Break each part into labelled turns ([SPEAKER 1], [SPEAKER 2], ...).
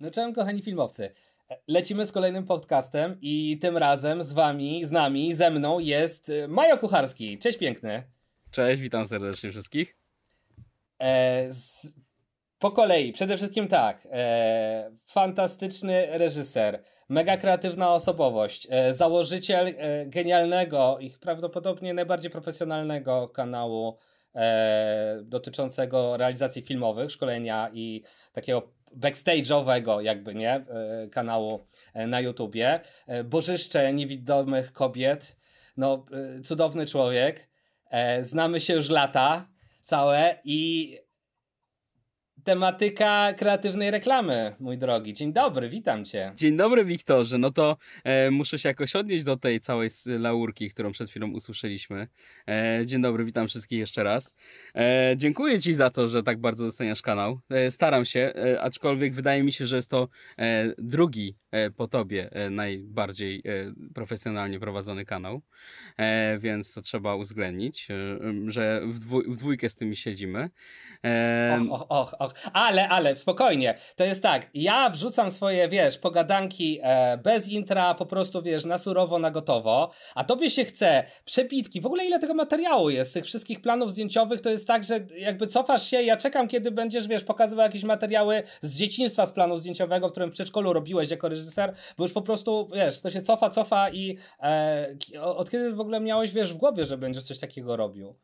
[SPEAKER 1] No cześć kochani filmowcy. Lecimy z kolejnym podcastem i tym razem z wami, z nami, ze mną jest Majo Kucharski. Cześć piękny.
[SPEAKER 2] Cześć, witam serdecznie wszystkich.
[SPEAKER 1] E, z, po kolei, przede wszystkim tak. E, fantastyczny reżyser, mega kreatywna osobowość, e, założyciel e, genialnego i prawdopodobnie najbardziej profesjonalnego kanału e, dotyczącego realizacji filmowych, szkolenia i takiego backstage'owego jakby, nie? E, kanału e, na YouTubie. E, bożyszcze niewidomych kobiet. No, cudowny człowiek. Znamy się już lata całe i tematyka kreatywnej reklamy, mój drogi. Dzień dobry, witam cię.
[SPEAKER 2] Dzień dobry, Wiktorze. No to e, muszę się jakoś odnieść do tej całej laurki, którą przed chwilą usłyszeliśmy. E, dzień dobry, witam wszystkich jeszcze raz. E, dziękuję ci za to, że tak bardzo doceniasz kanał. E, staram się, e, aczkolwiek wydaje mi się, że jest to e, drugi po tobie najbardziej profesjonalnie prowadzony kanał, więc to trzeba uwzględnić, że w, dwój w dwójkę z tymi siedzimy.
[SPEAKER 1] Och, och, och, och. Ale, ale, spokojnie. To jest tak, ja wrzucam swoje, wiesz, pogadanki e, bez intra, po prostu, wiesz, na surowo, na gotowo, a tobie się chce przepitki. W ogóle ile tego materiału jest, tych wszystkich planów zdjęciowych, to jest tak, że jakby cofasz się, ja czekam, kiedy będziesz, wiesz, pokazywał jakieś materiały z dzieciństwa, z planu zdjęciowego, w którym w przedszkolu robiłeś jako reżyser, bo już po prostu, wiesz, to się cofa, cofa i e, od kiedy w ogóle miałeś, wiesz, w głowie, że będziesz coś takiego robił?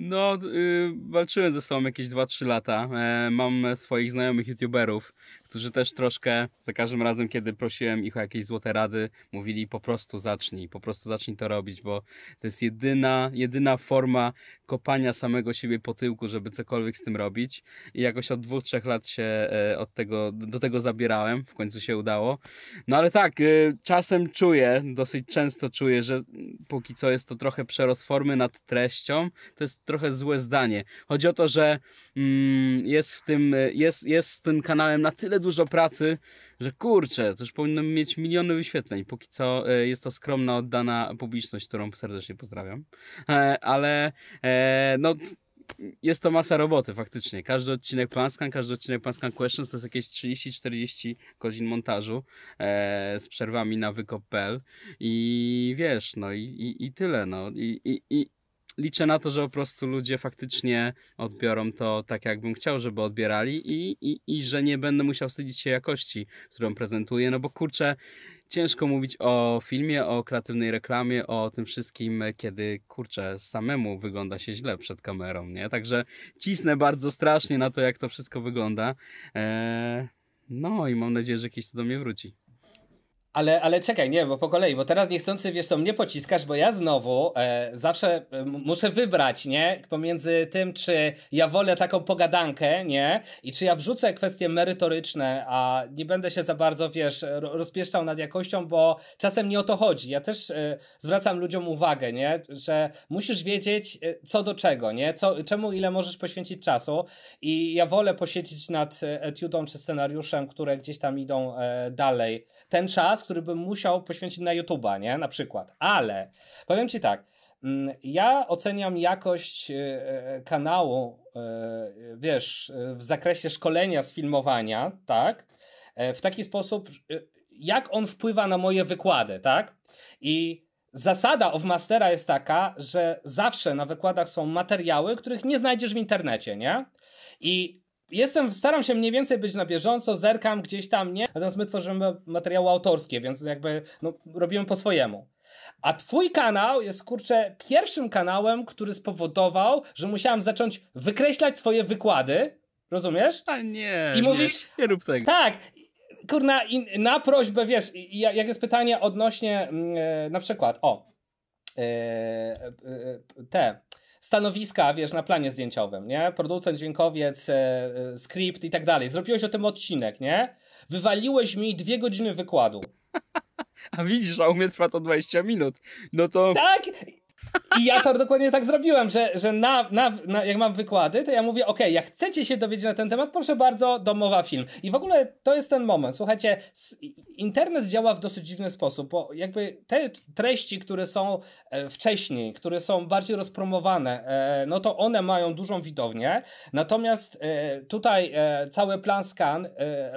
[SPEAKER 2] No, y, walczyłem ze sobą jakieś 2-3 lata. E, mam swoich znajomych youtuberów, którzy też troszkę za każdym razem, kiedy prosiłem ich o jakieś złote rady, mówili po prostu zacznij, po prostu zacznij to robić, bo to jest jedyna, jedyna forma kopania samego siebie po tyłku, żeby cokolwiek z tym robić. I jakoś od dwóch, trzech lat się e, od tego, do tego zabierałem, w końcu się udało. No ale tak, e, czasem czuję, dosyć często czuję, że póki co jest to trochę przerost formy nad treścią. To jest trochę złe zdanie. Chodzi o to, że mm, jest w tym, jest, jest z tym kanałem na tyle dużo pracy, że kurczę, to już powinno mieć miliony wyświetleń. Póki co e, jest to skromna, oddana publiczność, którą serdecznie pozdrawiam. E, ale e, no jest to masa roboty faktycznie. Każdy odcinek Planscan, każdy odcinek Planscan Questions to jest jakieś 30-40 godzin montażu z przerwami na wykop.pl i wiesz, no i, i, i tyle, no. I, i, i liczę na to, że po prostu ludzie faktycznie odbiorą to tak, jakbym chciał, żeby odbierali i, i, i że nie będę musiał wstydzić się jakości, którą prezentuję, no bo kurczę, ciężko mówić o filmie, o kreatywnej reklamie, o tym wszystkim, kiedy kurczę, samemu wygląda się źle przed kamerą, nie? Także cisnę bardzo strasznie na to, jak to wszystko wygląda. Eee, no i mam nadzieję, że kiedyś to do mnie wróci.
[SPEAKER 1] Ale, ale czekaj, nie, bo po kolei, bo teraz niechcący, wiesz co, mnie pociskasz, bo ja znowu e, zawsze e, muszę wybrać, nie, pomiędzy tym, czy ja wolę taką pogadankę, nie, i czy ja wrzucę kwestie merytoryczne, a nie będę się za bardzo, wiesz, rozpieszczał nad jakością, bo czasem nie o to chodzi. Ja też e, zwracam ludziom uwagę, nie, że musisz wiedzieć, e, co do czego, nie, co, czemu ile możesz poświęcić czasu i ja wolę posiedzieć nad e, etiudą czy scenariuszem, które gdzieś tam idą e, dalej. Ten czas, który bym musiał poświęcić na YouTube'a, nie? Na przykład. Ale powiem Ci tak, mm, ja oceniam jakość e, e, kanału, e, wiesz, w zakresie szkolenia z filmowania, tak? W taki sposób, jak on wpływa na moje wykłady, tak? I zasada of Mastera jest taka, że zawsze na wykładach są materiały, których nie znajdziesz w internecie, nie? I Jestem, staram się mniej więcej być na bieżąco, zerkam gdzieś tam, nie? Natomiast my tworzymy materiały autorskie, więc jakby no, robimy po swojemu. A twój kanał jest, kurczę, pierwszym kanałem, który spowodował, że musiałem zacząć wykreślać swoje wykłady. Rozumiesz?
[SPEAKER 2] A nie, I mówisz, nie, nie rób tego.
[SPEAKER 1] Tak, kurna, na prośbę, wiesz, jak jest pytanie odnośnie, mm, e, na przykład, o, e, e, te stanowiska, wiesz, na planie zdjęciowym, nie? Producent, dźwiękowiec, e, e, skrypt i tak dalej. Zrobiłeś o tym odcinek, nie? Wywaliłeś mi dwie godziny wykładu.
[SPEAKER 2] A widzisz, a u mnie trwa to 20 minut. No to...
[SPEAKER 1] Tak! I ja to dokładnie tak zrobiłem, że, że na, na, na, jak mam wykłady, to ja mówię, ok, jak chcecie się dowiedzieć na ten temat, proszę bardzo, domowa film. I w ogóle to jest ten moment. Słuchajcie, internet działa w dosyć dziwny sposób, bo jakby te treści, które są e, wcześniej, które są bardziej rozpromowane, e, no to one mają dużą widownię. Natomiast e, tutaj cały plan scan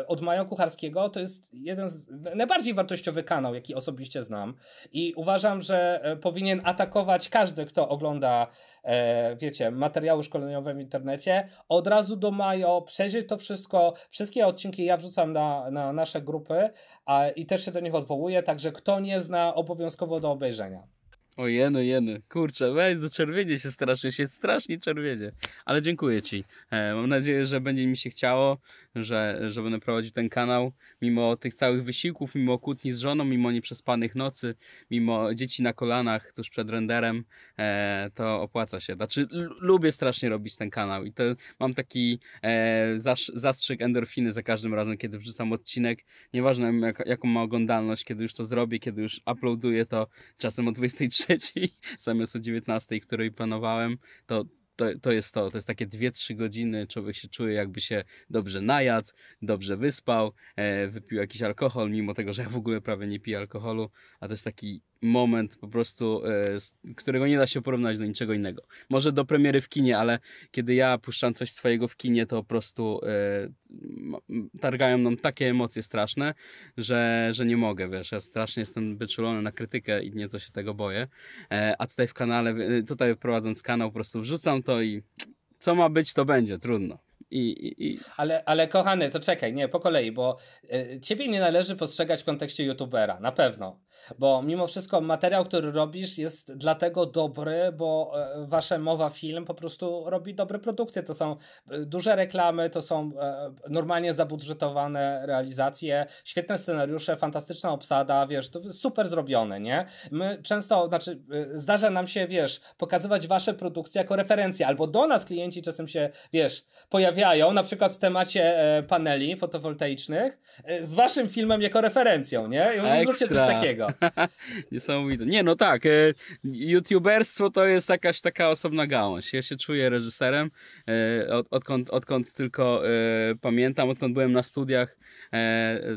[SPEAKER 1] od Maja Kucharskiego to jest jeden z najbardziej wartościowy kanał, jaki osobiście znam. I uważam, że powinien atakować każdy, kto ogląda, e, wiecie, materiały szkoleniowe w internecie, od razu do Majo, przejrzeć to wszystko, wszystkie odcinki ja wrzucam na, na nasze grupy a, i też się do nich odwołuję, także kto nie zna, obowiązkowo do obejrzenia.
[SPEAKER 2] O jeny, jeny. Kurczę, weź do czerwienie się strasznie, się strasznie czerwienie. Ale dziękuję Ci. E, mam nadzieję, że będzie mi się chciało, że, że będę prowadził ten kanał. Mimo tych całych wysiłków, mimo kłótni z żoną, mimo nieprzespanych nocy, mimo dzieci na kolanach tuż przed renderem, e, to opłaca się. Znaczy, lubię strasznie robić ten kanał i to mam taki e, zastrzyk endorfiny za każdym razem, kiedy wrzucam odcinek. Nieważne jak, jaką ma oglądalność, kiedy już to zrobię, kiedy już uploaduję to czasem o 23 trzeciej zamiast o 19, której planowałem, to to, to jest to. To jest takie 2-3 godziny. Człowiek się czuje, jakby się dobrze najadł, dobrze wyspał, e, wypił jakiś alkohol, mimo tego, że ja w ogóle prawie nie piję alkoholu. A to jest taki moment po prostu, e, którego nie da się porównać do niczego innego. Może do premiery w kinie, ale kiedy ja puszczam coś swojego w kinie, to po prostu e, targają nam takie emocje straszne, że, że nie mogę, wiesz, ja strasznie jestem wyczulony na krytykę i nieco się tego boję. E, a tutaj w kanale, tutaj prowadząc kanał, po prostu wrzucam to i co ma być, to będzie, trudno. I, i, i...
[SPEAKER 1] Ale, ale kochany, to czekaj, nie, po kolei, bo y, ciebie nie należy postrzegać w kontekście youtubera, na pewno. Bo mimo wszystko materiał, który robisz jest dlatego dobry, bo y, wasze mowa film po prostu robi dobre produkcje. To są y, duże reklamy, to są normalnie zabudżetowane realizacje, świetne scenariusze, fantastyczna obsada, wiesz, to super zrobione, nie? My często, znaczy, zdarza nam się, wiesz, pokazywać wasze produkcje jako referencje, albo do nas klienci czasem się, wiesz, pojawiają pojawiają, na przykład w temacie e, paneli fotowoltaicznych, e, z waszym filmem jako referencją, nie? I zróbcie coś takiego.
[SPEAKER 2] Niesamowite. Nie, no tak, e, youtuberstwo to jest jakaś taka osobna gałąź. Ja się czuję reżyserem, od, odkąd, odkąd tylko pamiętam, odkąd byłem na studiach,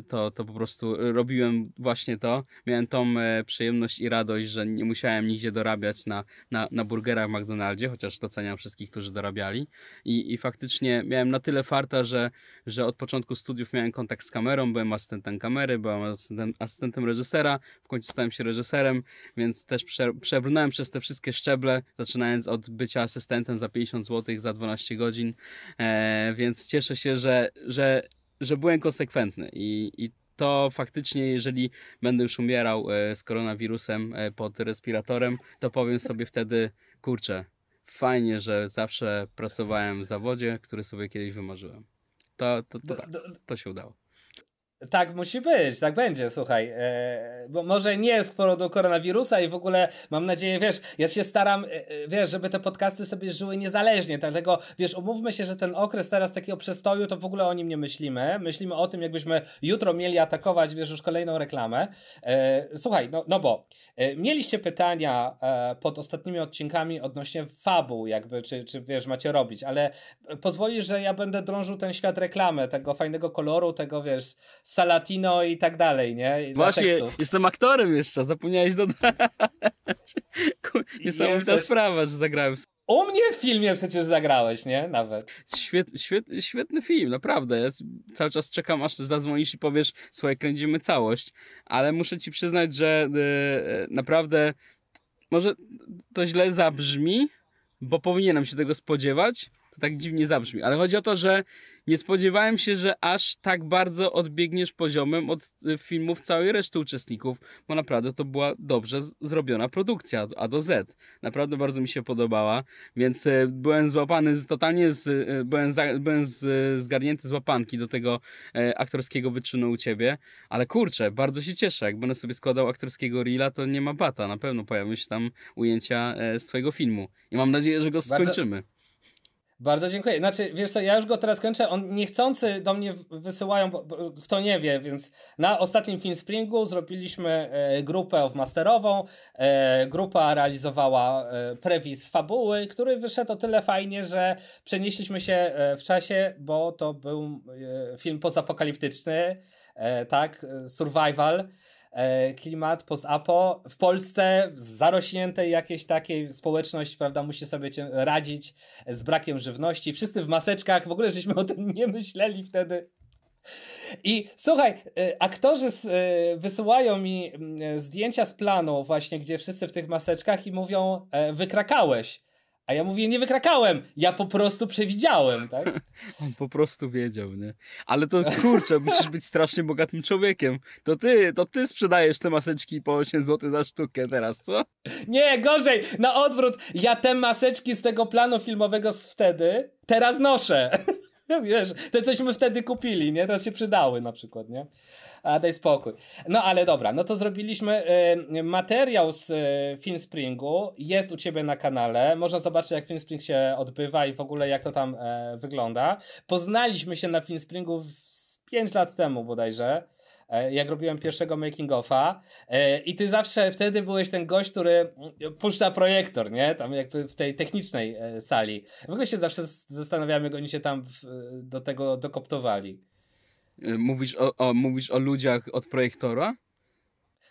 [SPEAKER 2] to, to po prostu robiłem właśnie to. Miałem tą przyjemność i radość, że nie musiałem nigdzie dorabiać na, na, na burgerach w McDonaldzie, chociaż doceniam wszystkich, którzy dorabiali. I, i faktycznie miałem na tyle farta, że, że od początku studiów miałem kontakt z kamerą, byłem asystentem kamery, byłem asystentem, asystentem reżysera, w końcu stałem się reżyserem, więc też prze, przebrnąłem przez te wszystkie szczeble, zaczynając od bycia asystentem za 50 zł za 12 godzin, e, więc cieszę się, że, że, że byłem konsekwentny i, i to faktycznie, jeżeli będę już umierał e, z koronawirusem e, pod respiratorem, to powiem sobie wtedy, kurczę, fajnie, że zawsze pracowałem w zawodzie, który sobie kiedyś wymarzyłem. To, to, to, tak, to się udało.
[SPEAKER 1] Tak musi być, tak będzie, słuchaj. E, bo może nie z powodu koronawirusa i w ogóle mam nadzieję, wiesz, ja się staram, e, e, wiesz, żeby te podcasty sobie żyły niezależnie, dlatego, wiesz, umówmy się, że ten okres teraz takiego przestoju, to w ogóle o nim nie myślimy. Myślimy o tym, jakbyśmy jutro mieli atakować, wiesz, już kolejną reklamę. E, słuchaj, no, no bo e, mieliście pytania e, pod ostatnimi odcinkami odnośnie fabuł, jakby, czy, czy, wiesz, macie robić, ale pozwolisz, że ja będę drążył ten świat reklamy, tego fajnego koloru, tego, wiesz, Salatino i tak dalej, nie?
[SPEAKER 2] Właśnie, jestem aktorem jeszcze, zapomniałeś dodać. Niesamowita Jesteś... sprawa, że zagrałem.
[SPEAKER 1] U mnie w filmie przecież zagrałeś, nie? Nawet.
[SPEAKER 2] Świet, świet, świetny film, naprawdę. Ja cały czas czekam, aż zadzwonisz i powiesz, słuchaj, kręcimy całość. Ale muszę ci przyznać, że yy, naprawdę może to źle zabrzmi, bo powinienem się tego spodziewać. To tak dziwnie zabrzmi. Ale chodzi o to, że nie spodziewałem się, że aż tak bardzo odbiegniesz poziomem od y, filmów całej reszty uczestników, bo naprawdę to była dobrze zrobiona produkcja A do Z. Naprawdę bardzo mi się podobała, więc y, byłem złapany z, totalnie z, y, byłem, za, byłem z, zgarnięty z łapanki do tego e, aktorskiego wyczynu u ciebie, ale kurczę, bardzo się cieszę, jak będę sobie składał aktorskiego reela, to nie ma bata, na pewno pojawią się tam ujęcia e, z twojego filmu i mam nadzieję, że go skończymy.
[SPEAKER 1] Bardzo Bardzo dziękuję. Znaczy, wiesz co, ja już go teraz kończę. On niechcący do mnie wysyłają, bo, bo, kto nie wie, więc na ostatnim Film Springu zrobiliśmy e, grupę masterową. E, grupa realizowała e, fabuły, który wyszedł o tyle fajnie, że przenieśliśmy się e, w czasie, bo to był e, film pozapokaliptyczny, e, tak, survival. E, klimat post-apo. W Polsce zarośniętej jakiejś takiej społeczność, prawda, musi sobie radzić z brakiem żywności. Wszyscy w maseczkach, w ogóle żeśmy o tym nie myśleli wtedy. I słuchaj, e, aktorzy e, wysyłają mi zdjęcia z planu, właśnie gdzie wszyscy w tych maseczkach i mówią: Wykrakałeś. A ja mówię, nie wykrakałem, ja po prostu przewidziałem, tak?
[SPEAKER 2] On po prostu wiedział, nie? Ale to kurczę, musisz być strasznie bogatym człowiekiem. To ty, to ty sprzedajesz te maseczki po 8 zł za sztukę teraz, co?
[SPEAKER 1] Nie, gorzej, na odwrót. Ja te maseczki z tego planu filmowego z wtedy teraz noszę. Wiesz, te cośmy wtedy kupili, nie? Teraz się przydały na przykład, nie? A daj spokój. No ale dobra, no to zrobiliśmy y, materiał z y, Film Springu. Jest u ciebie na kanale. Można zobaczyć, jak Film Spring się odbywa i w ogóle jak to tam y, wygląda. Poznaliśmy się na Film Springu 5 lat temu bodajże jak robiłem pierwszego making offa e, i ty zawsze wtedy byłeś ten gość, który puszcza projektor, nie? Tam jakby w tej technicznej sali. W ogóle się zawsze zastanawiałem, jak oni się tam do tego dokoptowali.
[SPEAKER 2] Mówisz o, o, mówisz o ludziach od projektora?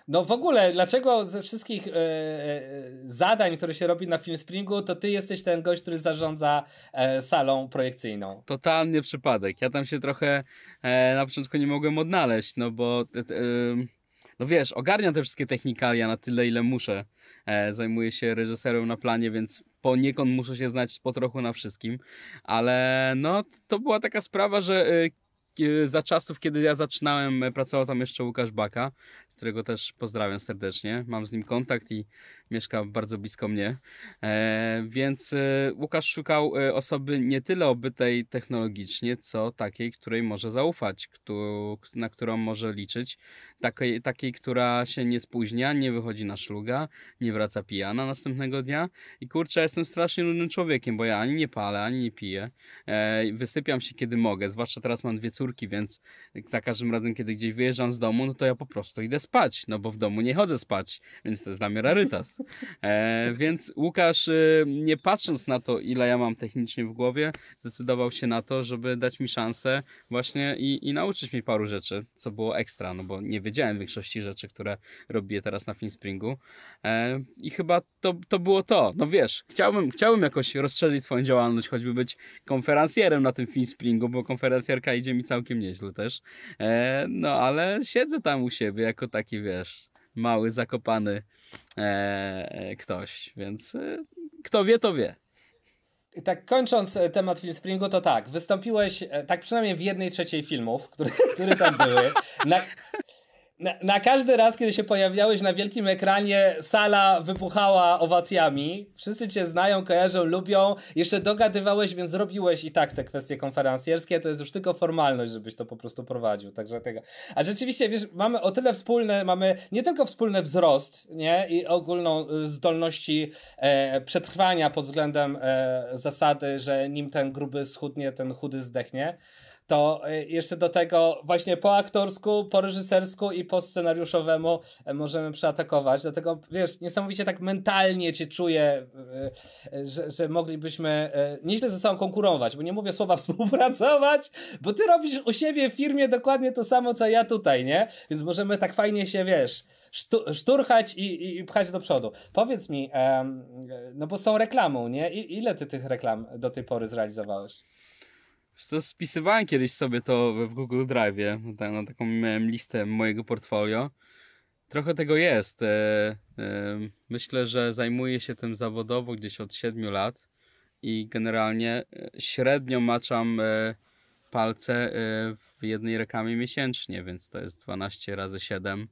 [SPEAKER 1] No w ogóle, dlaczego ze wszystkich e, e, zadań, które się robi na Filmspringu, to ty jesteś ten gość, który zarządza e, salą projekcyjną?
[SPEAKER 2] Totalny przypadek. Ja tam się trochę e, na początku nie mogłem odnaleźć, no bo e, no wiesz, ogarniam te wszystkie technikalia na tyle, ile muszę. E, zajmuję się reżyserem na planie, więc poniekąd muszę się znać po trochu na wszystkim, ale no to była taka sprawa, że za czasów, kiedy ja zaczynałem, pracował tam jeszcze Łukasz Baka, którego też pozdrawiam serdecznie. Mam z nim kontakt i mieszka bardzo blisko mnie. E, więc e, Łukasz szukał e, osoby nie tyle obytej technologicznie, co takiej, której może zaufać, kto, na którą może liczyć. Takiej, takiej, która się nie spóźnia, nie wychodzi na szluga, nie wraca pijana następnego dnia. I kurczę, jestem strasznie nudnym człowiekiem, bo ja ani nie palę, ani nie piję. E, wysypiam się kiedy mogę, zwłaszcza teraz mam dwie córki, więc za każdym razem, kiedy gdzieś wyjeżdżam z domu, no to ja po prostu idę spać, no bo w domu nie chodzę spać, więc to jest dla mnie rarytas. E, więc Łukasz, e, nie patrząc na to, ile ja mam technicznie w głowie, zdecydował się na to, żeby dać mi szansę właśnie i, i nauczyć mnie paru rzeczy, co było ekstra, no bo nie wiedziałem większości rzeczy, które robię teraz na Finspringu. E, I chyba to, to było to. No wiesz, chciałbym, chciałbym jakoś rozszerzyć swoją działalność, choćby być konferencjerem na tym Finspringu, bo konferencjerka idzie mi całkiem nieźle też. E, no ale siedzę tam u siebie jako taki, wiesz, mały, zakopany e, ktoś, więc e, kto wie, to wie.
[SPEAKER 1] Tak kończąc e, temat Film Springu, to tak, wystąpiłeś e, tak przynajmniej w jednej trzeciej filmów, które, które tam były. Na, na, na, każdy raz, kiedy się pojawiałeś na wielkim ekranie, sala wybuchała owacjami. Wszyscy cię znają, kojarzą, lubią. Jeszcze dogadywałeś, więc zrobiłeś i tak te kwestie konferencjerskie. To jest już tylko formalność, żebyś to po prostu prowadził. Także tego. A rzeczywiście, wiesz, mamy o tyle wspólne, mamy nie tylko wspólny wzrost, nie? I ogólną y, zdolności e, przetrwania pod względem e, zasady, że nim ten gruby schudnie, ten chudy zdechnie to e, jeszcze do tego właśnie po aktorsku, po reżysersku i po scenariuszowemu e, możemy przeatakować. Dlatego wiesz, niesamowicie tak mentalnie cię czuję, e, że, że moglibyśmy nieźle ze sobą konkurować, bo nie mówię słowa współpracować, bo ty robisz u siebie w firmie dokładnie to samo, co ja tutaj, nie? Więc możemy tak fajnie się, wiesz, szturchać i, i, pchać do przodu. Powiedz mi, no bo z tą reklamą, nie? I, ile ty tych reklam do tej pory zrealizowałeś?
[SPEAKER 2] Co, spisywałem kiedyś sobie to w Google Drive, na taką miałem listę mojego portfolio. Trochę tego jest. E, e, myślę, że zajmuję się tym zawodowo gdzieś od 7 lat i generalnie e, średnio maczam palce w jednej reklamie miesięcznie, więc to jest 12 razy 7 Mm,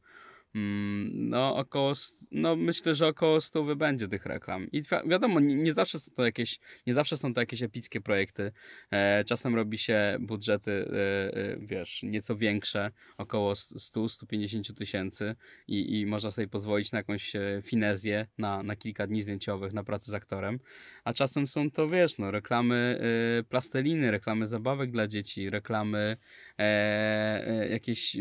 [SPEAKER 2] no, około, no myślę, że około 100 będzie tych reklam. I wi wiadomo, nie, nie, zawsze są to jakieś, nie zawsze są to jakieś epickie projekty. E, czasem robi się budżety, e, e, wiesz, nieco większe, około 100-150 tysięcy i, i można sobie pozwolić na jakąś finezję, na, na kilka dni zdjęciowych, na pracę z aktorem. A czasem są to, wiesz, no, reklamy plasteliny, reklamy zabawek dla dzieci, reklamy jakieś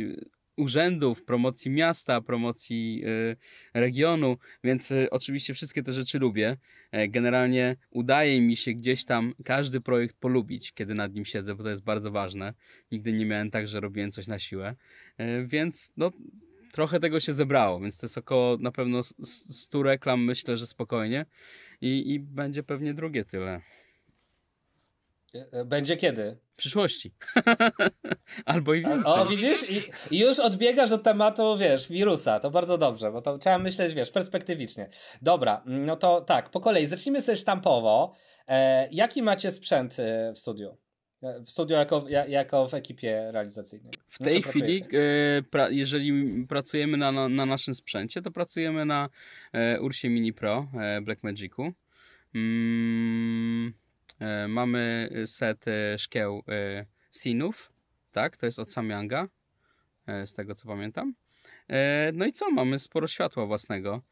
[SPEAKER 2] urzędów, promocji miasta, promocji y, regionu, więc y, oczywiście wszystkie te rzeczy lubię. E, generalnie udaje mi się gdzieś tam każdy projekt polubić, kiedy nad nim siedzę, bo to jest bardzo ważne. Nigdy nie miałem tak, że robiłem coś na siłę, e, więc no trochę tego się zebrało, więc to jest około na pewno 100 reklam, myślę, że spokojnie i, i będzie pewnie drugie tyle.
[SPEAKER 1] E, będzie kiedy?
[SPEAKER 2] W przyszłości. Albo i więcej.
[SPEAKER 1] O, widzisz? I, już odbiegasz od tematu, wiesz, wirusa. To bardzo dobrze, bo to trzeba myśleć, wiesz, perspektywicznie. Dobra, no to tak, po kolei. Zacznijmy sobie sztampowo. E, jaki macie sprzęt e, w studiu? E, w studiu jako, jako w ekipie realizacyjnej.
[SPEAKER 2] W tej chwili, e, pra, jeżeli pracujemy na, na, na, naszym sprzęcie, to pracujemy na e, Ursie Mini Pro e, Blackmagicu. Mm, mamy set e, szkieł e, Sinów, tak? To jest od Samyanga, z tego co pamiętam. No i co? Mamy sporo światła własnego.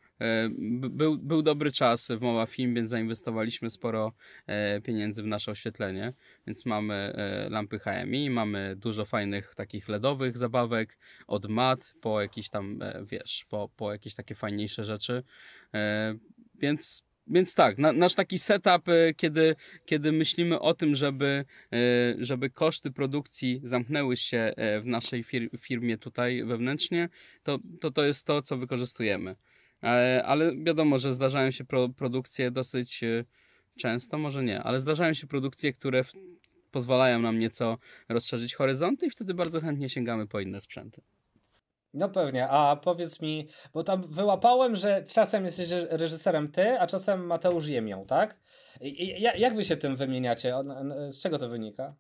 [SPEAKER 2] Był, był dobry czas w Mowa Film, więc zainwestowaliśmy sporo pieniędzy w nasze oświetlenie, więc mamy lampy HMI, mamy dużo fajnych takich LEDowych zabawek, od mat po jakieś tam, wiesz, po, po jakieś takie fajniejsze rzeczy, więc więc tak, na, nasz taki setup, e, kiedy, kiedy myślimy o tym, żeby, e, żeby koszty produkcji zamknęły się e, w naszej fir firmie tutaj wewnętrznie, to, to to jest to, co wykorzystujemy. Ale wiadomo, że zdarzają się pro, produkcje dosyć często, może nie, ale zdarzają się produkcje, które pozwalają nam nieco rozszerzyć horyzonty i wtedy bardzo chętnie sięgamy po inne sprzęty.
[SPEAKER 1] No pewnie, a powiedz mi, bo tam wyłapałem, że czasem jesteś reżyserem ty, a czasem Mateusz Jemią, tak? I, jak wy się tym wymieniacie? Z czego to wynika?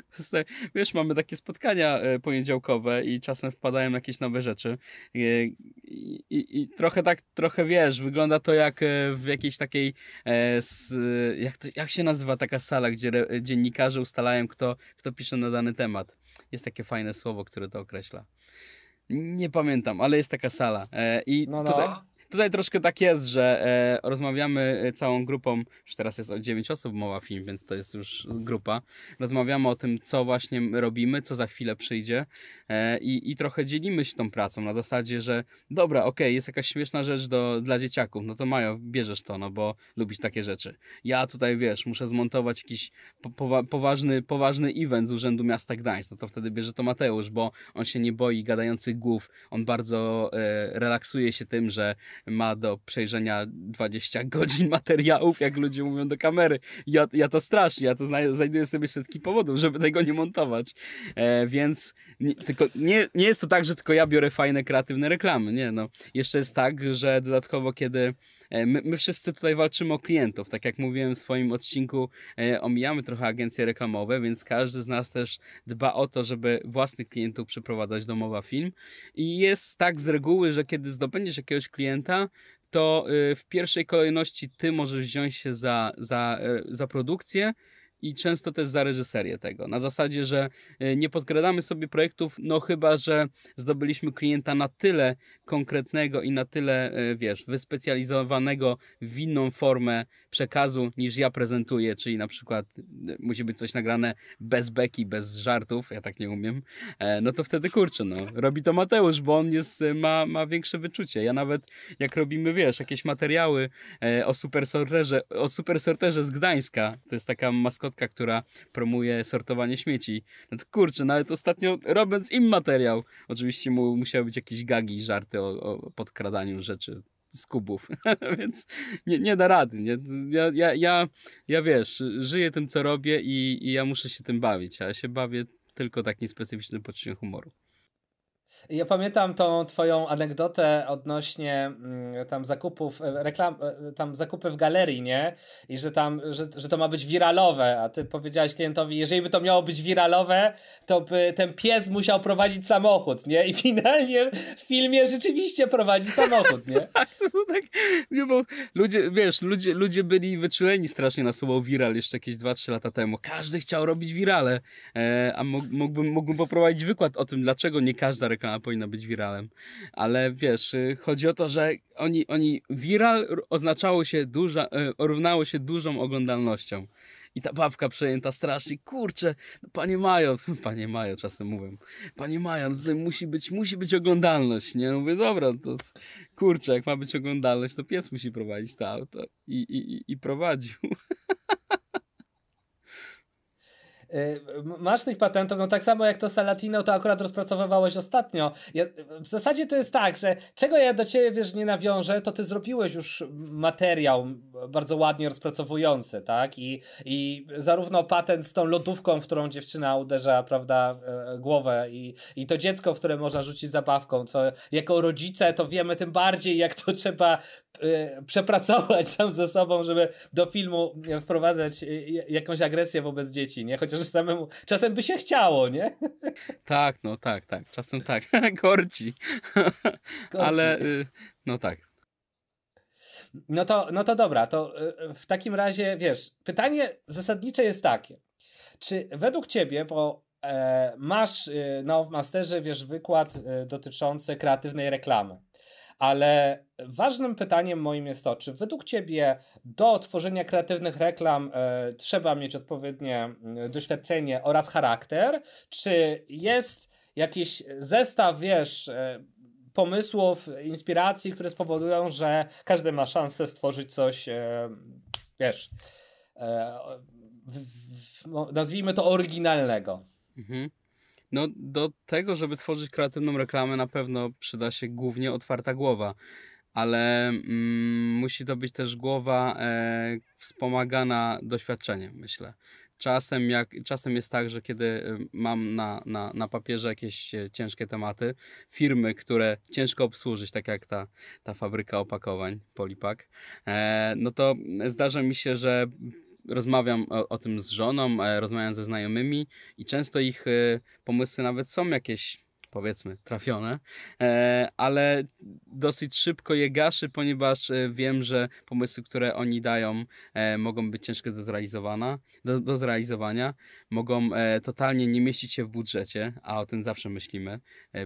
[SPEAKER 2] Wiesz, mamy takie spotkania e, poniedziałkowe i czasem wpadają jakieś nowe rzeczy i, i, i trochę tak, trochę wiesz, wygląda to jak e, w jakiejś takiej, e, jak, to, jak się nazywa taka sala, gdzie dziennikarze ustalają, kto, kto pisze na dany temat. Jest takie fajne słowo, które to określa. Nie pamiętam, ale jest taka sala. E, I no, no. tutaj tutaj troszkę tak jest, że e, rozmawiamy e, całą grupą, już teraz jest o 9 osób mowa film, więc to jest już grupa. Rozmawiamy o tym, co właśnie robimy, co za chwilę przyjdzie e, i, i trochę dzielimy się tą pracą na zasadzie, że dobra, okej, okay, jest jakaś śmieszna rzecz do, dla dzieciaków, no to Majo, bierzesz to, no bo lubisz takie rzeczy. Ja tutaj, wiesz, muszę zmontować jakiś po, poważny, poważny event z Urzędu Miasta Gdańsk, no to wtedy bierze to Mateusz, bo on się nie boi gadających głów, on bardzo e, relaksuje się tym, że ma do przejrzenia 20 godzin materiałów, jak ludzie mówią do kamery. Ja, ja to strasznie, ja to znajduję sobie setki powodów, żeby tego nie montować. E, więc nie, tylko nie, nie jest to tak, że tylko ja biorę fajne, kreatywne reklamy. Nie, no. Jeszcze jest tak, że dodatkowo, kiedy my, my, wszyscy tutaj walczymy o klientów. Tak jak mówiłem w swoim odcinku, e, omijamy trochę agencje reklamowe, więc każdy z nas też dba o to, żeby własnych klientów przyprowadzać do Mowa Film. I jest tak z reguły, że kiedy zdobędziesz jakiegoś klienta, to y, w pierwszej kolejności ty możesz wziąć się za, za, e, za produkcję, i często też za reżyserię tego. Na zasadzie, że nie podkradamy sobie projektów, no chyba, że zdobyliśmy klienta na tyle konkretnego i na tyle, e, wiesz, wyspecjalizowanego w inną formę przekazu niż ja prezentuję, czyli na przykład e, musi być coś nagrane bez beki, bez żartów, ja tak nie umiem, e, no to wtedy kurczę, no, robi to Mateusz, bo on jest, ma, ma większe wyczucie. Ja nawet jak robimy, wiesz, jakieś materiały o super sorterze, o super sorterze z Gdańska, to jest taka maskotka, która promuje sortowanie śmieci, no to kurczę, nawet ostatnio robiąc im materiał, oczywiście mu musiały być jakieś gagi, żarty, o, o podkradaniu rzeczy z kubów, więc nie, nie da rady. Nie? Ja, ja, ja, ja wiesz, żyję tym, co robię i, i ja muszę się tym bawić, a ja się bawię tylko takim specyficznym poczuciem humoru.
[SPEAKER 1] Ja pamiętam tą twoją anegdotę odnośnie mm, tam zakupów, e, reklam, e, tam zakupy w galerii, nie? I że tam, że, że to ma być wiralowe, a ty powiedziałeś klientowi, jeżeli by to miało być wiralowe, to by ten pies musiał prowadzić samochód, nie? I finalnie w filmie rzeczywiście prowadzi samochód, nie?
[SPEAKER 2] tak, tak, nie, bo ludzie, wiesz, ludzie, ludzie byli wyczuleni strasznie na słowo viral jeszcze jakieś 2-3 lata temu. Każdy chciał robić wirale, e, a mógłbym, mógłbym poprowadzić wykład o tym, dlaczego nie każda reklama powinna być wiralem. Ale wiesz, y, chodzi o to, że oni, oni viral oznaczało się duża, y, równało się dużą oglądalnością. I ta babka przejęta strasznie, kurczę, no panie Majo, panie Majo czasem mówię, panie Majo, no tutaj musi być, musi być oglądalność, nie? Mówię, dobra, to kurczę, jak ma być oglądalność, to pies musi prowadzić to auto. I, i, i prowadził.
[SPEAKER 1] Y, masz tych patentów, no tak samo jak to Salatino, to akurat rozpracowywałeś ostatnio. Ja, w zasadzie to jest tak, że czego ja do ciebie, wiesz, nie nawiążę, to ty zrobiłeś już materiał bardzo ładnie rozpracowujący, tak? I, i zarówno patent z tą lodówką, w którą dziewczyna uderza, prawda, e, głowę i, i to dziecko, w które można rzucić zabawką, co jako rodzice to wiemy tym bardziej, jak to trzeba Y, przepracować sam ze sobą, żeby do filmu wprowadzać y, jakąś agresję wobec dzieci, nie? Chociaż samemu czasem by się chciało, nie?
[SPEAKER 2] Tak, no tak, tak. Czasem tak. Gorci. Ale no tak.
[SPEAKER 1] No to, no to dobra, to w takim razie, wiesz, pytanie zasadnicze jest takie. Czy według ciebie, bo e, masz no, w masterze, wiesz, wykład dotyczący kreatywnej reklamy, ale ważnym pytaniem moim jest to, czy według Ciebie do tworzenia kreatywnych reklam e, trzeba mieć odpowiednie e, doświadczenie oraz charakter, czy jest jakiś zestaw, wiesz, e, pomysłów, inspiracji, które spowodują, że każdy ma szansę stworzyć coś, e, wiesz, w, w, nazwijmy to oryginalnego. Mhm.
[SPEAKER 2] No, do tego, żeby tworzyć kreatywną reklamę, na pewno przyda się głównie otwarta głowa, ale mm, musi to być też głowa e, wspomagana doświadczeniem, myślę. Czasem, jak, czasem jest tak, że kiedy e, mam na, na, na papierze jakieś e, ciężkie tematy, firmy, które ciężko obsłużyć, tak jak ta, ta fabryka opakowań, Polipak, e, no to zdarza mi się, że rozmawiam o, o, tym z żoną, e, rozmawiam ze znajomymi i często ich e, pomysły nawet są jakieś powiedzmy trafione, e, ale dosyć szybko je gaszy, ponieważ wiem, że pomysły, które oni dają mogą być ciężkie do zrealizowania, do, do zrealizowania, mogą totalnie nie mieścić się w budżecie, a o tym zawsze myślimy,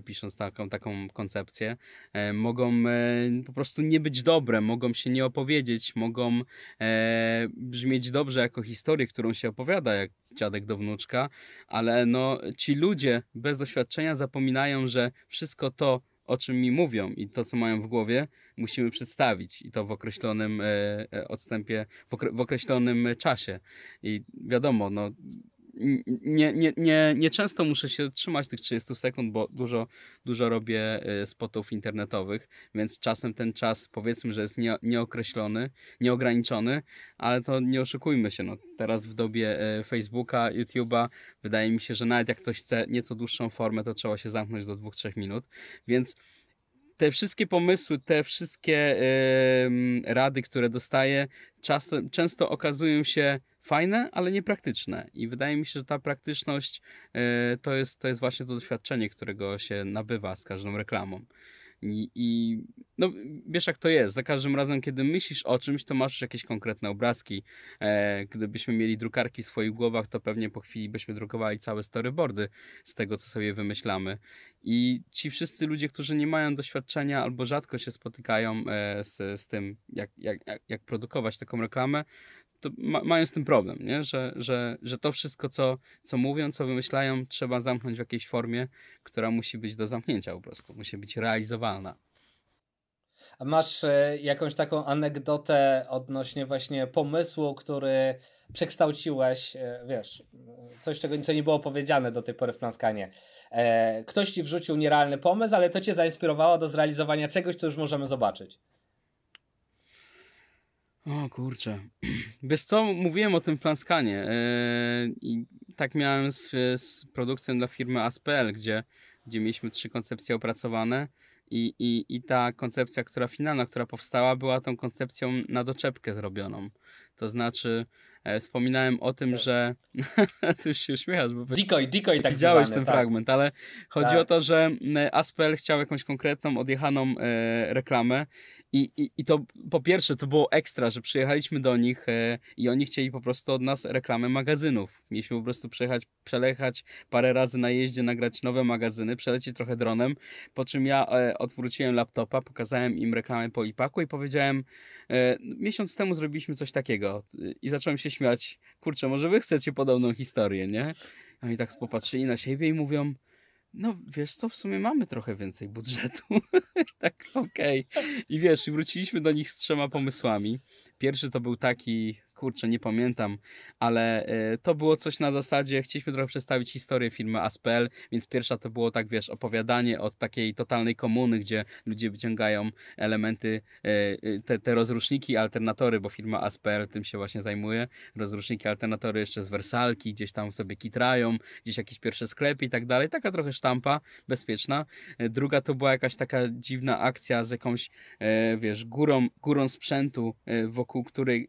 [SPEAKER 2] pisząc taką, taką koncepcję, mogą po prostu nie być dobre, mogą się nie opowiedzieć, mogą brzmieć dobrze jako historię, którą się opowiada, jak dziadek do wnuczka, ale no ci ludzie bez doświadczenia zapominają, że wszystko to, o czym mi mówią i to, co mają w głowie, musimy przedstawić i to w określonym e, e odstępie, w, okre w określonym czasie. I wiadomo, no nie, nie, nie, nie często muszę się trzymać tych 30 sekund, bo dużo, dużo robię y, spotów internetowych, więc czasem ten czas powiedzmy, że jest nie, nieokreślony, nieograniczony, ale to nie oszukujmy się. No, teraz w dobie y, Facebooka, YouTube'a wydaje mi się, że nawet jak ktoś chce nieco dłuższą formę, to trzeba się zamknąć do 2-3 minut, więc te wszystkie pomysły, te wszystkie yy, rady, które dostaję, czas, często okazują się fajne, ale niepraktyczne. I wydaje mi się, że ta praktyczność yy, to, jest, to jest właśnie to doświadczenie, którego się nabywa z każdą reklamą. I, I, no, wiesz jak to jest. Za każdym razem, kiedy myślisz o czymś, to masz już jakieś konkretne obrazki. E, gdybyśmy mieli drukarki w swoich głowach, to pewnie po chwili byśmy drukowali całe storyboardy z tego, co sobie wymyślamy. I ci wszyscy ludzie, którzy nie mają doświadczenia albo rzadko się spotykają e, z, z tym, jak, jak, jak produkować taką reklamę, to ma, mają z tym problem, nie? Że, że, że to wszystko, co, co mówią, co wymyślają, trzeba zamknąć w jakiejś formie, która musi być do zamknięcia po prostu, musi być realizowalna.
[SPEAKER 1] A masz e, jakąś taką anegdotę odnośnie właśnie pomysłu, który przekształciłeś, e, wiesz, coś, czego co nie było powiedziane do tej pory w Planskanie. E, ktoś ci wrzucił nierealny pomysł, ale to cię zainspirowało do zrealizowania czegoś, co już możemy zobaczyć.
[SPEAKER 2] O kurczę. Wiesz co, mówiłem o tym planskanie yy, tak miałem z, z produkcją dla firmy Aspel, gdzie gdzie mieliśmy trzy koncepcje opracowane i, i, i ta koncepcja, która finalna, która powstała, była tą koncepcją na doczepkę zrobioną. To znaczy, wspominałem o tym, tak. że. Ty już się uśmiechasz, bo.
[SPEAKER 1] Decoy, decoy tak
[SPEAKER 2] Widziałeś
[SPEAKER 1] zwany,
[SPEAKER 2] ten
[SPEAKER 1] tak.
[SPEAKER 2] fragment, ale chodzi tak. o to, że Aspel chciał jakąś konkretną, odjechaną e, reklamę i, i, I to po pierwsze to było ekstra, że przyjechaliśmy do nich e, i oni chcieli po prostu od nas reklamę magazynów. Mieliśmy po prostu przejechać, przelechać parę razy na jeździe, nagrać nowe magazyny, przelecieć trochę dronem, po czym ja e, odwróciłem laptopa, pokazałem im reklamę po IPAK-u i powiedziałem, e, miesiąc temu zrobiliśmy coś takiego i zacząłem się śmiać, kurczę, może wy chcecie podobną historię, nie? Oni tak popatrzyli na siebie i mówią, no wiesz co, w sumie mamy trochę więcej budżetu. tak, okej. Okay. I wiesz, wróciliśmy do nich z trzema pomysłami. Pierwszy to był taki, kurczę, nie pamiętam, ale y, to było coś na zasadzie, chcieliśmy trochę przedstawić historię firmy Aspel, więc pierwsza to było tak, wiesz, opowiadanie od takiej totalnej komuny, gdzie ludzie wyciągają elementy, y, te, te rozruszniki, alternatory, bo firma Aspel tym się właśnie zajmuje, rozruszniki, alternatory jeszcze z wersalki, gdzieś tam sobie kitrają, gdzieś jakieś pierwsze sklepy i tak dalej, taka trochę sztampa, bezpieczna. Druga to była jakaś taka dziwna akcja z jakąś, wiesz, górą, górą sprzętu, wokół której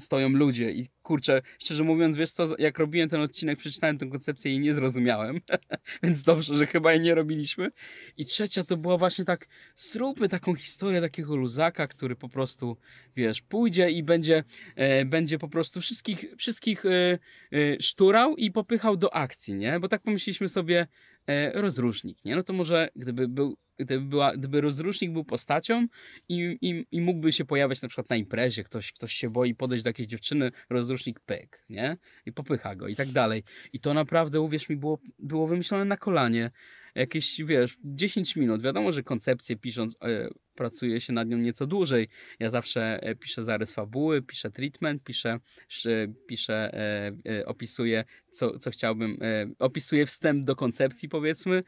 [SPEAKER 2] stoi stoją ludzie i kurczę, szczerze mówiąc, wiesz co, jak robiłem ten odcinek, przeczytałem tę koncepcję i nie zrozumiałem, więc dobrze, że chyba jej nie robiliśmy. I trzecia to była właśnie tak, zróbmy taką historię takiego luzaka, który po prostu, wiesz, pójdzie i będzie, e, będzie po prostu wszystkich, wszystkich e, e, szturał i popychał do akcji, nie? Bo tak pomyśleliśmy sobie, e, rozrusznik, nie? No to może gdyby był gdyby, była, gdyby rozrusznik był postacią i, i, i mógłby się pojawiać na przykład na imprezie, ktoś, ktoś się boi podejść do jakiejś dziewczyny, rozrusznik pyk, nie? I popycha go i tak dalej. I to naprawdę, uwierz mi, było, było wymyślone na kolanie jakieś, wiesz, 10 minut. Wiadomo, że koncepcję pisząc e, pracuje się nad nią nieco dłużej. Ja zawsze e, piszę zarys fabuły, piszę treatment, piszę, piszę e, e, opisuję, co, co chciałbym, opisuję wstęp do koncepcji, powiedzmy.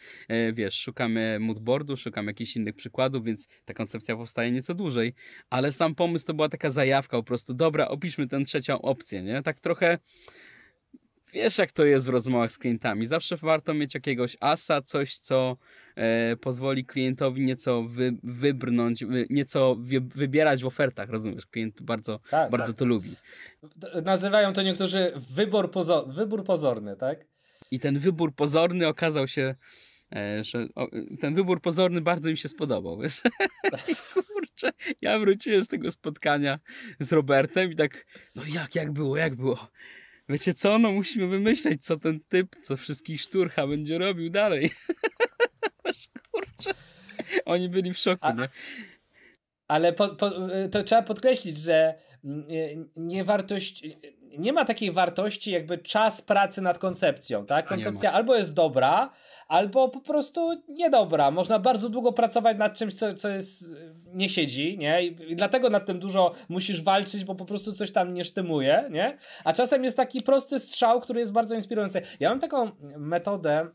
[SPEAKER 2] Wiesz, szukamy moodboardu, szukam jakichś innych przykładów, więc ta koncepcja powstaje nieco dłużej. Ale sam pomysł to była taka zajawka, po prostu, dobra, opiszmy tę trzecią opcję, nie? Tak trochę wiesz jak to jest w rozmowach z klientami. Zawsze warto mieć jakiegoś asa, coś co e, pozwoli klientowi nieco wy, wybrnąć, wy, nieco wy, wybierać w ofertach, rozumiesz? Klient bardzo, tak, bardzo tak. to lubi.
[SPEAKER 1] Nazywają to niektórzy wybór, pozor, wybór pozorny, tak?
[SPEAKER 2] I ten wybór pozorny okazał się e, że ten wybór pozorny bardzo mi się spodobał, wiesz? Kurczę, ja wróciłem z tego spotkania z Robertem i tak, no jak, jak było, jak było? Wiecie co, no musimy wymyśleć, co ten typ, co wszystkich szturcha będzie robił dalej. Kurczę. Oni byli w szoku, A, nie?
[SPEAKER 1] Ale po, po, to trzeba podkreślić, że nie wartość, nie ma takiej wartości jakby czas pracy nad koncepcją, tak? Koncepcja albo jest dobra, albo po prostu niedobra. Można bardzo długo pracować nad czymś, co, co jest, nie siedzi, nie? I dlatego nad tym dużo musisz walczyć, bo po prostu coś tam nie sztymuje, nie? A czasem jest taki prosty strzał, który jest bardzo inspirujący. Ja mam taką metodę,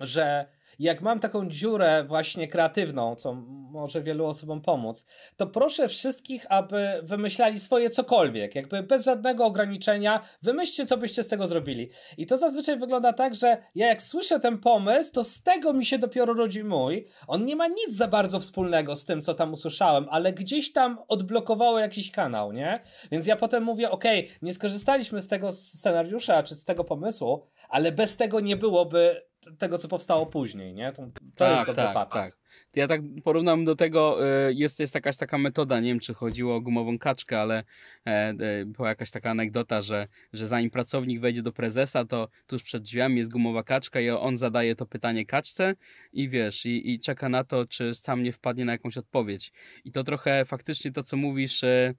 [SPEAKER 1] że jak mam taką dziurę właśnie kreatywną, co może wielu osobom pomóc, to proszę wszystkich, aby wymyślali swoje cokolwiek, jakby bez żadnego ograniczenia, wymyślcie, co byście z tego zrobili. I to zazwyczaj wygląda tak, że ja jak słyszę ten pomysł, to z tego mi się dopiero rodzi mój. On nie ma nic za bardzo wspólnego z tym, co tam usłyszałem, ale gdzieś tam odblokowało jakiś kanał, nie? Więc ja potem mówię, ok, nie skorzystaliśmy z tego scenariusza, czy z tego pomysłu, ale bez tego nie byłoby tego, co powstało później, nie? To, to tak, jest dobry tak, patent. Tak.
[SPEAKER 2] Ja tak porównam do tego, y, jest, jest jakaś taka metoda, nie wiem czy chodziło o gumową kaczkę, ale e, e, była jakaś taka anegdota, że, że zanim pracownik wejdzie do prezesa, to tuż przed drzwiami jest gumowa kaczka i on zadaje to pytanie kaczce i wiesz, i, i czeka na to, czy sam nie wpadnie na jakąś odpowiedź. I to trochę faktycznie to, co mówisz, e,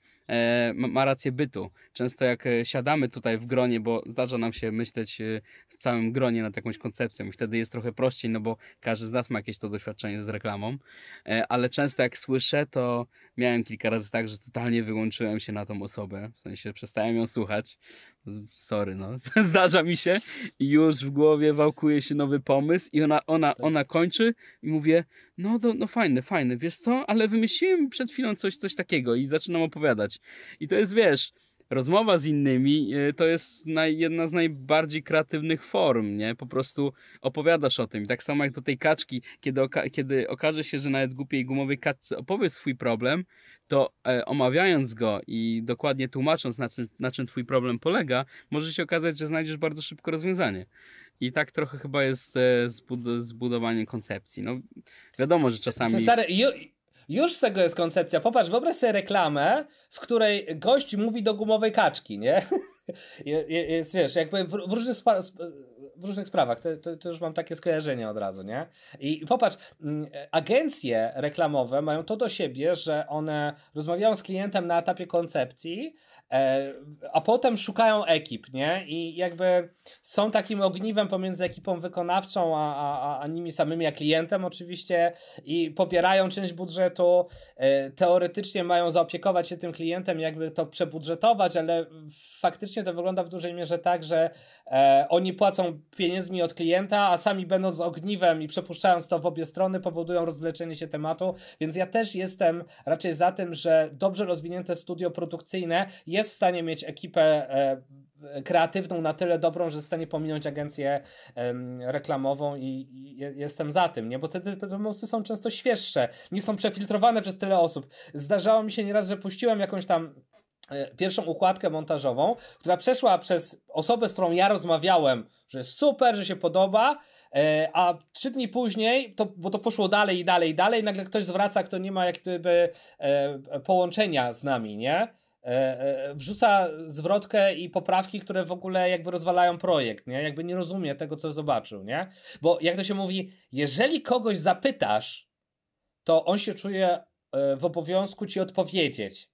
[SPEAKER 2] ma rację bytu. Często jak siadamy tutaj w gronie, bo zdarza nam się myśleć w całym gronie nad jakąś koncepcją wtedy jest trochę prościej, no bo każdy z nas ma jakieś to doświadczenie z reklamą e, ale często jak słyszę, to miałem kilka razy tak, że totalnie wyłączyłem się na tą osobę, w sensie przestałem ją słuchać. Sorry, no, zdarza mi się i już w głowie wałkuje się nowy pomysł i ona, ona, tak. ona kończy i mówię, no, to, no fajne, fajne, wiesz co, ale wymyśliłem przed chwilą coś, coś takiego i zaczynam opowiadać. I to jest, wiesz, rozmowa z innymi y, to jest naj, jedna z najbardziej kreatywnych form, nie? Po prostu opowiadasz o tym. I tak samo jak do tej kaczki, kiedy, oka kiedy okaże się, że nawet głupiej gumowej kaczce opowie swój problem, to e, omawiając go i dokładnie tłumacząc, na czym, na czym twój problem polega, może się okazać, że znajdziesz bardzo szybko rozwiązanie. I tak trochę chyba jest e, zbud zbudowanie koncepcji. No, wiadomo, że czasami...
[SPEAKER 1] Stary, już z tego jest koncepcja. Popatrz, wyobraź sobie reklamę, w której gość mówi do gumowej kaczki, nie? jest, wiesz, jakby w, różnych w różnych sprawach. To, to, to, już mam takie skojarzenie od razu, nie? I popatrz, mm, agencje reklamowe mają to do siebie, że one rozmawiają z klientem na etapie koncepcji, a potem szukają ekip, nie? I jakby są takim ogniwem pomiędzy ekipą wykonawczą, a, a, a nimi samymi, a klientem oczywiście i pobierają część budżetu. E, teoretycznie mają zaopiekować się tym klientem, jakby to przebudżetować, ale faktycznie to wygląda w dużej mierze tak, że e, oni płacą pieniędzmi od klienta, a sami będąc ogniwem i przepuszczając to w obie strony, powodują rozwleczenie się tematu. Więc ja też jestem raczej za tym, że dobrze rozwinięte studio produkcyjne jest w stanie mieć ekipę e, kreatywną na tyle dobrą, że jest w stanie pominąć agencję reklamową i, i, jestem za tym, nie? Bo te, te pomysły są często świeższe, nie są przefiltrowane przez tyle osób. Zdarzało mi się nieraz, że puściłem jakąś tam E, pierwszą układkę montażową, która przeszła przez osobę, z którą ja rozmawiałem, że super, że się podoba, e, a trzy dni później, to, bo to poszło dalej i dalej i dalej, nagle ktoś zwraca, kto nie ma jak gdyby e, połączenia z nami, nie? Wrzuca zwrotkę i poprawki, które w ogóle jakby rozwalają projekt, nie? Jakby nie rozumie tego, co zobaczył, nie? Bo jak to się mówi, jeżeli kogoś zapytasz, to on się czuje w obowiązku ci odpowiedzieć.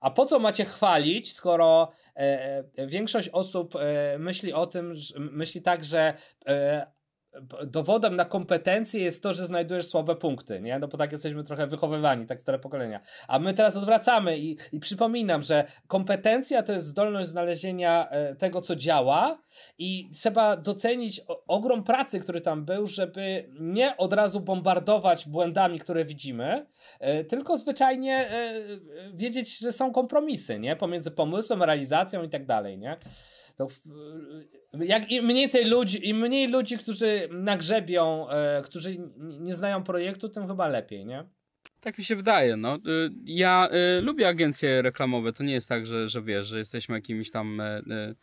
[SPEAKER 1] A po co macie chwalić, skoro e, e, większość osób e, myśli o tym, że, myśli tak, że e, dowodem na kompetencje jest to, że znajdujesz słabe punkty, nie? No bo tak jesteśmy trochę wychowywani, tak stare pokolenia. A my teraz odwracamy i, i przypominam, że kompetencja to jest zdolność znalezienia e, tego, co działa i trzeba docenić ogrom pracy, który tam był, żeby nie od razu bombardować błędami, które widzimy, e, tylko zwyczajnie e, wiedzieć, że są kompromisy, nie? Pomiędzy pomysłem, realizacją i tak dalej, nie? To jak im mniej ludzi, im mniej ludzi, którzy nagrzebią, e, którzy nie znają projektu, tym chyba lepiej, nie?
[SPEAKER 2] Tak mi się wydaje, no. Y, ja y, lubię agencje reklamowe, to nie jest tak, że, że wiesz, że jesteśmy jakimiś tam hejtera, y,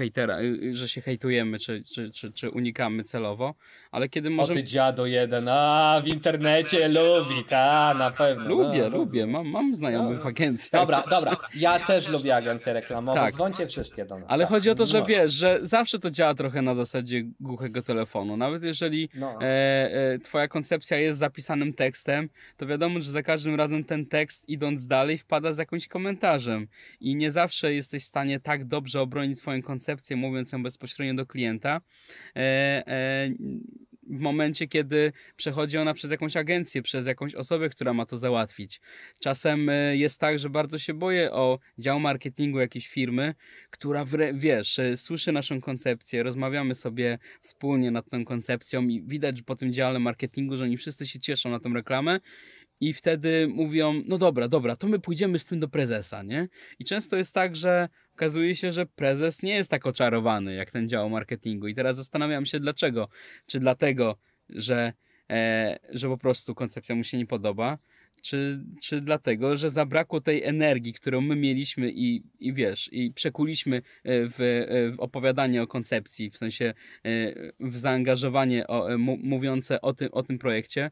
[SPEAKER 2] y, że się hejtujemy, czy, czy, czy, czy unikamy celowo, ale kiedy możemy...
[SPEAKER 1] O ty dziado jeden, a w internecie lubi, ta, na pewno.
[SPEAKER 2] Lubię, no. lubię, mam, mam znajomych no. w agencji.
[SPEAKER 1] Dobra, dobra, ja też lubię agencje reklamowe, tak. dzwońcie wszystkie do nas.
[SPEAKER 2] Ale tak. chodzi o to, że no. wiesz, że zawsze to działa trochę na zasadzie głuchego telefonu, nawet jeżeli no. e, e, twoja koncepcja jest zapisanym tekstem, to wiadomo, że za każdym razem ten tekst idąc dalej wpada z jakimś komentarzem i nie zawsze jesteś w stanie tak dobrze obronić swoją koncepcję, koncepcję, mówiąc ją bezpośrednio do klienta, e, e, w momencie, kiedy przechodzi ona przez jakąś agencję, przez jakąś osobę, która ma to załatwić. Czasem e, jest tak, że bardzo się boję o dział marketingu jakiejś firmy, która wiesz, słyszy naszą koncepcję, rozmawiamy sobie wspólnie nad tą koncepcją i widać po tym dziale marketingu, że oni wszyscy się cieszą na tą reklamę i wtedy mówią, no dobra, dobra, to my pójdziemy z tym do prezesa, nie? I często jest tak, że okazuje się, że prezes nie jest tak oczarowany jak ten dział marketingu. I teraz zastanawiam się dlaczego. Czy dlatego, że, e, że po prostu koncepcja mu się nie podoba, czy, czy dlatego, że zabrakło tej energii, którą my mieliśmy i, i wiesz, i przekuliśmy e, w, e, w opowiadanie o koncepcji, w sensie e, w zaangażowanie o, mówiące o tym, o tym projekcie,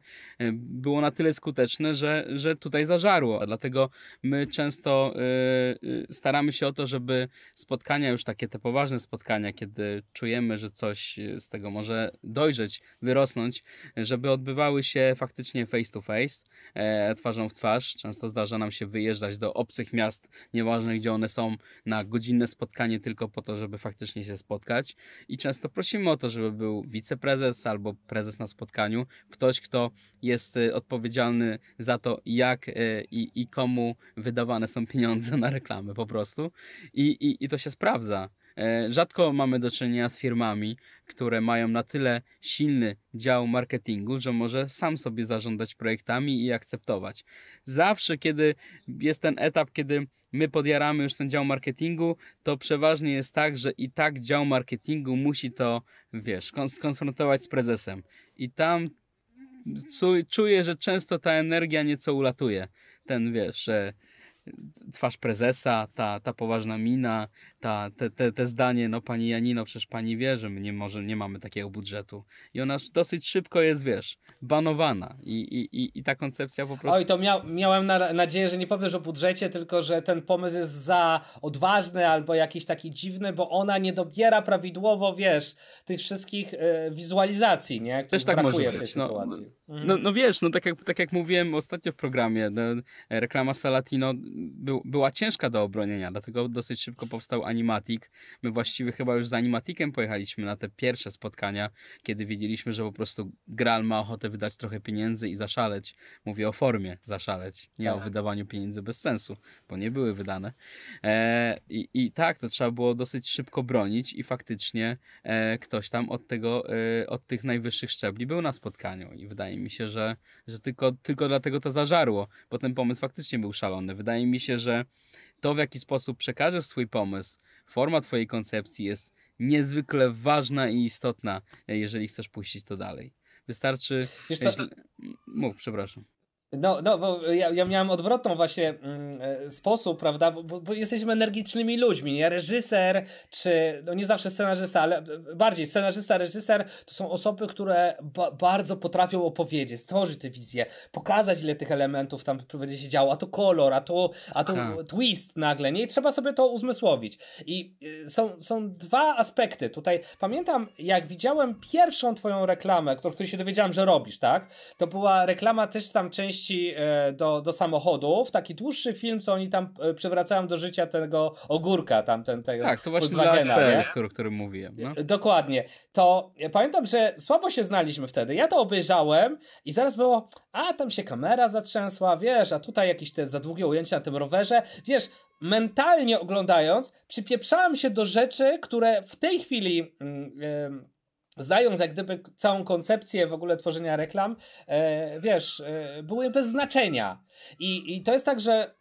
[SPEAKER 2] było na tyle skuteczne, że, że tutaj zażarło. Dlatego my często staramy się o to, żeby spotkania, już takie te poważne spotkania, kiedy czujemy, że coś z tego może dojrzeć, wyrosnąć, żeby odbywały się faktycznie face to face twarzą w twarz. Często zdarza nam się wyjeżdżać do obcych miast, nieważne gdzie one są, na godzinne spotkanie tylko po to, żeby faktycznie się spotkać. I często prosimy o to, żeby był wiceprezes albo prezes na spotkaniu, ktoś, kto jest y, odpowiedzialny za to, jak y, i, i komu wydawane są pieniądze na reklamę po prostu. I, i, i to się sprawdza. E, rzadko mamy do czynienia z firmami, które mają na tyle silny dział marketingu, że może sam sobie zarządzać projektami i akceptować. Zawsze, kiedy jest ten etap, kiedy my podjaramy już ten dział marketingu, to przeważnie jest tak, że i tak dział marketingu musi to, wiesz, skonfrontować z prezesem. I tam czuję, że często ta energia nieco ulatuje. Ten, wiesz, twarz prezesa, ta, ta poważna mina, ta, te, te, te zdanie, no pani Janino, przecież pani wie, że my nie, może, nie mamy takiego budżetu. I ona dosyć szybko jest, wiesz, banowana. I, i, i, i ta koncepcja po prostu...
[SPEAKER 1] Oj, to mia miałem na, nadzieję, że nie powiesz o budżecie, tylko że ten pomysł jest za odważny albo jakiś taki dziwny, bo ona nie dobiera prawidłowo, wiesz, tych wszystkich e, wizualizacji, nie?
[SPEAKER 2] Też tak może być. No, no, no, wiesz, no tak jak, tak jak mówiłem ostatnio w programie, no, reklama Salatino był, była ciężka do obronienia, dlatego dosyć szybko powstał Animatic. My właściwie chyba już z Animaticem pojechaliśmy na te pierwsze spotkania, kiedy wiedzieliśmy, że po prostu Gral ma ochotę wydać trochę pieniędzy i zaszaleć. Mówię o formie zaszaleć, nie tak. o wydawaniu pieniędzy bez sensu, bo nie były wydane. E, i, I tak, to trzeba było dosyć szybko bronić i faktycznie e, ktoś tam od tego, e, od tych najwyższych szczebli był na spotkaniu i wydaje mi się, że, że tylko, tylko dlatego to zażarło, bo ten pomysł faktycznie był szalony. Wydaje mi się, że to, w jaki sposób przekażesz swój pomysł, forma twojej koncepcji jest niezwykle ważna i istotna, jeżeli chcesz puścić to dalej. Wystarczy... Wiesz co? Mów, przepraszam.
[SPEAKER 1] No, no bo ja, ja miałem odwrotną właśnie mm, e, sposób, prawda, bo, bo, jesteśmy energicznymi ludźmi, nie? Reżyser, czy, no nie zawsze scenarzysta, ale bardziej scenarzysta, reżyser to są osoby, które ba bardzo potrafią opowiedzieć, stworzyć tę wizję, pokazać ile tych elementów tam będzie się działo, a to kolor, a to, a to tak. twist nagle, nie? I trzeba sobie to uzmysłowić. I y, są, są dwa aspekty. Tutaj pamiętam, jak widziałem pierwszą twoją reklamę, o której się dowiedziałem, że robisz, tak? To była reklama też tam część e, do, do samochodów, taki dłuższy film, co oni tam e, przywracają do życia tego ogórka, tam ten, tego
[SPEAKER 2] Tak, to właśnie dla SPL, który, który mówiłem. No.
[SPEAKER 1] E, dokładnie. To pamiętam, że słabo się znaliśmy wtedy. Ja to obejrzałem i zaraz było, a tam się kamera zatrzęsła, wiesz, a tutaj jakieś te za długie ujęcia na tym rowerze. Wiesz, mentalnie oglądając, przypieprzałem się do rzeczy, które w tej chwili... Yy, zdając jak gdyby całą koncepcję w ogóle tworzenia reklam, e, wiesz, e, były bez znaczenia. I, I to jest tak, że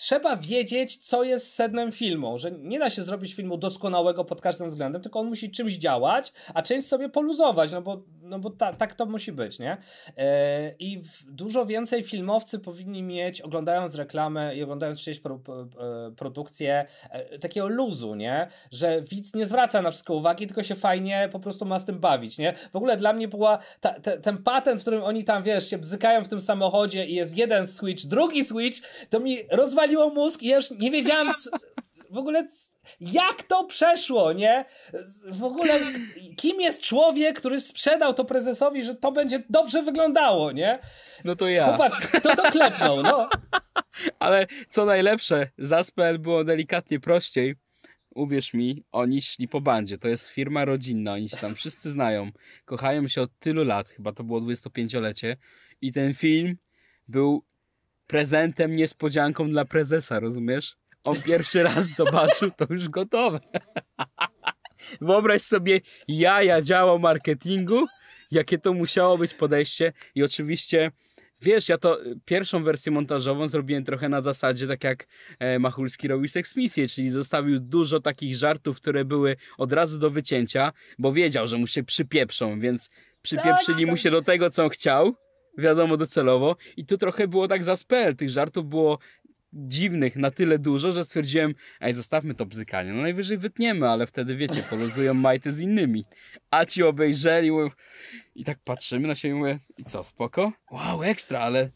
[SPEAKER 1] trzeba wiedzieć, co jest sednem filmu, że nie da się zrobić filmu doskonałego pod każdym względem, tylko on musi czymś działać, a część sobie poluzować, no bo, no bo ta, tak to musi być, nie? Yy, I dużo więcej filmowcy powinni mieć, oglądając reklamę i oglądając czyjeś pro, e, produkcję, e, takiego luzu, nie? Że widz nie zwraca na wszystko uwagi, tylko się fajnie po prostu ma z tym bawić, nie? W ogóle dla mnie była ta, te, ten patent, w którym oni tam, wiesz, się bzykają w tym samochodzie i jest jeden switch, drugi switch, to mi rozwaliło rozwaliło mózg i ja już nie wiedziałem w ogóle jak to przeszło, nie? W ogóle kim jest człowiek, który sprzedał to prezesowi, że to będzie dobrze wyglądało, nie?
[SPEAKER 2] No to ja.
[SPEAKER 1] Popatrz, kto to klepnął, no.
[SPEAKER 2] Ale co najlepsze, Zaspel było delikatnie prościej. Uwierz mi, oni szli po bandzie. To jest firma rodzinna, oni się tam wszyscy znają. Kochają się od tylu lat, chyba to było 25-lecie. I ten film był prezentem, niespodzianką dla prezesa, rozumiesz? On pierwszy raz zobaczył, to już gotowe. Wyobraź sobie, ja, ja działał marketingu, jakie to musiało być podejście i oczywiście Wiesz, ja to pierwszą wersję montażową zrobiłem trochę na zasadzie, tak jak e, Machulski robił seksmisję, czyli zostawił dużo takich żartów, które były od razu do wycięcia, bo wiedział, że mu się przypieprzą, więc przypieprzyli tak, mu tak. się do tego, co on chciał wiadomo docelowo. I tu trochę było tak za spell. Tych żartów było dziwnych na tyle dużo, że stwierdziłem, ej, zostawmy to bzykanie. No najwyżej wytniemy, ale wtedy, wiecie, poluzują majty z innymi. A ci obejrzeli i tak patrzymy na siebie i mówię, i co, spoko? Wow, ekstra, ale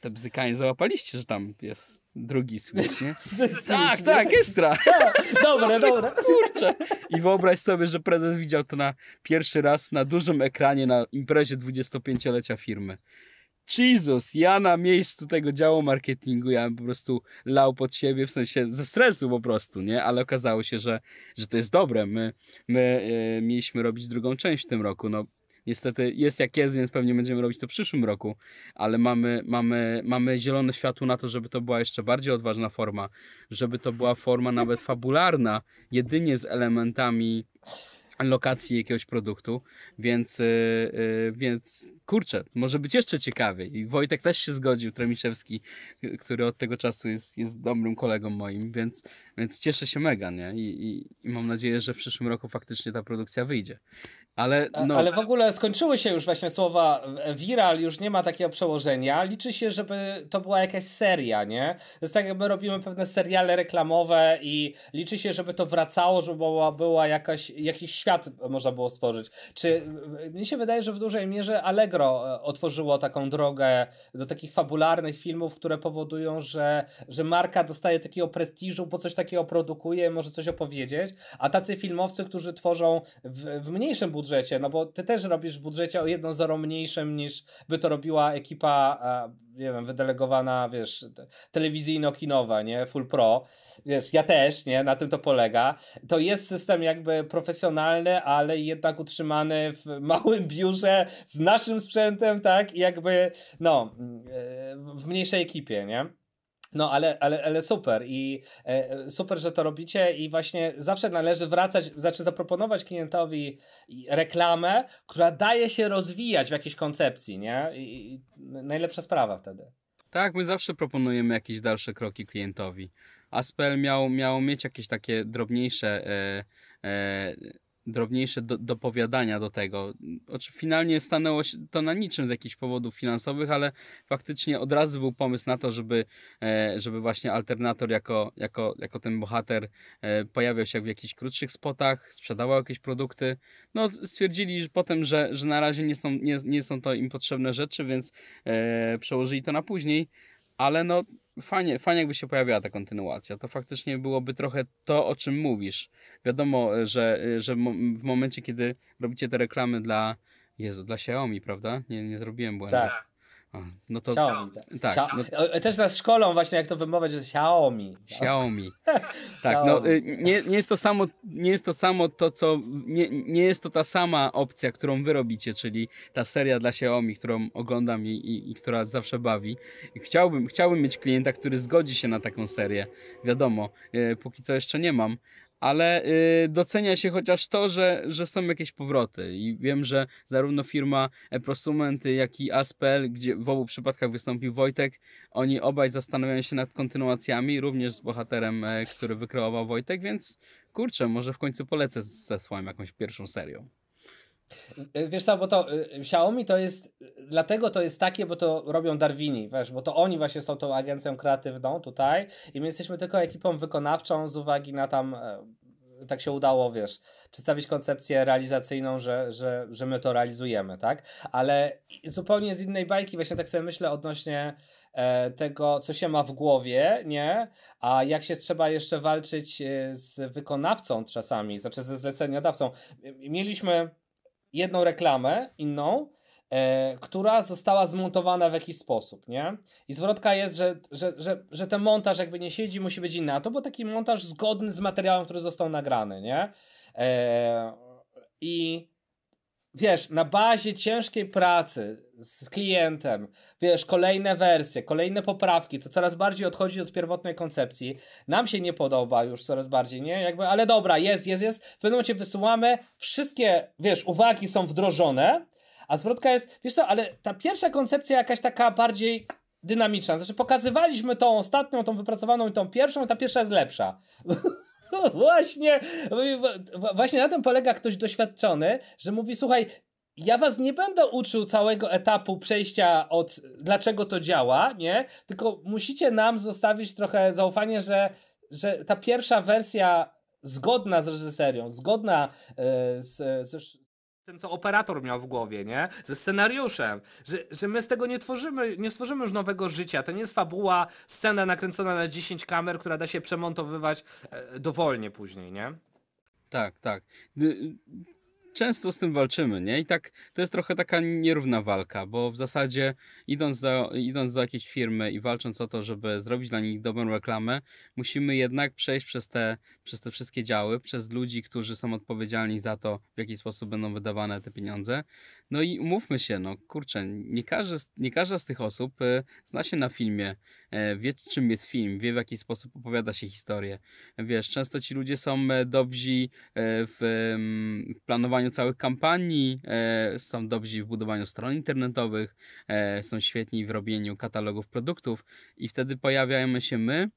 [SPEAKER 2] te bzykanie załapaliście, że tam jest drugi switch, nie? tak, tak, ekstra.
[SPEAKER 1] dobre, dobre.
[SPEAKER 2] Kurczę. I wyobraź sobie, że prezes widział to na pierwszy raz na dużym ekranie na imprezie 25-lecia firmy. Jezus, ja na miejscu tego działu marketingu, ja bym po prostu lał pod siebie, w sensie ze stresu po prostu, nie? Ale okazało się, że, że to jest dobre. My, my e, mieliśmy robić drugą część w tym roku, no Niestety jest jak jest, więc pewnie będziemy robić to w przyszłym roku, ale mamy, mamy, mamy zielone światło na to, żeby to była jeszcze bardziej odważna forma, żeby to była forma nawet fabularna, jedynie z elementami lokacji jakiegoś produktu, więc, yy, więc kurczę, może być jeszcze ciekawiej. I Wojtek też się zgodził, Tremiszewski, który od tego czasu jest, jest dobrym kolegą moim, więc, więc cieszę się mega, nie? I, i, I mam nadzieję, że w przyszłym roku faktycznie ta produkcja wyjdzie. Ale, no...
[SPEAKER 1] Ale w ogóle skończyły się już właśnie słowa viral, już nie ma takiego przełożenia. Liczy się, żeby to była jakaś seria, nie? To jest tak, jakby robimy pewne seriale reklamowe i liczy się, żeby to wracało, żeby była, była jakaś, jakiś świat można było stworzyć. Czy mi się wydaje, że w dużej mierze Allegro e, otworzyło taką drogę do takich fabularnych filmów, które powodują, że, że marka dostaje takiego prestiżu, bo coś takiego produkuje, może coś opowiedzieć, a tacy filmowcy, którzy tworzą w, w mniejszym budżecie budżecie, no bo ty też robisz w budżecie o jedno zero mniejszym niż by to robiła ekipa, nie wiem, wydelegowana, wiesz, telewizyjno-kinowa, nie, full pro, wiesz, ja też, nie, na tym to polega. To jest system jakby profesjonalny, ale jednak utrzymany w małym biurze z naszym sprzętem, tak, i jakby, no, w mniejszej ekipie, nie. No, ale, ale, ale super i e, super, że to robicie i właśnie zawsze należy wracać, znaczy zaproponować klientowi reklamę, która daje się rozwijać w jakiejś koncepcji, nie? I, i najlepsza sprawa wtedy.
[SPEAKER 2] Tak, my zawsze proponujemy jakieś dalsze kroki klientowi. Aspel miał, miał mieć jakieś takie drobniejsze e, e, drobniejsze do, dopowiadania do tego. Finalnie stanęło się to na niczym z jakichś powodów finansowych, ale faktycznie od razu był pomysł na to, żeby, e, żeby właśnie Alternator jako, jako, jako ten bohater e, pojawiał się w jakichś krótszych spotach, sprzedawał jakieś produkty. No stwierdzili że potem, że, że na razie nie są, nie, nie są to im potrzebne rzeczy, więc e, przełożyli to na później ale no fajnie, fajnie jakby się pojawiała ta kontynuacja. To faktycznie byłoby trochę to, o czym mówisz. Wiadomo, że, że w momencie, kiedy robicie te reklamy dla Jezu, dla Xiaomi, prawda? Nie, nie zrobiłem błędu. Tak
[SPEAKER 1] no to Xiaomi, tak. tak no... Też nas szkolą właśnie jak to wymawiać, że Xiaomi.
[SPEAKER 2] Xiaomi. tak, no y, nie, nie jest to samo, nie jest to samo to, co nie, nie jest to ta sama opcja, którą wy robicie, czyli ta seria dla Xiaomi, którą oglądam i, i, i która zawsze bawi. Chciałbym, chciałbym mieć klienta, który zgodzi się na taką serię. Wiadomo, y, póki co jeszcze nie mam, ale y, docenia się chociaż to, że, że są jakieś powroty i wiem, że zarówno firma Prosumenty, jak i Aspel, gdzie w obu przypadkach wystąpił Wojtek, oni obaj zastanawiają się nad kontynuacjami, również z bohaterem, e, który wykreował Wojtek, więc kurczę, może w końcu polecę ze swoją jakąś pierwszą serią.
[SPEAKER 1] Y, wiesz co, bo to y, Xiaomi to jest, dlatego to jest takie, bo to robią Darwini, wiesz, bo to oni właśnie są tą agencją kreatywną tutaj i my jesteśmy tylko ekipą wykonawczą z uwagi na tam, e, tak się udało, wiesz, przedstawić koncepcję realizacyjną, że, że, że my to realizujemy, tak? Ale zupełnie z innej bajki, właśnie tak sobie myślę odnośnie e, tego, co się ma w głowie, nie? A jak się trzeba jeszcze walczyć e, z wykonawcą czasami, znaczy ze zleceniodawcą. Mieliśmy jedną reklamę, inną, e, która została zmontowana w jakiś sposób, nie? I zwrotka jest, że, że, że, że ten montaż jakby nie siedzi, musi być inny. A to był taki montaż zgodny z materiałem, który został nagrany, nie? E, I wiesz, na bazie ciężkiej pracy z klientem, wiesz, kolejne wersje, kolejne poprawki, to coraz bardziej odchodzi od pierwotnej koncepcji. Nam się nie podoba już coraz bardziej, nie? Jakby, ale dobra, jest, jest, jest. W pewnym momencie wysyłamy, wszystkie, wiesz, uwagi są wdrożone, a zwrotka jest, wiesz co, ale ta pierwsza koncepcja jakaś taka bardziej dynamiczna. Znaczy, pokazywaliśmy tą ostatnią, tą wypracowaną i tą pierwszą, ta pierwsza jest lepsza. Właśnie, właśnie na tym polega ktoś doświadczony, że mówi, słuchaj, ja was nie będę uczył całego etapu przejścia od dlaczego to działa, nie? Tylko musicie nam zostawić trochę zaufanie, że, że ta pierwsza wersja zgodna z reżyserią, zgodna yy, z, z, tym, co operator miał w głowie, nie? Ze scenariuszem, że, że my z tego nie tworzymy, nie stworzymy już nowego życia. To nie jest fabuła, scena nakręcona na 10 kamer, która da się przemontowywać e, dowolnie później, nie?
[SPEAKER 2] Tak, tak często z tym walczymy, nie? I tak to jest trochę taka nierówna walka, bo w zasadzie idąc do, idąc do jakiejś firmy i walcząc o to, żeby zrobić dla nich dobrą reklamę, musimy jednak przejść przez te, przez te wszystkie działy, przez ludzi, którzy są odpowiedzialni za to, w jaki sposób będą wydawane te pieniądze. No i umówmy się, no kurczę, nie, każdy, nie każda z tych osób y, zna się na filmie, e, wie czym jest film, wie w jaki sposób opowiada się historię. Wiesz, często ci ludzie są e, dobrzy e, w mm, planowaniu całych kampanii, są dobrzy w budowaniu stron internetowych, są świetni w robieniu katalogów produktów i wtedy pojawiamy się my,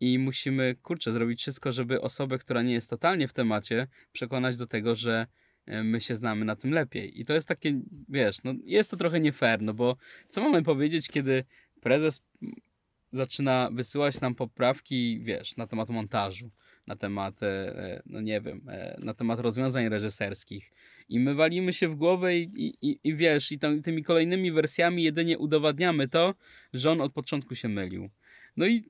[SPEAKER 2] i musimy, kurczę, zrobić wszystko, żeby osobę, która nie jest totalnie w temacie, przekonać do tego, że my się znamy na tym lepiej. I to jest takie, wiesz, no jest to trochę nie fair, no bo co mamy powiedzieć, kiedy prezes zaczyna wysyłać nam poprawki, wiesz, na temat montażu, na temat, e, e, no nie wiem, na temat rozwiązań reżyserskich. I my walimy się w głowę i, i, i wiesz, i tymi kolejnymi wersjami jedynie udowadniamy to, że on od początku się mylił. No i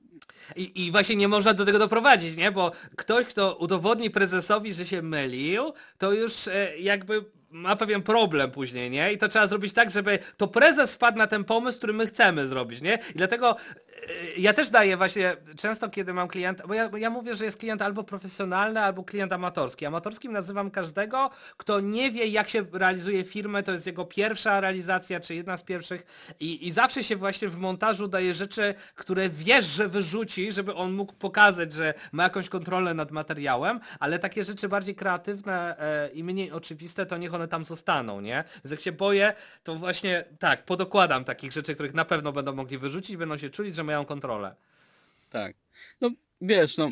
[SPEAKER 1] i, I właśnie nie można do tego doprowadzić, nie? Bo ktoś, kto udowodni prezesowi, że się mylił, to już e, jakby ma pewien problem później, nie? I to trzeba zrobić tak, żeby to prezes wpadł na ten pomysł, który my chcemy zrobić, nie? I dlatego ja też daję właśnie, często kiedy mam klienta, bo ja, ja mówię, że jest klient albo profesjonalny, albo klient amatorski. Amatorskim nazywam każdego, kto nie wie, jak się realizuje firmę, to jest jego pierwsza realizacja, czy jedna z pierwszych i, i zawsze się właśnie w montażu daje rzeczy, które wiesz, że wyrzuci, żeby on mógł pokazać, że ma jakąś kontrolę nad materiałem, ale takie rzeczy bardziej kreatywne yy, i mniej oczywiste, to niech one tam zostaną, nie? Więc jak się boję, to właśnie tak, podokładam takich rzeczy, których na pewno będą mogli wyrzucić, będą się czuli, że mają kontrolę.
[SPEAKER 2] Tak. No wiesz, no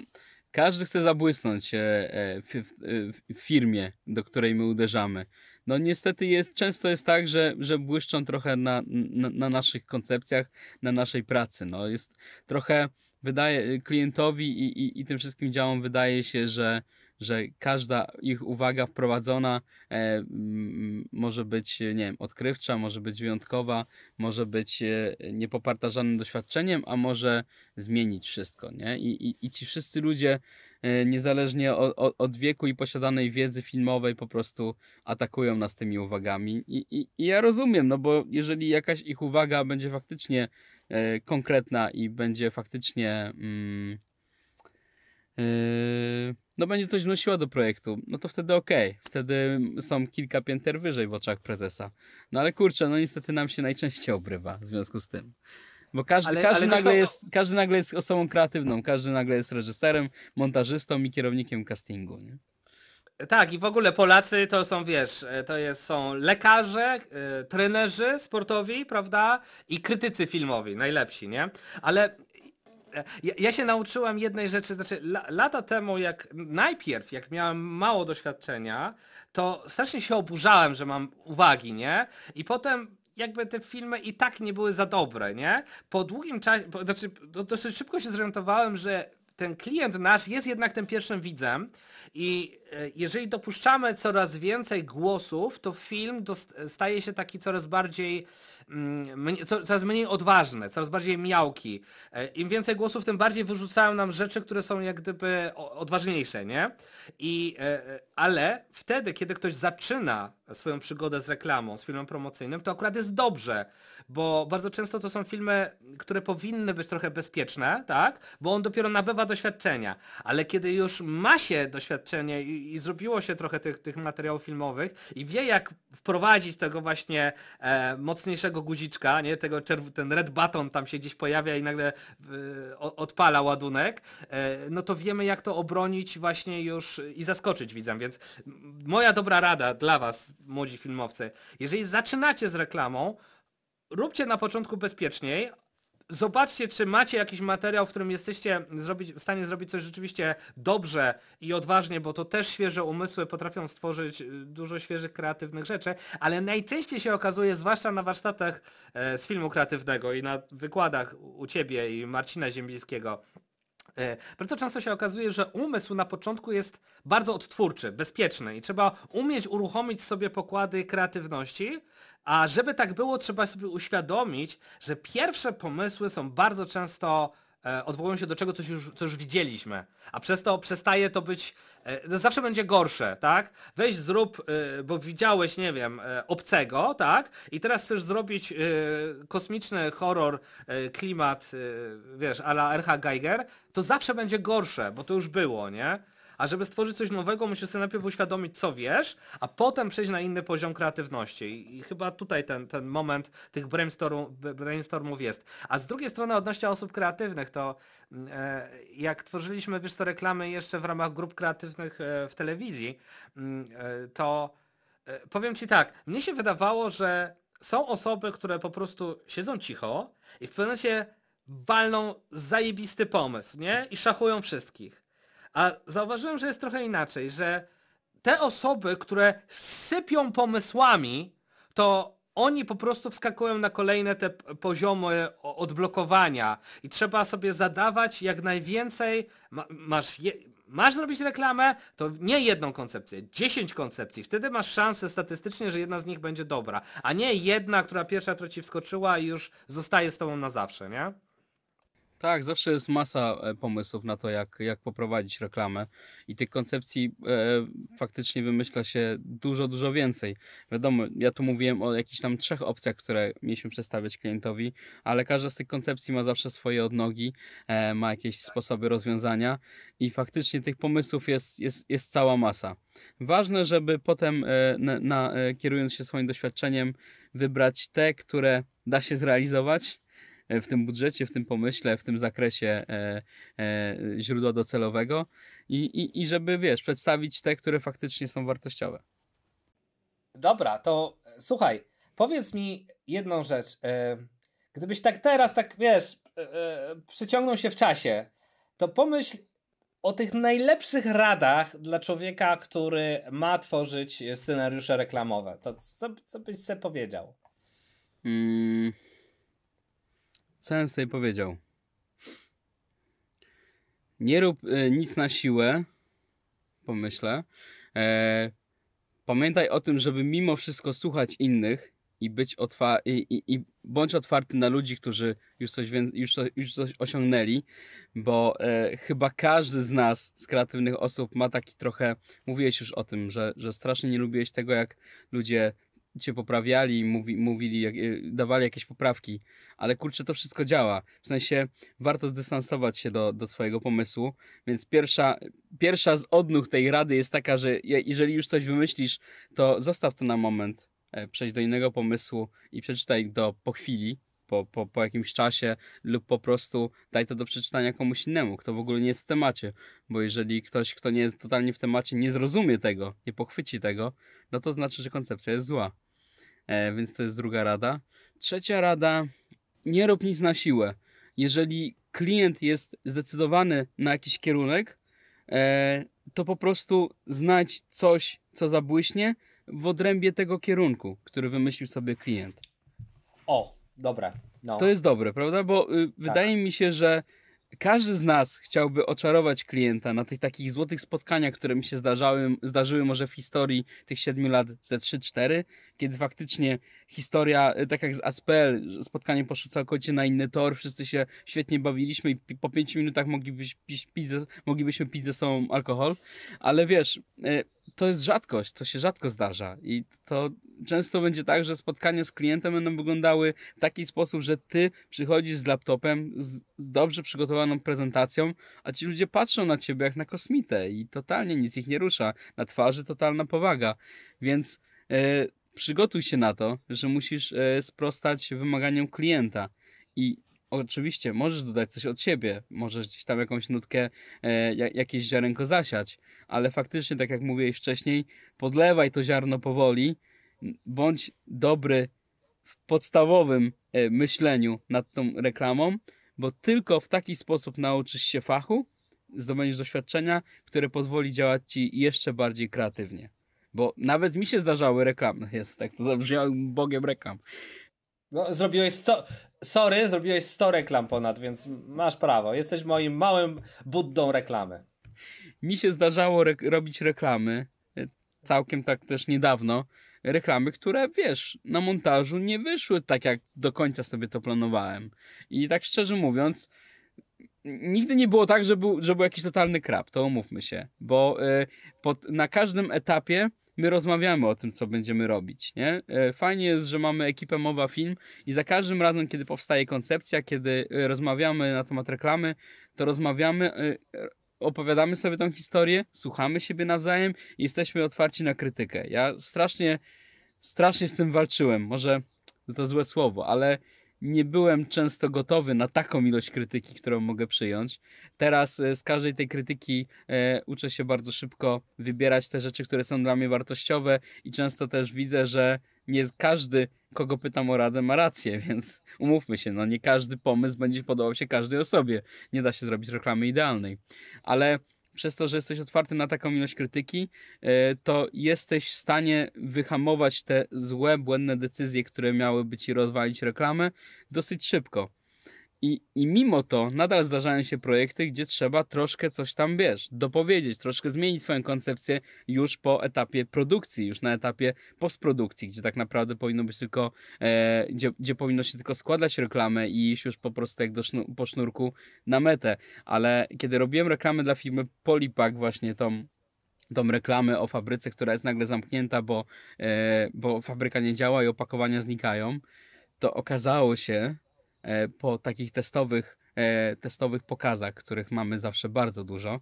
[SPEAKER 2] każdy chce zabłysnąć e, e, w, firmie, do której my uderzamy. No niestety jest, często jest tak, że, że błyszczą trochę na, na, na naszych koncepcjach, na naszej pracy. No jest trochę, wydaje klientowi i, i, i tym wszystkim działom wydaje się, że że każda ich uwaga wprowadzona e, może być, nie wiem, odkrywcza, może być wyjątkowa, może być e, niepoparta żadnym doświadczeniem, a może zmienić wszystko, nie? I, i, i ci wszyscy ludzie, e, niezależnie od, od, wieku i posiadanej wiedzy filmowej, po prostu atakują nas tymi uwagami. I, i, i ja rozumiem, no bo jeżeli jakaś ich uwaga będzie faktycznie e, konkretna i będzie faktycznie. Mm, no będzie coś wnosiła do projektu, no to wtedy okej. Okay. Wtedy są kilka pięter wyżej w oczach prezesa. No ale kurczę, no niestety nam się najczęściej obrywa w związku z tym. Bo każdy, ale, każdy, ale nagle jest, każdy nagle jest osobą kreatywną, każdy nagle jest reżyserem, montażystą i kierownikiem castingu. Nie?
[SPEAKER 1] Tak, i w ogóle Polacy to są, wiesz, to jest, są lekarze, y, trenerzy sportowi, prawda? I krytycy filmowi, najlepsi, nie? Ale ja, się nauczyłem jednej rzeczy, znaczy lata temu, jak najpierw, jak miałem mało doświadczenia, to strasznie się oburzałem, że mam uwagi, nie? I potem jakby te filmy i tak nie były za dobre, nie? Po długim czasie, po, znaczy dosyć szybko się zorientowałem, że ten klient nasz jest jednak tym pierwszym widzem i e, jeżeli dopuszczamy coraz więcej głosów, to film staje się taki coraz bardziej coraz mniej odważne, coraz bardziej miałki. E, Im więcej głosów, tym bardziej wyrzucają nam rzeczy, które są jak gdyby odważniejsze, nie? I, e, e, ale wtedy, kiedy ktoś zaczyna swoją przygodę z reklamą, z filmem promocyjnym, to akurat jest dobrze, bo bardzo często to są filmy, które powinny być trochę bezpieczne, tak? Bo on dopiero nabywa doświadczenia. Ale kiedy już ma się doświadczenie i, i zrobiło się trochę tych, tych materiałów filmowych i wie, jak wprowadzić tego właśnie e, mocniejszego guziczka, nie? Tego ten red button tam się gdzieś pojawia i nagle odpala ładunek, e, no to wiemy, jak to obronić właśnie już i zaskoczyć widzem. Więc moja dobra rada dla Was, młodzi filmowcy, jeżeli zaczynacie z reklamą, róbcie na początku bezpieczniej, Zobaczcie, czy macie jakiś materiał, w którym jesteście zrobić, w stanie zrobić coś rzeczywiście dobrze i odważnie, bo to też świeże umysły potrafią stworzyć y, dużo świeżych, kreatywnych rzeczy, ale najczęściej się okazuje, zwłaszcza na warsztatach e, z filmu kreatywnego i na wykładach u ciebie i Marcina Ziembińskiego, bardzo często się okazuje, że umysł na początku jest bardzo odtwórczy, bezpieczny i trzeba umieć uruchomić sobie pokłady kreatywności, a żeby tak było, trzeba sobie uświadomić, że pierwsze pomysły są bardzo często e, odwołują się do czegoś, co już, co już widzieliśmy, a przez to przestaje to być, e, no zawsze będzie gorsze, tak? Weź zrób, e, bo widziałeś, nie wiem, e, obcego, tak? I teraz chcesz zrobić e, kosmiczny horror, e, klimat, e, wiesz, a la R.H. Geiger, to zawsze będzie gorsze, bo to już było, nie? A żeby stworzyć coś nowego, musisz sobie najpierw uświadomić, co wiesz, a potem przejść na inny poziom kreatywności. I, chyba tutaj ten, ten moment tych brainstorm, brainstormów jest. A z drugiej strony, odnośnie osób kreatywnych, to e, jak tworzyliśmy, wiesz co, reklamy jeszcze w ramach grup kreatywnych e, w telewizji, mm, e, to powiem ci tak, mnie się wydawało, że są osoby, które po prostu siedzą cicho i w pewnym momencie walną zajebisty pomysł, nie? I szachują wszystkich. A zauważyłem, że jest trochę inaczej, że te osoby, które sypią pomysłami, to oni po prostu wskakują na kolejne te poziomy odblokowania i trzeba sobie zadawać jak najwięcej. Ma, masz, je, masz zrobić reklamę, to nie jedną koncepcję, 10 koncepcji. Wtedy masz szansę statystycznie, że jedna z nich będzie dobra, a nie jedna, która pierwsza, która ci wskoczyła i już zostaje z tobą na zawsze, nie?
[SPEAKER 2] Tak, zawsze jest masa e, pomysłów na to, jak, jak poprowadzić reklamę i tych koncepcji e, faktycznie wymyśla się dużo, dużo więcej. Wiadomo, ja tu mówiłem o jakichś tam trzech opcjach, które mieliśmy przedstawiać klientowi, ale każda z tych koncepcji ma zawsze swoje odnogi, e, ma jakieś sposoby rozwiązania i faktycznie tych pomysłów jest, jest, jest cała masa. Ważne, żeby potem, e, na, na, e, kierując się swoim doświadczeniem, wybrać te, które da się zrealizować w tym budżecie, w tym pomyśle, w tym zakresie e, e, źródła docelowego i, i, i żeby, wiesz, przedstawić te, które faktycznie są wartościowe.
[SPEAKER 1] Dobra, to e, słuchaj, powiedz mi jedną rzecz. e, Gdybyś tak teraz, tak wiesz, e, e, przyciągnął się w czasie, to pomyśl o tych najlepszych radach dla człowieka, który ma tworzyć scenariusze reklamowe. Co, co, co byś sobie powiedział?
[SPEAKER 2] Mm, bym sobie powiedział? Nie rób e, nic na siłę, pomyślę. E, pamiętaj o tym, żeby mimo wszystko słuchać innych i być otwa- i, i, i bądź otwarty na ludzi, którzy już coś, już, już coś osiągnęli, bo e, chyba każdy z nas, z kreatywnych osób, ma taki trochę. Mówiłeś już o tym, że, że strasznie nie lubiłeś tego, jak ludzie cię poprawiali, mówi, mówili, y, dawali jakieś poprawki, ale kurczę, to wszystko działa. W sensie warto zdystansować się do, do swojego pomysłu, więc pierwsza, pierwsza z odnóg tej rady jest taka, że je- jeżeli już coś wymyślisz, to zostaw to na moment, e, przejdź do innego pomysłu i przeczytaj go po chwili, po, po, po jakimś czasie lub po prostu daj to do przeczytania komuś innemu, kto w ogóle nie jest w temacie, bo jeżeli ktoś, kto nie jest totalnie w temacie, nie zrozumie tego, nie pochwyci tego, no to znaczy, że koncepcja jest zła. E, więc to jest druga rada. Trzecia rada, nie rób nic na siłę. Jeżeli klient jest zdecydowany na jakiś kierunek, e, to po prostu znajdź coś, co zabłyśnie w odrębie tego kierunku, który wymyślił sobie klient.
[SPEAKER 1] O, dobra. No.
[SPEAKER 2] To jest dobre, prawda? Bo y, wydaje mi się, że każdy z nas chciałby oczarować klienta na tych takich złotych spotkaniach, które mi się zdarzały, zdarzyły może w historii tych siedmiu lat ze 3-4, kiedy faktycznie historia, y, tak jak z Aspel, że spotkanie poszło całkowicie na inny tor, wszyscy się świetnie bawiliśmy i po pięciu minutach moglibyś, pić, pić ze, moglibyśmy pić ze sobą alkohol, ale wiesz, y, to jest rzadkość, to się rzadko zdarza i to często będzie tak, że spotkania z klientem będą wyglądały w taki sposób, że ty przychodzisz z laptopem, z, dobrze przygotowaną prezentacją, a ci ludzie patrzą na ciebie jak na kosmitę i totalnie nic ich nie rusza. Na twarzy totalna powaga. Więc e, przygotuj się na to, że musisz e, sprostać wymaganiom klienta i Oczywiście, możesz dodać coś od siebie, możesz gdzieś tam jakąś nutkę, e, ja- jakieś ziarenko zasiać, ale faktycznie, tak jak mówiłeś wcześniej, podlewaj to ziarno powoli, bądź dobry w podstawowym e, myśleniu nad tą reklamą, bo tylko w taki sposób nauczysz się fachu, zdobędziesz doświadczenia, które pozwoli działać ci jeszcze bardziej kreatywnie. Bo nawet mi się zdarzały reklamy, jest tak, to zabrzmiało bogiem reklam.
[SPEAKER 1] No, zrobiłeś 100. Sorry, zrobiłeś 100 reklam ponad, więc masz prawo. Jesteś moim małym buddą reklamy.
[SPEAKER 2] Mi się zdarzało re robić reklamy, e, całkiem tak też niedawno, reklamy, które wiesz, na montażu nie wyszły tak, jak do końca sobie to planowałem. I tak szczerze mówiąc, nigdy nie było tak, że był, że był jakiś totalny krab, to umówmy się, bo y, pod, na każdym etapie my rozmawiamy o tym, co będziemy robić, nie? Y, fajnie jest, że mamy ekipę Mowa Film i za każdym razem, kiedy powstaje koncepcja, kiedy y, rozmawiamy na temat reklamy, to rozmawiamy, y, opowiadamy sobie tą historię, słuchamy siebie nawzajem i jesteśmy otwarci na krytykę. Ja strasznie, strasznie z tym walczyłem, może to złe słowo, ale nie byłem często gotowy na taką ilość krytyki, którą mogę przyjąć. Teraz e, z każdej tej krytyki e, uczę się bardzo szybko wybierać te rzeczy, które są dla mnie wartościowe i często też widzę, że nie każdy, kogo pytam o radę, ma rację, więc umówmy się, no nie każdy pomysł będzie podobał się każdej osobie. Nie da się zrobić reklamy idealnej. Ale przez to, że jesteś otwarty na taką ilość krytyki, e, to jesteś w stanie wyhamować te złe, błędne decyzje, które miałyby ci rozwalić reklamę dosyć szybko. I, I mimo to nadal zdarzają się projekty, gdzie trzeba troszkę coś tam, wiesz, dopowiedzieć, troszkę zmienić swoją koncepcję już po etapie produkcji, już na etapie postprodukcji, gdzie tak naprawdę powinno być tylko, e, gdzie, gdzie powinno się tylko składać reklamę i iść już po prostu jak do sznu, po sznurku na metę. Ale kiedy robiłem reklamę dla firmy Polipak, właśnie tą tą reklamę o fabryce, która jest nagle zamknięta, bo, e, bo fabryka nie działa i opakowania znikają, to okazało się, po takich testowych, e, testowych pokazach, których mamy zawsze bardzo dużo,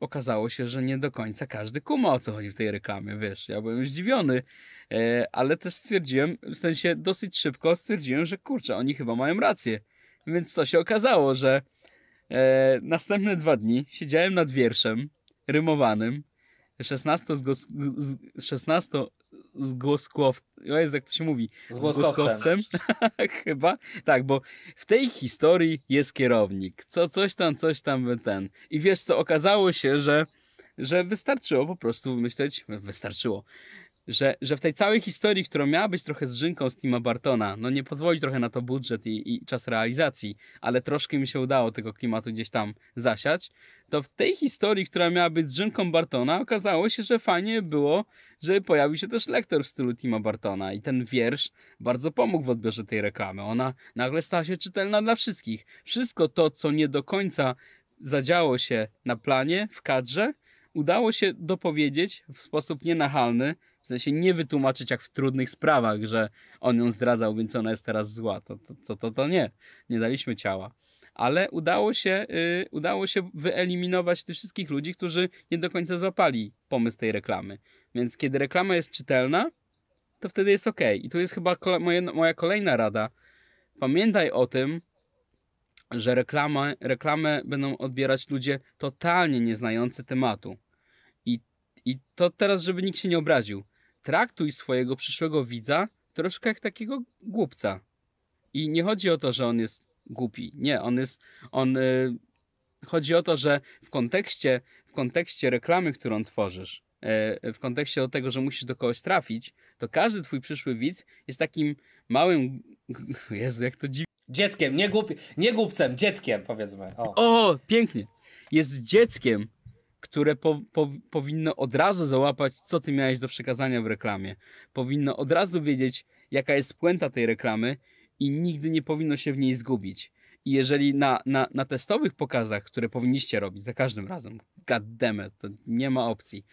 [SPEAKER 2] okazało się, że nie do końca każdy kuma o co chodzi w tej reklamie, wiesz, ja byłem zdziwiony, e, ale też stwierdziłem, w sensie dosyć szybko stwierdziłem, że kurczę, oni chyba mają rację, więc to się okazało, że następne dwa dni siedziałem nad wierszem rymowanym, 16 zgłos... 16 zgłoskowcem, jak to się mówi?
[SPEAKER 1] Zgłoskowcem.
[SPEAKER 2] Chyba. Tak, bo w tej historii jest kierownik. Co, coś tam, coś tam, ten. I wiesz co, okazało się, że, że wystarczyło po prostu myśleć, wystarczyło że, że w tej całej historii, która miała być trochę zżynką z Tima Bartona, no nie pozwoli trochę na to budżet i, i czas realizacji, ale troszkę mi się udało tego klimatu gdzieś tam zasiać, to w tej historii, która miała być zżynką Bartona, okazało się, że fajnie było, że pojawił się też lektor w stylu Tima Bartona i ten wiersz bardzo pomógł w odbiorze tej reklamy. Ona nagle stała się czytelna dla wszystkich. Wszystko to, co nie do końca zadziało się na planie, w kadrze, udało się dopowiedzieć w sposób nienachalny, w sensie nie wytłumaczyć jak w trudnych sprawach, że on ją zdradzał, więc ona jest teraz zła. To, to, to, to, to nie. Nie daliśmy ciała. Ale udało się, yy, udało się wyeliminować tych wszystkich ludzi, którzy nie do końca złapali pomysł tej reklamy. Więc kiedy reklama jest czytelna, to wtedy jest ok. I tu jest chyba kole moje, moja kolejna rada. Pamiętaj o tym, że reklamę, reklamę będą odbierać ludzie totalnie nieznający tematu. I, I to teraz, żeby nikt się nie obraził traktuj swojego przyszłego widza troszkę jak takiego głupca. I nie chodzi o to, że on jest głupi. Nie, on jest. On, y, chodzi o to, że w kontekście, w kontekście reklamy, którą tworzysz, y, w kontekście do tego, że musisz do kogoś trafić, to każdy twój przyszły widz jest takim małym. Jezu, jak to dziwnie.
[SPEAKER 1] Dzieckiem, nie, głupi, nie głupcem, dzieckiem, powiedzmy.
[SPEAKER 2] O. o, pięknie. Jest dzieckiem, które po, po, powinno od razu załapać, co ty miałeś do przekazania w reklamie. Powinno od razu wiedzieć, jaka jest puenta tej reklamy i nigdy nie powinno się w niej zgubić. I jeżeli na, na, na testowych pokazach, które powinniście robić za każdym razem, goddammit, to nie ma opcji,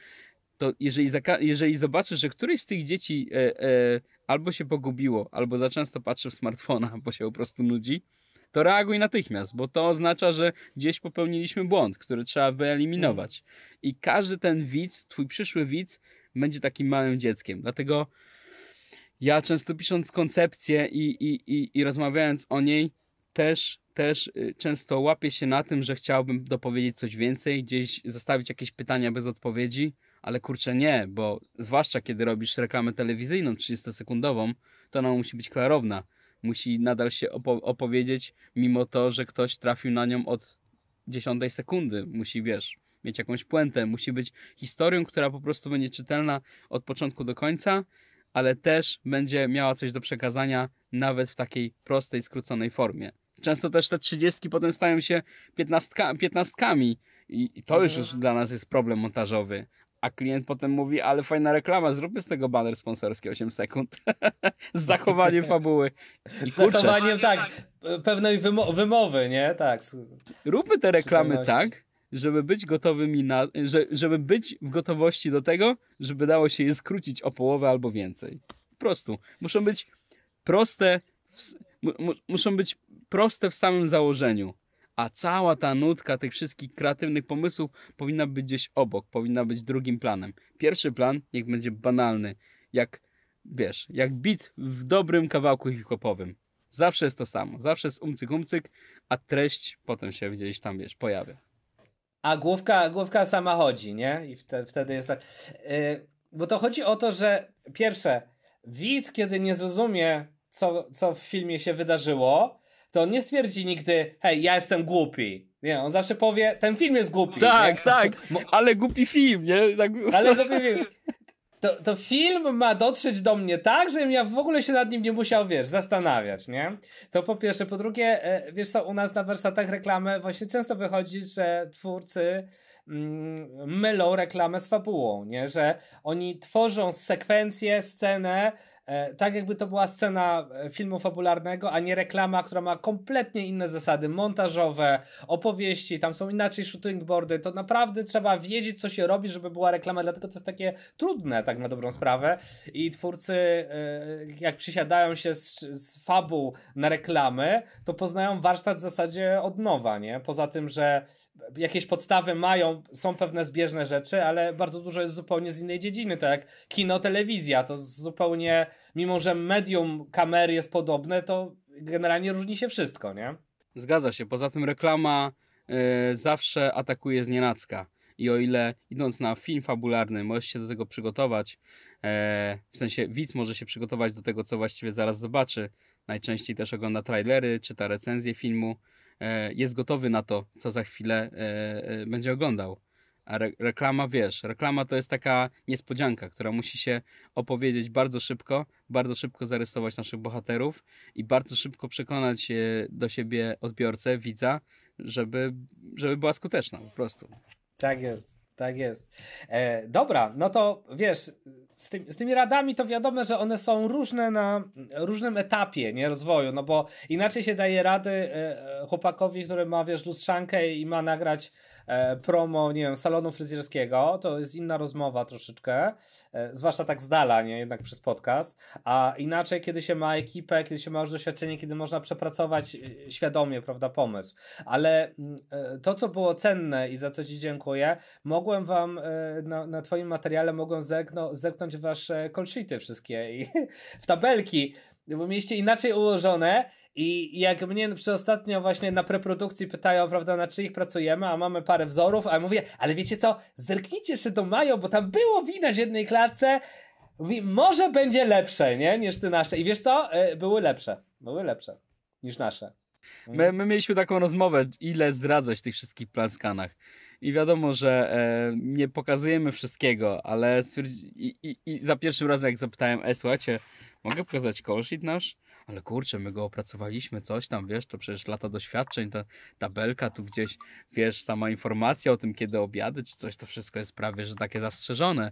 [SPEAKER 2] to jeżeli, jeżeli zobaczysz, że któreś z tych dzieci e, e, albo się pogubiło, albo za często patrzy w smartfona, bo się po prostu nudzi, to reaguj natychmiast, bo to oznacza, że gdzieś popełniliśmy błąd, który trzeba wyeliminować. I każdy ten widz, twój przyszły widz, będzie takim małym dzieckiem. Dlatego ja często pisząc koncepcję i, i, i, i rozmawiając o niej, też, też y, często łapię się na tym, że chciałbym dopowiedzieć coś więcej, gdzieś zostawić jakieś pytania bez odpowiedzi, ale kurczę nie, bo zwłaszcza kiedy robisz reklamę telewizyjną 30-sekundową, to ona musi być klarowna musi nadal się opo opowiedzieć, mimo to, że ktoś trafił na nią od dziesiątej sekundy. Musi, wiesz, mieć jakąś puentę, musi być historią, która po prostu będzie czytelna od początku do końca, ale też będzie miała coś do przekazania nawet w takiej prostej, skróconej formie. Często też te trzydziestki potem stają się piętnastka, piętnastkami i to już, już dla nas jest problem montażowy, a klient potem mówi, ale fajna reklama, zróbmy z tego banner sponsorski 8 sekund. z zachowaniem fabuły.
[SPEAKER 1] I z zachowaniem, tak, pewnej wymo wymowy, nie? Tak.
[SPEAKER 2] Róbmy te reklamy tak, żeby być gotowymi na, że, żeby być w gotowości do tego, żeby dało się je skrócić o połowę albo więcej. Po prostu. Muszą być proste, w, muszą być proste w samym założeniu. A cała ta nutka tych wszystkich kreatywnych pomysłów powinna być gdzieś obok, powinna być drugim planem. Pierwszy plan niech będzie banalny, jak wiesz, jak bit w dobrym kawałku hip-hopowym. Zawsze jest to samo, zawsze jest umcyk umcyk, a treść potem się gdzieś tam, wiesz, pojawia.
[SPEAKER 1] A główka, główka sama chodzi, nie? I wtedy, jest tak. Yy, bo to chodzi o to, że pierwsze, widz, kiedy nie zrozumie, co, co w filmie się wydarzyło, to on nie stwierdzi nigdy, hej, ja jestem głupi. Nie, on zawsze powie, ten film jest głupi.
[SPEAKER 2] Tak,
[SPEAKER 1] nie?
[SPEAKER 2] tak, ale głupi film, nie? Tak...
[SPEAKER 1] Ale głupi film. To, to film ma dotrzeć do mnie tak, żebym ja w ogóle się nad nim nie musiał, wiesz, zastanawiać, nie? To po pierwsze. Po drugie, e, wiesz co, u nas na warsztatach reklamy właśnie często wychodzi, że twórcy mm, mylą reklamę z fabułą, nie? Że oni tworzą sekwencję, scenę, tak jakby to była scena e, filmu fabularnego, a nie reklama, która ma kompletnie inne zasady montażowe, opowieści, tam są inaczej shooting boardy, to naprawdę trzeba wiedzieć, co się robi, żeby była reklama, dlatego to jest takie trudne, tak na dobrą sprawę i twórcy, e, jak przysiadają się z, z fabuł na reklamy, to poznają warsztat w zasadzie od nowa, nie? Poza tym, że jakieś podstawy mają, są pewne zbieżne rzeczy, ale bardzo dużo jest zupełnie z innej dziedziny, tak jak kino, telewizja, to zupełnie, mimo że medium kamery jest podobne, to generalnie różni się wszystko, nie?
[SPEAKER 2] Zgadza się, poza tym reklama y, zawsze atakuje z nienacka. I o ile idąc na film fabularny możesz się do tego przygotować, e, w sensie widz może się przygotować do tego, co właściwie zaraz zobaczy, najczęściej też ogląda trailery, czyta recenzję filmu, E, jest gotowy na to, co za chwilę e, e, będzie oglądał. A re reklama, wiesz, reklama to jest taka niespodzianka, która musi się opowiedzieć bardzo szybko, bardzo szybko zarysować naszych bohaterów i bardzo szybko przekonać do siebie odbiorcę, widza, żeby, żeby była skuteczna po prostu.
[SPEAKER 1] Tak jest, tak jest. E, dobra, no to wiesz, z, tym, z, tymi radami to wiadomo, że one są różne na różnym etapie nie, rozwoju, no bo inaczej się daje rady e, e, chłopakowi, który ma, wiesz, lustrzankę i ma nagrać e, promo, nie wiem, salonu fryzjerskiego, to jest inna rozmowa troszeczkę, e, zwłaszcza tak z dala, nie, jednak przez podcast, a inaczej, kiedy się ma ekipę, kiedy się ma już doświadczenie, kiedy można przepracować e, świadomie, prawda, pomysł. Ale mm, e, to, co było cenne i za co Ci dziękuję, mogłem Wam na, na Twoim materiale mogłem zekno, zeknąć Wasze kolszyty wszystkie i w tabelki, bo mieliście inaczej ułożone i jak mnie przy ostatnio właśnie na preprodukcji pytają, prawda, na czyich pracujemy, a mamy parę wzorów, a ja mówię, ale wiecie co, zerknijcie się do Majo, bo tam było widać w jednej klatce, Mówi, może będzie lepsze, nie, niż ty nasze. I wiesz co, e, były lepsze, były lepsze niż nasze.
[SPEAKER 2] My, my mieliśmy taką rozmowę, ile zdradzać w tych wszystkich planskanach. I wiadomo, że e, nie pokazujemy wszystkiego, ale stwierdzi... I, i, I, za pierwszym razem, jak zapytałem, e, słuchajcie, mogę pokazać sheet nasz? ale kurczę, my go opracowaliśmy, coś tam, wiesz, to przecież lata doświadczeń, ta tabelka tu gdzieś, wiesz, sama informacja o tym, kiedy obiady, czy coś, to wszystko jest prawie, że takie zastrzeżone.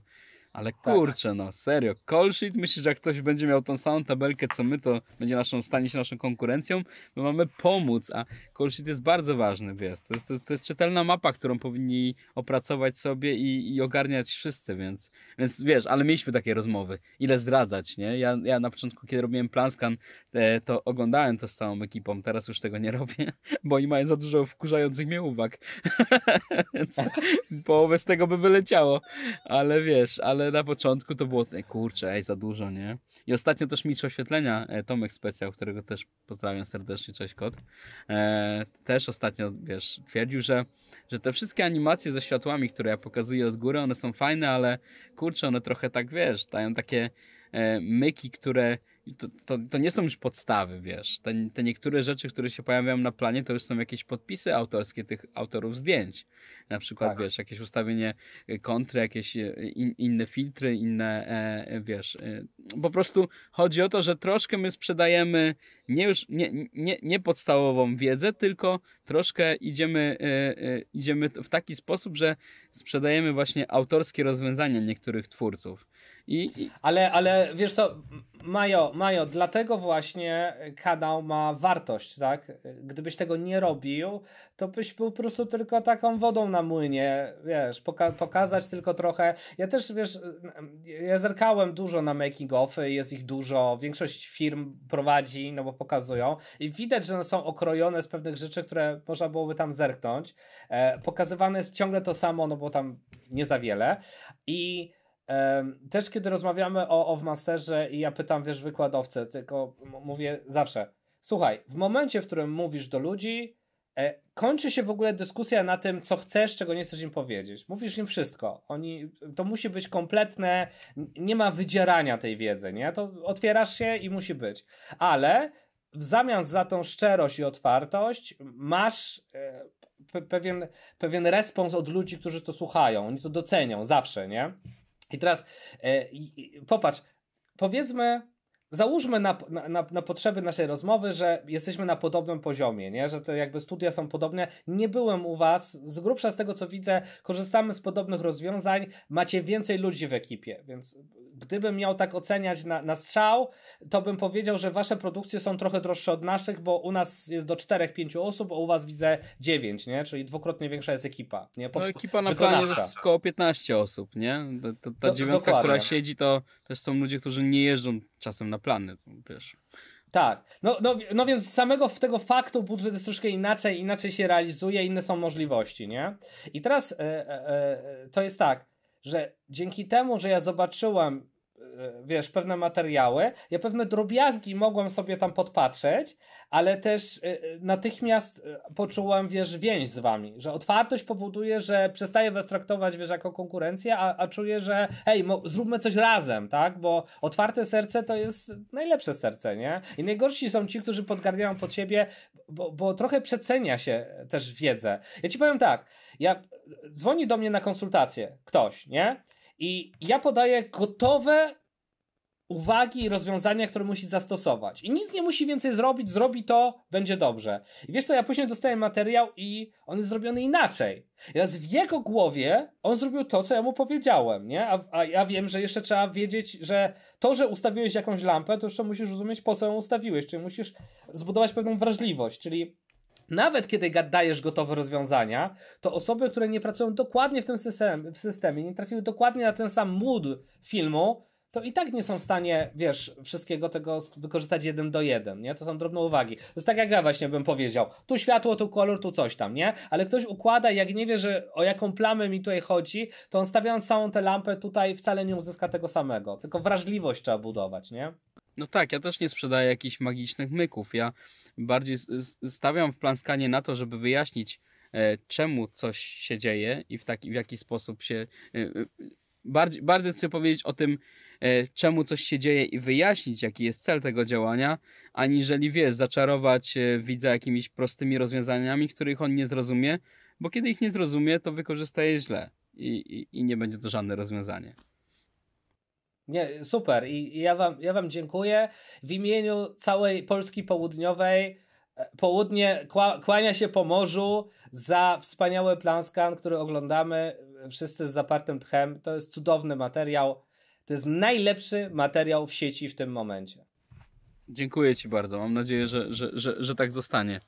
[SPEAKER 2] Ale tak. kurczę, no serio, call sheet, myślisz, że jak ktoś będzie miał tą samą tabelkę co my, to będzie naszą, stanie się naszą konkurencją? My mamy pomóc, a call sheet jest bardzo ważny, wiesz, to jest, to, to jest czytelna mapa, którą powinni opracować sobie i, i ogarniać wszyscy, więc, więc wiesz, ale mieliśmy takie rozmowy, ile zdradzać, nie? Ja, ja na początku, kiedy robiłem planskan, e, to oglądałem to z całą ekipą, teraz już tego nie robię, bo oni mają za dużo wkurzających mnie uwag, więc połowę z tego by wyleciało, ale wiesz, ale ale na początku to było, ej, kurczę, ej, za dużo, nie? I ostatnio też mistrz oświetlenia, e, Tomek Specjał, którego też pozdrawiam serdecznie, cześć kot, e, też ostatnio, wiesz, twierdził, że, że te wszystkie animacje ze światłami, które ja pokazuję od góry, one są fajne, ale kurczę, one trochę tak, wiesz, dają takie e, myki, które to, to, to, nie są już podstawy, wiesz. Te, te, niektóre rzeczy, które się pojawiają na planie, to już są jakieś podpisy autorskie tych autorów zdjęć. Na przykład, tak. wiesz, jakieś ustawienie e, kontry, jakieś e, in, inne filtry, inne, e, e, wiesz. E, po prostu chodzi o to, że troszkę my sprzedajemy nie już nie, nie, nie podstawową wiedzę, tylko troszkę idziemy, yy, idziemy w taki sposób, że sprzedajemy właśnie autorskie rozwiązania niektórych twórców. I, i...
[SPEAKER 1] Ale, ale wiesz co, Majo, Majo, dlatego właśnie kanał ma wartość, tak? Gdybyś tego nie robił, to byś był po prostu tylko taką wodą na młynie, wiesz, poka pokazać tylko trochę. Ja też, wiesz, ja zerkałem dużo na making offy, jest ich dużo, większość firm prowadzi, no bo pokazują i widać, że one są okrojone z pewnych rzeczy, które można byłoby tam zerknąć. E, pokazywane jest ciągle to samo, no bo tam nie za wiele i też kiedy rozmawiamy o, o w masterze i ja pytam, wiesz, wykładowcę, tylko mówię zawsze, słuchaj, w momencie, w którym mówisz do ludzi, e, kończy się w ogóle dyskusja na tym, co chcesz, czego nie chcesz im powiedzieć. Mówisz im wszystko. Oni, to musi być kompletne, nie ma wydzierania tej wiedzy, nie? To otwierasz się i musi być. Ale w zamian za tą szczerość i otwartość masz e, pewien, pewien respons od ludzi, którzy to słuchają. Oni to docenią zawsze, nie? I teraz e, popatrz, powiedzmy, załóżmy na, na, na, potrzeby naszej rozmowy, że jesteśmy na podobnym poziomie, nie? że te jakby studia są podobne. Nie byłem u Was, z grubsza z tego co widzę, korzystamy z podobnych rozwiązań, macie więcej ludzi w ekipie, więc gdybym miał tak oceniać na, na strzał, to bym powiedział, że Wasze produkcje są trochę droższe od naszych, bo u nas jest do 4-5 osób, a u Was widzę 9, nie? czyli dwukrotnie większa jest ekipa. Nie?
[SPEAKER 2] Pod, no ekipa na planie to jest około 15 osób, nie? Ta, ta, dziewiątka, która siedzi, to też są ludzie, którzy nie jeżdżą czasem na plany, wiesz.
[SPEAKER 1] Tak, no, no, no więc z samego tego faktu budżet jest troszkę inaczej, inaczej się realizuje, inne są możliwości, nie? I teraz e, e, e to jest tak, że dzięki temu, że ja zobaczyłem wiesz, pewne materiały. Ja pewne drobiazgi mogłem sobie tam podpatrzeć, ale też e, natychmiast e, poczułem, wiesz, więź z wami, że otwartość powoduje, że przestaję was traktować, wiesz, jako konkurencję, a, a czuję, że hej, zróbmy coś razem, tak? Bo otwarte serce to jest najlepsze serce, nie? I najgorsi są ci, którzy podgarniają pod siebie, bo, bo trochę przecenia się też wiedzę. Ja ci powiem tak, ja dzwoni do mnie na konsultację ktoś, nie? I ja podaję gotowe uwagi i rozwiązania, które musi zastosować. I nic nie musi więcej zrobić, zrobi to, będzie dobrze. I wiesz co, ja później dostaję materiał i on jest zrobiony inaczej. I teraz w jego głowie on zrobił to, co ja mu powiedziałem, nie? A, a ja wiem, że jeszcze trzeba wiedzieć, że to, że ustawiłeś jakąś lampę, to jeszcze musisz rozumieć, po co ją ustawiłeś, czyli musisz zbudować pewną wrażliwość, czyli nawet kiedy dajesz gotowe rozwiązania, to osoby, które nie pracują dokładnie w tym systemie, w systemie nie trafiły dokładnie na ten sam mood filmu, to i tak nie są w stanie, wiesz, wszystkiego tego wykorzystać jeden do jeden, nie? To są drobne uwagi. To jest tak jak ja właśnie bym powiedział, tu światło, tu kolor, tu coś tam, nie? Ale ktoś układa jak nie wie, że o jaką plamę mi tutaj chodzi, to on stawiając całą tę lampę tutaj wcale nie uzyska tego samego, tylko wrażliwość trzeba budować, nie?
[SPEAKER 2] No tak, ja też nie sprzedaję jakichś magicznych myków. Ja bardziej stawiam w planskanie na to, żeby wyjaśnić, e, czemu coś się dzieje i w, taki, w jaki sposób się. E, e, bardziej, bardziej chcę powiedzieć o tym, czemu coś się dzieje i wyjaśnić, jaki jest cel tego działania, aniżeli wiesz, zaczarować widza jakimiś prostymi rozwiązaniami, których on nie zrozumie, bo kiedy ich nie zrozumie, to wykorzysta je źle i, i, i nie będzie to żadne rozwiązanie.
[SPEAKER 1] Nie, super. I ja wam, ja wam dziękuję. W imieniu całej Polski Południowej e, południe kłania się po morzu za wspaniały plan scan, który oglądamy wszyscy z zapartym tchem. To jest cudowny materiał. To jest najlepszy materiał w sieci w tym momencie.
[SPEAKER 2] Dziękuję Ci bardzo. Mam nadzieję, że, że, że, że tak zostanie.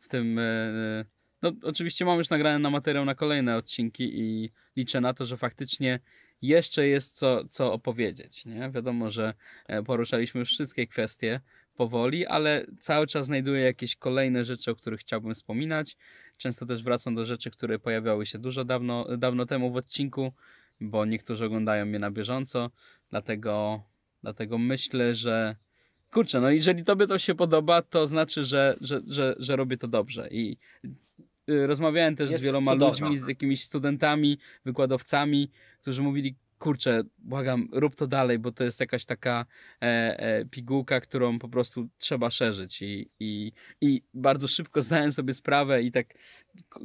[SPEAKER 2] W tym. E, e, no, oczywiście mam już nagrane na materiał na kolejne odcinki i liczę na to, że faktycznie jeszcze jest co, co opowiedzieć. Nie? Wiadomo, że e, poruszaliśmy już wszystkie kwestie powoli, ale cały czas znajduję jakieś kolejne rzeczy, o których chciałbym wspominać. Często też wracam do rzeczy, które pojawiały się dużo dawno, dawno temu w odcinku bo niektórzy oglądają mnie na bieżąco, dlatego, dlatego myślę, że kurczę, no jeżeli tobie to się podoba, to znaczy, że, że, że, że robię to dobrze i rozmawiałem też Jest z wieloma cudowna. ludźmi, z jakimiś studentami, wykładowcami, którzy mówili, kurczę, błagam, rób to dalej, bo to jest jakaś taka e, e, pigułka, którą po prostu trzeba szerzyć i, i, i bardzo szybko zdałem sobie sprawę i tak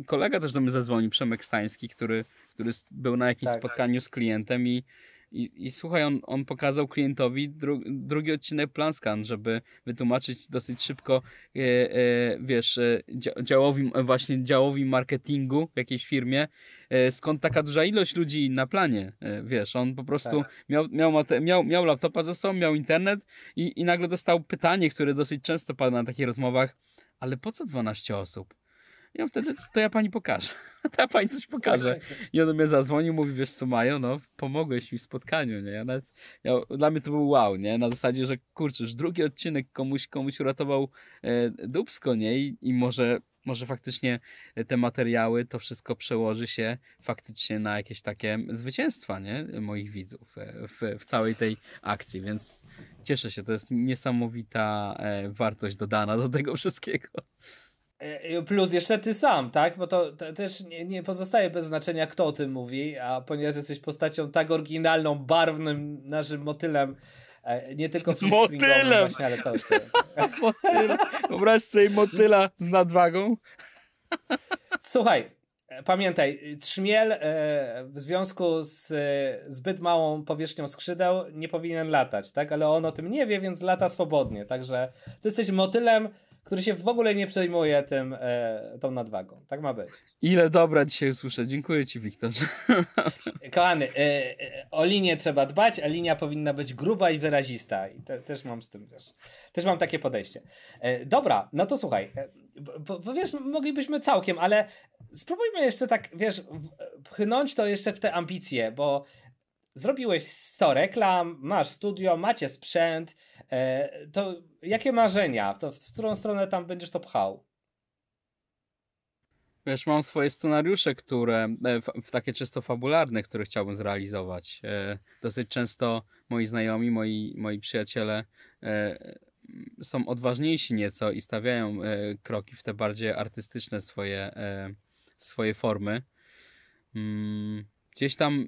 [SPEAKER 2] kolega też do mnie zadzwonił, Przemek Stański, który który był na jakimś tak, spotkaniu z klientem i I, i słuchaj, on, on pokazał klientowi dru, drugi odcinek Planscan, żeby wytłumaczyć dosyć szybko, e, e, wiesz, e, działowi, właśnie działowi marketingu w jakiejś firmie, e, skąd taka duża ilość ludzi na planie, e, wiesz, on po prostu tak. miał, miał, miał, miał laptopa ze sobą, miał internet i, i nagle dostał pytanie, które dosyć często pada na takich rozmowach, ale po co 12 osób? Ja wtedy, to ja pani pokażę. To ja pani coś tak. I on mnie zadzwonił, mówi, wiesz co Majo, no pomogłeś mi w spotkaniu, nie? Ja nawet, ja, dla mnie to był wow, nie? Na zasadzie, że kurczę, już drugi odcinek komuś, komuś uratował e, dubsko, nie? I, I, może, może faktycznie te materiały, to wszystko przełoży się faktycznie na jakieś takie zwycięstwa, nie? Moich widzów e, w, w całej tej akcji, więc cieszę się, to jest niesamowita e, wartość dodana do tego wszystkiego.
[SPEAKER 1] E, plus jeszcze ty sam, tak? Bo to, to też nie, nie, pozostaje bez znaczenia, kto o tym mówi, a ponieważ jesteś postacią tak oryginalną, barwnym naszym motylem, e, nie tylko
[SPEAKER 2] Motylem!
[SPEAKER 1] Właśnie, ale całościowo.
[SPEAKER 2] Motyl. Wyobraź sobie motyla z nadwagą.
[SPEAKER 1] Słuchaj, pamiętaj, trzmiel w związku z zbyt małą powierzchnią skrzydeł nie powinien latać, tak? Ale on o tym nie wie, więc lata swobodnie. Także ty jesteś motylem, który się w ogóle nie przejmuje tym, e, tą nadwagą. Tak ma być.
[SPEAKER 2] Ile dobra dzisiaj słyszę. Dziękuję ci, Wiktor.
[SPEAKER 1] Kochany, e, e, o linię trzeba dbać, a linia powinna być gruba i wyrazista. I te, też mam z tym, wiesz, też mam takie podejście. E, dobra, no to słuchaj, e, bo, bo, wiesz, moglibyśmy całkiem, ale spróbujmy jeszcze tak, wiesz, pchnąć to jeszcze w te ambicje, bo zrobiłeś 100 reklam, masz studio, macie sprzęt, e, to jakie marzenia? To w którą stronę tam będziesz to pchał?
[SPEAKER 2] Wiesz, mam swoje scenariusze, które, e, w, takie czysto fabularne, które chciałbym zrealizować. E, dosyć często moi znajomi, moi, moi przyjaciele są odważniejsi nieco i stawiają kroki w te bardziej artystyczne swoje, swoje formy. Mm, gdzieś tam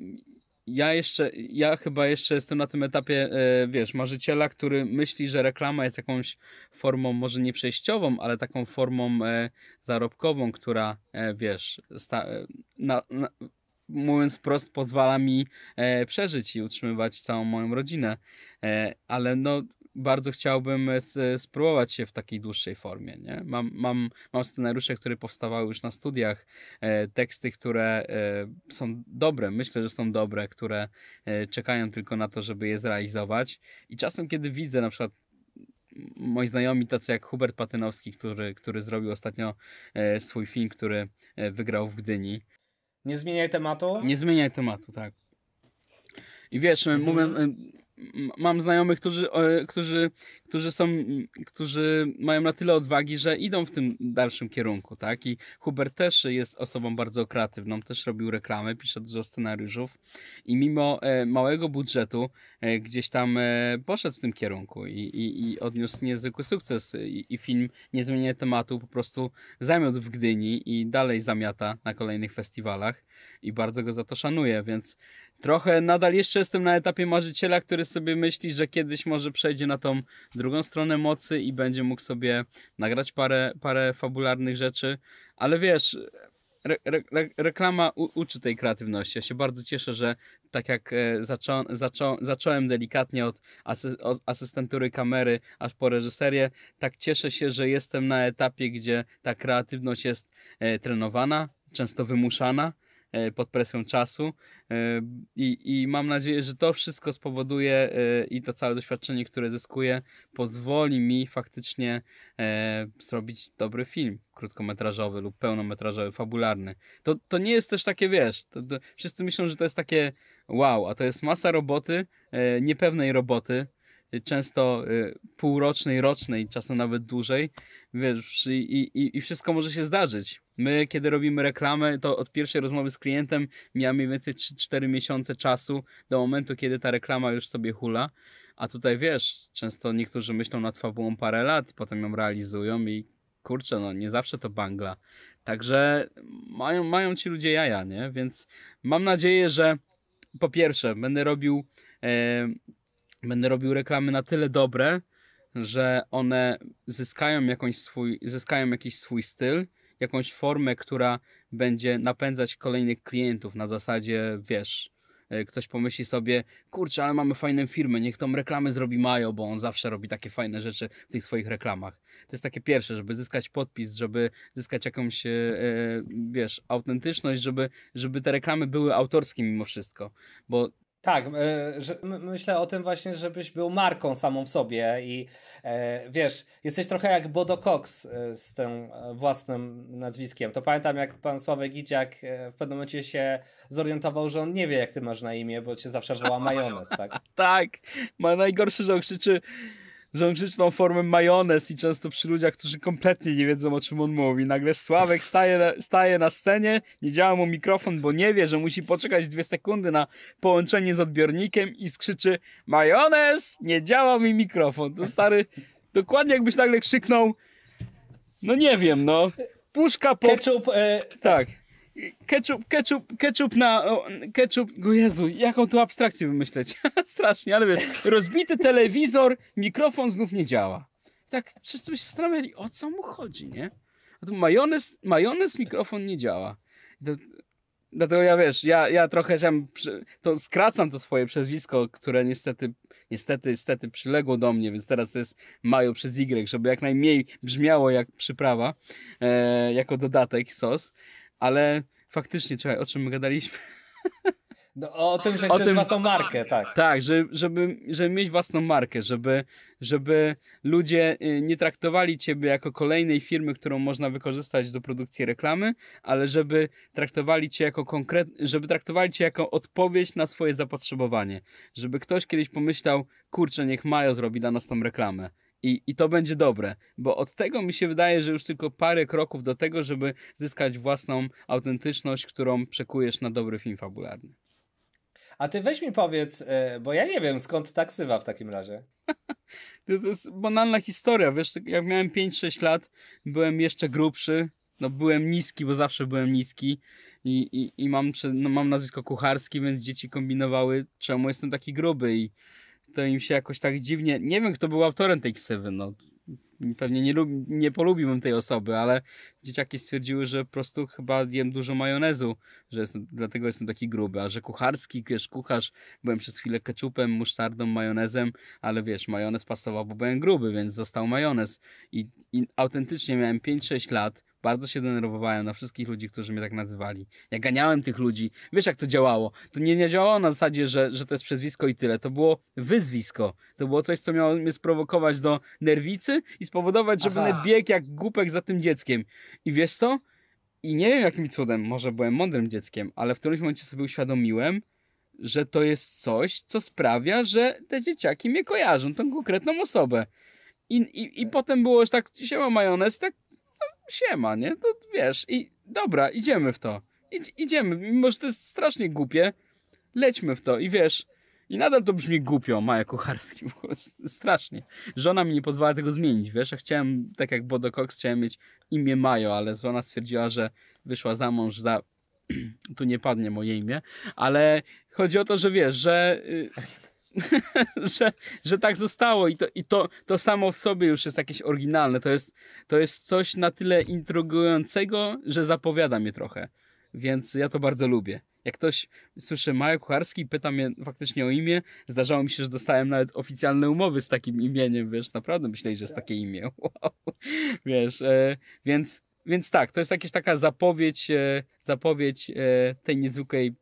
[SPEAKER 2] ja jeszcze, ja chyba jeszcze jestem na tym etapie, e, wiesz, marzyciela, który myśli, że reklama jest jakąś formą, może nie przejściową, ale taką formą e, zarobkową, która, e, wiesz, sta, na, na, mówiąc wprost, pozwala mi przeżyć i utrzymywać całą moją rodzinę. ale no, bardzo chciałbym e, spróbować się w takiej dłuższej formie. Nie? Mam, mam, mam scenariusze, które powstawały już na studiach, e, teksty, które e, są dobre, myślę, że są dobre, które e, czekają tylko na to, żeby je zrealizować. I czasem, kiedy widzę na przykład moi znajomi, tacy jak Hubert Patynowski, który, który zrobił ostatnio e, swój film, który e, wygrał w Gdyni.
[SPEAKER 1] Nie zmieniaj tematu?
[SPEAKER 2] Nie zmieniaj tematu, tak. I wiesz, mhm. mówiąc, mam znajomych, którzy, którzy, którzy są, którzy mają na tyle odwagi, że idą w tym dalszym kierunku, tak? I Hubert też jest osobą bardzo kreatywną, też robił reklamę, pisze dużo scenariuszów i mimo e, małego budżetu e, gdzieś tam e, poszedł w tym kierunku i, i, i odniósł niezwykły sukces I, i film nie zmienia tematu, po prostu zamiot w Gdyni i dalej zamiata na kolejnych festiwalach i bardzo go za to szanuję, więc trochę nadal jeszcze jestem na etapie marzyciela, który sobie myśli, że kiedyś może przejdzie na tą drugą stronę mocy i będzie mógł sobie nagrać parę, parę fabularnych rzeczy, ale wiesz, re, re, reklama u, uczy tej kreatywności. Ja się bardzo cieszę, że tak jak e, zaczą, zaczą, zacząłem delikatnie od, asy, od asystentury kamery aż po reżyserię, tak cieszę się, że jestem na etapie, gdzie ta kreatywność jest e, trenowana, często wymuszana pod presją czasu e, i, i mam nadzieję, że to wszystko spowoduje e, i to całe doświadczenie, które zyskuję, pozwoli mi faktycznie zrobić dobry film krótkometrażowy lub pełnometrażowy, fabularny. To, to nie jest też takie, wiesz, to, to wszyscy myślą, że to jest takie wow, a to jest masa roboty, niepewnej roboty, często półrocznej, rocznej, czasem nawet dłużej, wiesz, i, i, i wszystko może się zdarzyć. My, kiedy robimy reklamę, to od pierwszej rozmowy z klientem miałem mniej więcej 3-4 miesiące czasu do momentu, kiedy ta reklama już sobie hula. A tutaj wiesz, często niektórzy myślą nad fabułą parę lat, potem ją realizują i kurczę, no nie zawsze to bangla. Także mają, mają ci ludzie jaja, nie? Więc mam nadzieję, że po pierwsze będę robił, e, będę robił reklamy na tyle dobre, że one zyskają, jakąś swój, zyskają jakiś swój styl jakąś formę, która będzie napędzać kolejnych klientów na zasadzie, wiesz, e, ktoś pomyśli sobie, kurczę, ale mamy fajną firmę, niech tą reklamę zrobi Majo, bo on zawsze robi takie fajne rzeczy w tych swoich reklamach. To jest takie pierwsze, żeby zyskać podpis, żeby zyskać jakąś, e, wiesz, autentyczność, żeby, żeby te reklamy były autorskie mimo wszystko, bo
[SPEAKER 1] tak, e, myślę o tym właśnie, żebyś był marką samą w sobie i e, wiesz, jesteś trochę jak Bodo Cox e, z tym własnym nazwiskiem. To pamiętam, jak pan Sławek Idziak w pewnym momencie się zorientował, że on nie wie, jak ty masz na imię, bo cię zawsze woła majonez, tak?
[SPEAKER 2] tak, ma najgorszy, że on krzyczy że on krzyczy tą formę majonez i często przy ludziach, którzy kompletnie nie wiedzą o czym on mówi. Nagle Sławek staje na, staje na scenie, nie działa mu mikrofon, bo nie wie, że musi poczekać dwie sekundy na połączenie z odbiornikiem i skrzyczy majonez, nie działa mi mikrofon. To stary, dokładnie jakbyś nagle krzyknął, no nie wiem, no, puszka po...
[SPEAKER 1] Ketchup, e...
[SPEAKER 2] tak ketchup, ketchup, ketchup na, ketchup, o Jezu, jaką tu abstrakcję wymyśleć, strasznie, ale wiesz, rozbity telewizor, mikrofon znów nie działa. Tak, wszyscy by się zastanawiali, o co mu chodzi, nie? A tu majonez, majonez, mikrofon nie działa. Dlatego ja, wiesz, ja, ja trochę tam, to skracam to swoje przezwisko, które niestety, niestety, niestety przyległo do mnie, więc teraz jest Majo przez Y, żeby jak najmniej brzmiało jak przyprawa, e, jako dodatek, sos ale faktycznie, czekaj, o czym my gadaliśmy?
[SPEAKER 1] No, o tym, że chcesz tym, własną markę, tak.
[SPEAKER 2] Tak, że, żeby, żeby mieć własną markę, żeby, żeby ludzie y, nie traktowali ciebie jako kolejnej firmy, którą można wykorzystać do produkcji reklamy, ale żeby traktowali cię jako konkret, żeby traktowali cię jako odpowiedź na swoje zapotrzebowanie. Żeby ktoś kiedyś pomyślał, kurczę, niech Majo zrobi dla nas tą reklamę. I, I to będzie dobre, bo od tego mi się wydaje, że już tylko parę kroków do tego, żeby zyskać własną autentyczność, którą przekujesz na dobry film fabularny.
[SPEAKER 1] A ty weź mi powiedz, e, bo ja nie wiem skąd ta ksywa w takim razie.
[SPEAKER 2] to, jest banalna historia, wiesz, jak miałem 5-6 lat, byłem jeszcze grubszy, no byłem niski, bo zawsze byłem niski i, i, i mam, no, mam nazwisko kucharski, więc dzieci kombinowały, czemu jestem taki gruby i to im się jakoś tak dziwnie. Nie wiem, kto był autorem tej ksywy. No, pewnie nie, lub, nie polubiłbym tej osoby, ale dzieciaki stwierdziły, że po prostu chyba jem dużo majonezu, że jestem, dlatego jestem taki gruby, a że kucharski, wiesz, kucharz, byłem przez chwilę keczupem, musztardą, majonezem, ale wiesz, majonez pasował, bo byłem gruby, więc został majonez i, i autentycznie miałem 5-6 lat, bardzo się denerwowałem na wszystkich ludzi, którzy mnie tak nazywali. Ja ganiałem tych ludzi. Wiesz, jak to działało? To nie, nie działało na zasadzie, że, że to jest przezwisko i tyle. To było wyzwisko. To było coś, co miało mnie sprowokować do nerwicy i spowodować, że będę biegł jak głupek za tym dzieckiem. I wiesz co? I nie wiem jakim cudem, może byłem mądrym dzieckiem, ale w którymś momencie sobie uświadomiłem, że to jest coś, co sprawia, że te dzieciaki mnie kojarzą, tą konkretną osobę. I, i, i potem było już tak, siema majonez, tak siema, nie? To wiesz, i dobra, idziemy w to. Idziemy, mimo że to jest strasznie głupie, lećmy w to i wiesz, i nadal to brzmi głupio, Maja Kucharski, strasznie. Żona mi nie pozwala tego zmienić, wiesz, ja chciałem, tak jak Bodo Cox, chciałem mieć imię Majo, ale żona stwierdziła, że wyszła za mąż za... tu nie padnie moje imię, ale chodzi o to, że wiesz, że... Y, że, że tak zostało i, to, i to, to samo w sobie już jest jakieś oryginalne. To jest, to jest coś na tyle intrygującego, że zapowiada mnie trochę. Więc ja to bardzo lubię. Jak ktoś słyszy Maja Kucharski, pyta mnie faktycznie o imię, zdarzało mi się, że dostałem nawet oficjalne umowy z takim imieniem, wiesz, naprawdę myśleli, że jest takie imię. Wow. Wiesz, e, więc, więc tak, to jest jakaś taka zapowiedź, e, zapowiedź e, tej niezwykłej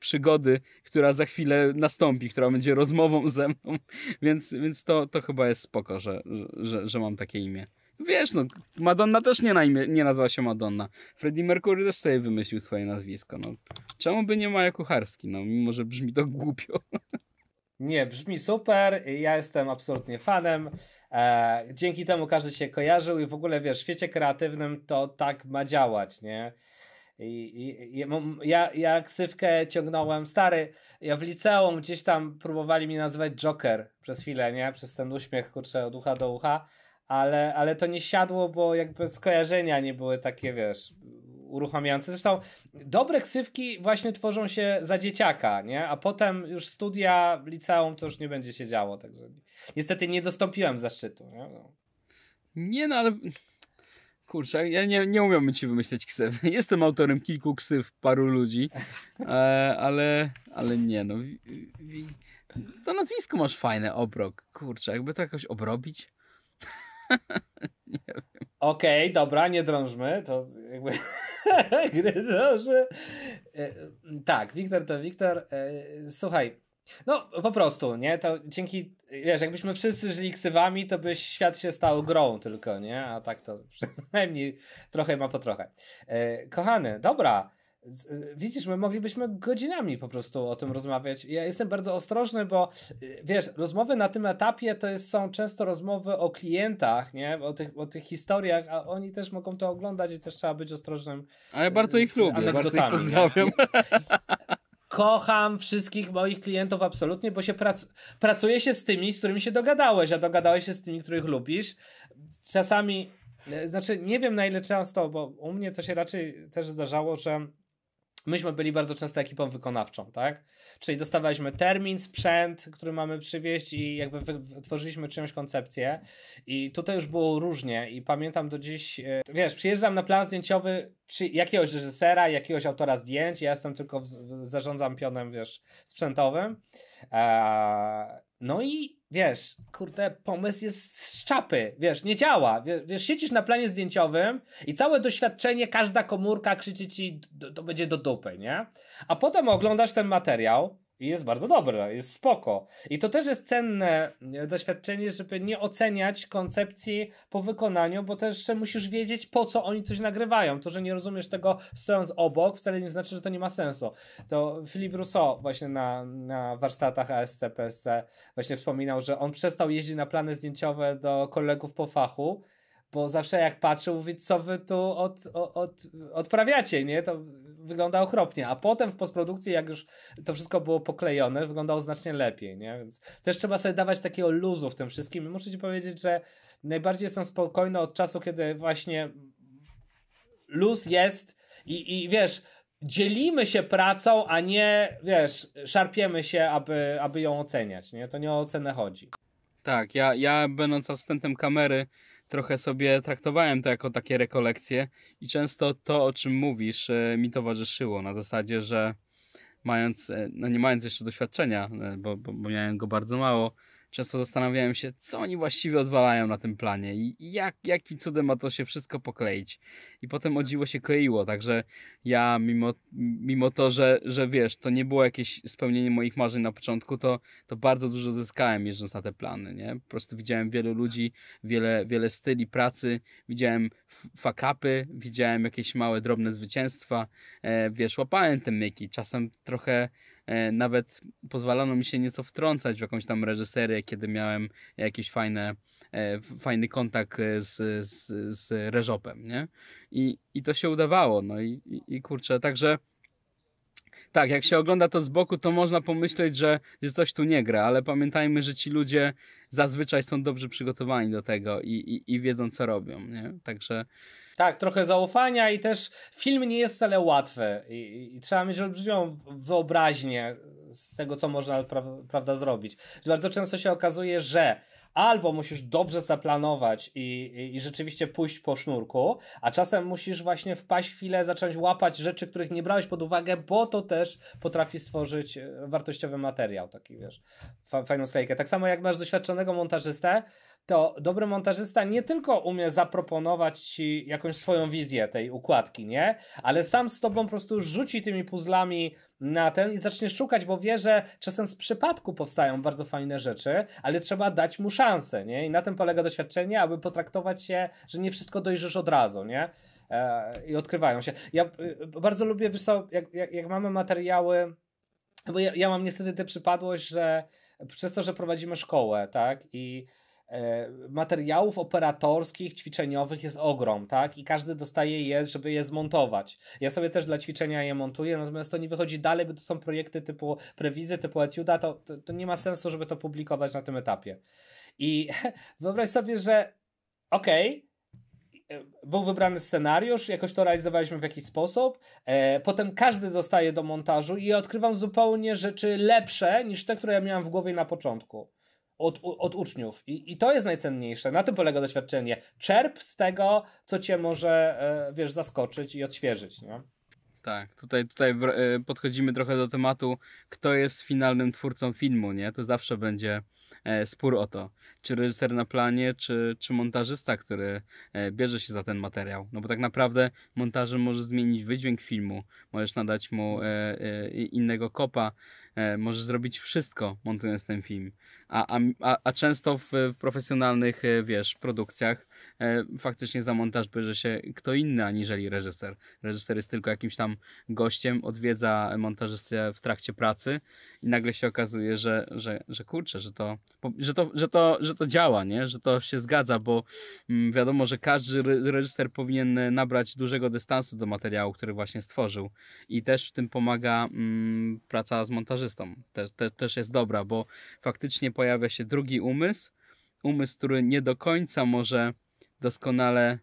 [SPEAKER 2] przygody, która za chwilę nastąpi, która będzie rozmową ze mną, więc, więc to, to chyba jest spoko, że, że, że mam takie imię. Wiesz, no, Madonna też nie, na imię, nie się Madonna. Freddie Mercury też sobie wymyślił swoje nazwisko. No. Czemu by nie Maja Kucharski? No, mimo, że brzmi to głupio.
[SPEAKER 1] Nie, brzmi super. Ja jestem absolutnie fanem. E, dzięki temu każdy się kojarzył i w ogóle wiesz, w świecie kreatywnym to tak ma działać, nie? I, i, ja, ja ksywkę ciągnąłem stary. Ja w liceum gdzieś tam próbowali mnie nazywać Joker przez chwilę, nie? Przez ten uśmiech, kurczę, od ucha do ucha. Ale, ale to nie siadło, bo jakby skojarzenia nie były takie, wiesz, uruchamiające. Zresztą dobre ksywki właśnie tworzą się za dzieciaka, nie? A potem już studia, liceum to już nie będzie się działo, także niestety nie dostąpiłem zaszczytu, nie? No.
[SPEAKER 2] Nie no, ale Kurczę, ja nie, nie umiem ci wymyśleć ksyw. Jestem autorem kilku ksyw paru ludzi, e, ale, ale nie no. To nazwisko masz fajne, obrok. Kurczę, jakby to jakoś obrobić.
[SPEAKER 1] nie wiem. Okej, okay, dobra, nie drążmy. To jakby gry że... E, tak, Wiktor to Wiktor. E, słuchaj, no po prostu, nie? To dzięki, wiesz, jakbyśmy wszyscy żyli ksywami, to by świat się stał grą tylko, nie? A tak to przynajmniej trochę ma po trochę. E, kochany, dobra. Widzisz, my moglibyśmy godzinami po prostu o tym rozmawiać. Ja jestem bardzo ostrożny, bo wiesz, rozmowy na tym etapie to jest, są często rozmowy o klientach, nie? O tych, o tych historiach, a oni też mogą to oglądać i też trzeba być ostrożnym.
[SPEAKER 2] Ale bardzo ich lubię, bardzo ich pozdrawiam.
[SPEAKER 1] Kocham wszystkich moich klientów absolutnie, bo się prac pracuje się z tymi, z którymi się dogadałeś, a dogadałeś się z tymi, których lubisz. Czasami, e, znaczy nie wiem na ile często, bo u mnie to się raczej też zdarzało, że myśmy byli bardzo często ekipą wykonawczą, tak? Czyli dostawaliśmy termin, sprzęt, który mamy przywieźć i jakby wytworzyliśmy czyjąś koncepcję i tutaj już było różnie i pamiętam do dziś, e, wiesz, przyjeżdżam na plan zdjęciowy czy jakiegoś reżysera, jakiegoś autora zdjęć, ja jestem tylko, zarządzam pionem, wiesz, sprzętowym. Eee, no i wiesz, kurde, pomysł jest z czapy, wiesz, nie działa. Wiesz, siedzisz na planie zdjęciowym i całe doświadczenie, każda komórka krzyczy ci, to będzie do dupy, nie? A potem oglądasz ten materiał i jest bardzo dobre, jest spoko. I to też jest cenne e, doświadczenie, żeby nie oceniać koncepcji po wykonaniu, bo też musisz wiedzieć, po co oni coś nagrywają. To, że nie rozumiesz tego stojąc obok, wcale nie znaczy, że to nie ma sensu. To Philip Rousseau właśnie na, na warsztatach ASC, PSC właśnie wspominał, że on przestał jeździć na plany zdjęciowe do kolegów po fachu, bo zawsze jak patrzę, mówię, co wy tu od, od, odprawiacie, nie? To wygląda okropnie. A potem w postprodukcji, jak już to wszystko było poklejone, wyglądało znacznie lepiej, nie? Więc też trzeba sobie dawać takiego luzu w tym wszystkim. I muszę ci powiedzieć, że najbardziej jestem spokojny od czasu, kiedy właśnie luz jest i, i wiesz, dzielimy się pracą, a nie, wiesz, szarpiemy się, aby, aby ją oceniać, nie? To nie o ocenę chodzi.
[SPEAKER 2] Tak, ja, ja będąc asystentem kamery, trochę sobie traktowałem to jako takie rekolekcje i często to, o czym mówisz, e, mi towarzyszyło na zasadzie, że mając, e, no nie mając jeszcze doświadczenia, e, bo, bo, bo miałem go bardzo mało, często zastanawiałem się, co oni właściwie odwalają na tym planie i jak, jakim cudem ma to się wszystko pokleić. I potem o dziwo się kleiło, także ja mimo, mimo to, że, że wiesz, to nie było jakieś spełnienie moich marzeń na początku, to, to bardzo dużo zyskałem jeżdżąc na te plany, nie? Po prostu widziałem wielu ludzi, wiele, wiele styli pracy, widziałem fakapy, widziałem jakieś małe, drobne zwycięstwa, e, wiesz, łapałem te myki, czasem trochę nawet pozwalano mi się nieco wtrącać w jakąś tam reżyserię, kiedy miałem jakiś fajne, e, fajny kontakt e, z, z, z reżopem, nie? I, I to się udawało, no i, i, i kurczę, także tak, jak się ogląda to z boku, to można pomyśleć, że, że coś tu nie gra, ale pamiętajmy, że ci ludzie zazwyczaj są dobrze przygotowani do tego i, i, i wiedzą, co robią, nie? Także
[SPEAKER 1] tak, trochę zaufania i też film nie jest wcale łatwy i, i trzeba mieć olbrzymią wyobraźnię z tego, co można pra, prawda zrobić. Bardzo często się okazuje, że albo musisz dobrze zaplanować i, i, i, rzeczywiście pójść po sznurku, a czasem musisz właśnie wpaść chwilę, zacząć łapać rzeczy, których nie brałeś pod uwagę, bo to też potrafi stworzyć e, wartościowy materiał, taki wiesz, fajną sklejkę. Tak samo jak masz doświadczonego montażystę, to dobry montażysta nie tylko umie zaproponować ci jakąś swoją wizję tej układki, nie? Ale sam z tobą po prostu rzuci tymi puzzlami na ten i zacznie szukać, bo wie, że czasem z przypadku powstają bardzo fajne rzeczy, ale trzeba dać mu szansę, nie? I na tym polega doświadczenie, aby potraktować się, że nie wszystko dojrzysz od razu, nie? E, I odkrywają się. Ja y, bardzo lubię, jak, jak, jak mamy materiały, bo ja, ja mam niestety tę przypadłość, że przez to, że prowadzimy szkołę, tak? I E, materiałów operatorskich, ćwiczeniowych jest ogrom, tak? I każdy dostaje je, żeby je zmontować. Ja sobie też dla ćwiczenia je montuję, natomiast to nie wychodzi dalej, bo to są projekty typu prewizy, typu etiuda, to, to, to nie ma sensu, żeby to publikować na tym etapie. I wyobraź sobie, że okej, okay, był wybrany scenariusz, jakoś to realizowaliśmy w jakiś sposób. E, potem każdy dostaje do montażu i odkrywam zupełnie rzeczy lepsze niż te, które ja miałem w głowie na początku. Od, od uczniów. I, I to jest najcenniejsze. Na tym polega doświadczenie. Czerp z tego, co cię może, e, wiesz, zaskoczyć i odświeżyć, nie?
[SPEAKER 2] Tak, tutaj, tutaj e, podchodzimy trochę do tematu, kto jest finalnym twórcą filmu, nie? To zawsze będzie e, spór o to, czy reżyser na planie, czy, czy montażysta, który bierze się za ten materiał. No bo tak naprawdę montażem może zmienić wydźwięk filmu, możesz nadać mu innego kopa, możesz zrobić wszystko montując ten film. A, a, a często w, w profesjonalnych, e, wiesz, produkcjach e, faktycznie za montaż bierze się kto inny aniżeli reżyser. Reżyser jest tylko jakimś tam gościem, odwiedza montażystę w trakcie pracy i nagle się okazuje, że, że, że kurczę, że to, że, to, że, to, że to działa, nie? że to się zgadza, bo mm, wiadomo, że każdy reżyser powinien nabrać dużego dystansu do materiału, który właśnie stworzył i też w tym pomaga mm, praca z montażystą. Te, te, też jest dobra, bo faktycznie pojawia się drugi umysł, umysł, który nie do końca może doskonale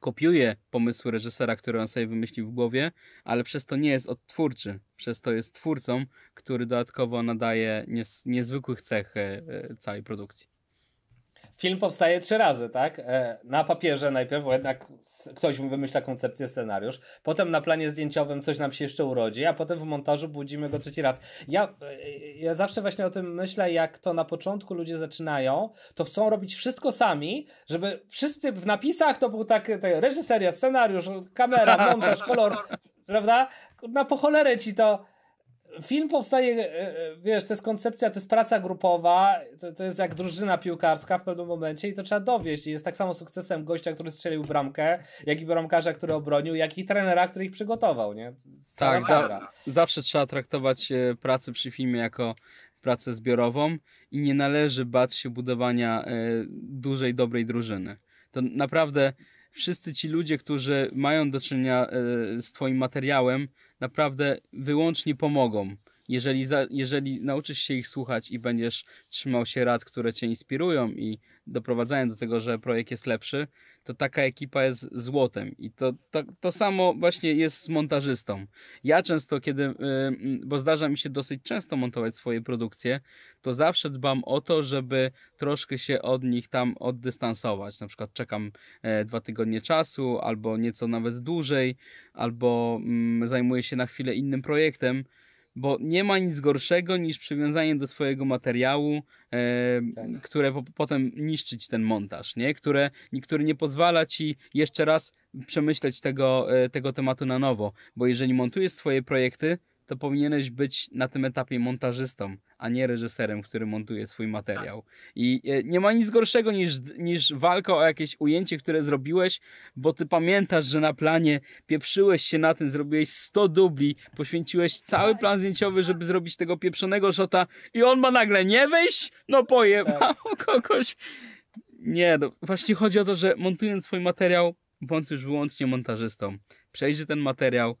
[SPEAKER 2] kopiuje pomysły reżysera, które on sobie wymyślił w głowie, ale przez to nie jest odtwórczy. Przez to jest twórcą, który dodatkowo nadaje nies niezwykłych cech e, e, całej produkcji.
[SPEAKER 1] Film powstaje trzy razy, tak? E, na papierze najpierw, bo jednak ktoś wymyśla koncepcję, scenariusz, potem na planie zdjęciowym coś nam się jeszcze urodzi, a potem w montażu budzimy go trzeci raz. Ja, e, ja zawsze właśnie o tym myślę, jak to na początku ludzie zaczynają, to chcą robić wszystko sami, żeby wszyscy w napisach to był tak, tak reżyseria, scenariusz, kamera, montaż, kolor, prawda? Na pocholerę ci to film powstaje, e, e, wiesz, to jest koncepcja, to jest praca grupowa, to, to jest jak drużyna piłkarska w pewnym momencie i to trzeba dowieść. I jest tak samo sukcesem gościa, który strzelił bramkę, jak i bramkarza, który obronił, jak i trenera, który ich przygotował, nie?
[SPEAKER 2] Tak, za, zawsze trzeba traktować e, pracę przy filmie jako pracę zbiorową i nie należy bać się budowania dużej, dobrej drużyny. To naprawdę wszyscy ci ludzie, którzy mają do czynienia z twoim materiałem, naprawdę wyłącznie pomogą. Jeżeli, za, jeżeli nauczysz się ich słuchać i będziesz trzymał się rad, które cię inspirują i doprowadzają do tego, że projekt jest lepszy, to taka ekipa jest złotem. I to, to, to samo właśnie jest z montażystą. Ja często, kiedy, y, bo zdarza mi się dosyć często montować swoje produkcje, to zawsze dbam o to, żeby troszkę się od nich tam oddystansować. Na przykład czekam e, dwa tygodnie czasu, albo nieco nawet dłużej, albo mm, zajmuję się na chwilę innym projektem bo nie ma nic gorszego niż przywiązanie do swojego materiału, e, tak. które po, potem niszczyć ten montaż, nie? Które, który nie pozwala ci jeszcze raz przemyśleć tego, e, tego tematu na nowo, bo jeżeli montujesz swoje projekty, to powinieneś być na tym etapie montażystą, a nie reżyserem, który montuje swój materiał. I e, nie ma nic gorszego niż, niż walka o jakieś ujęcie, które zrobiłeś, bo ty pamiętasz, że na planie pieprzyłeś się na tym, zrobiłeś 100 dubli, poświęciłeś cały plan zdjęciowy, żeby zrobić tego pieprzonego shota i on ma nagle nie wyjść? No pojebał tak. kogoś. Nie, no właśnie chodzi o to, że montując swój materiał, bądź już wyłącznie montażystą. Przejdzie ten materiał,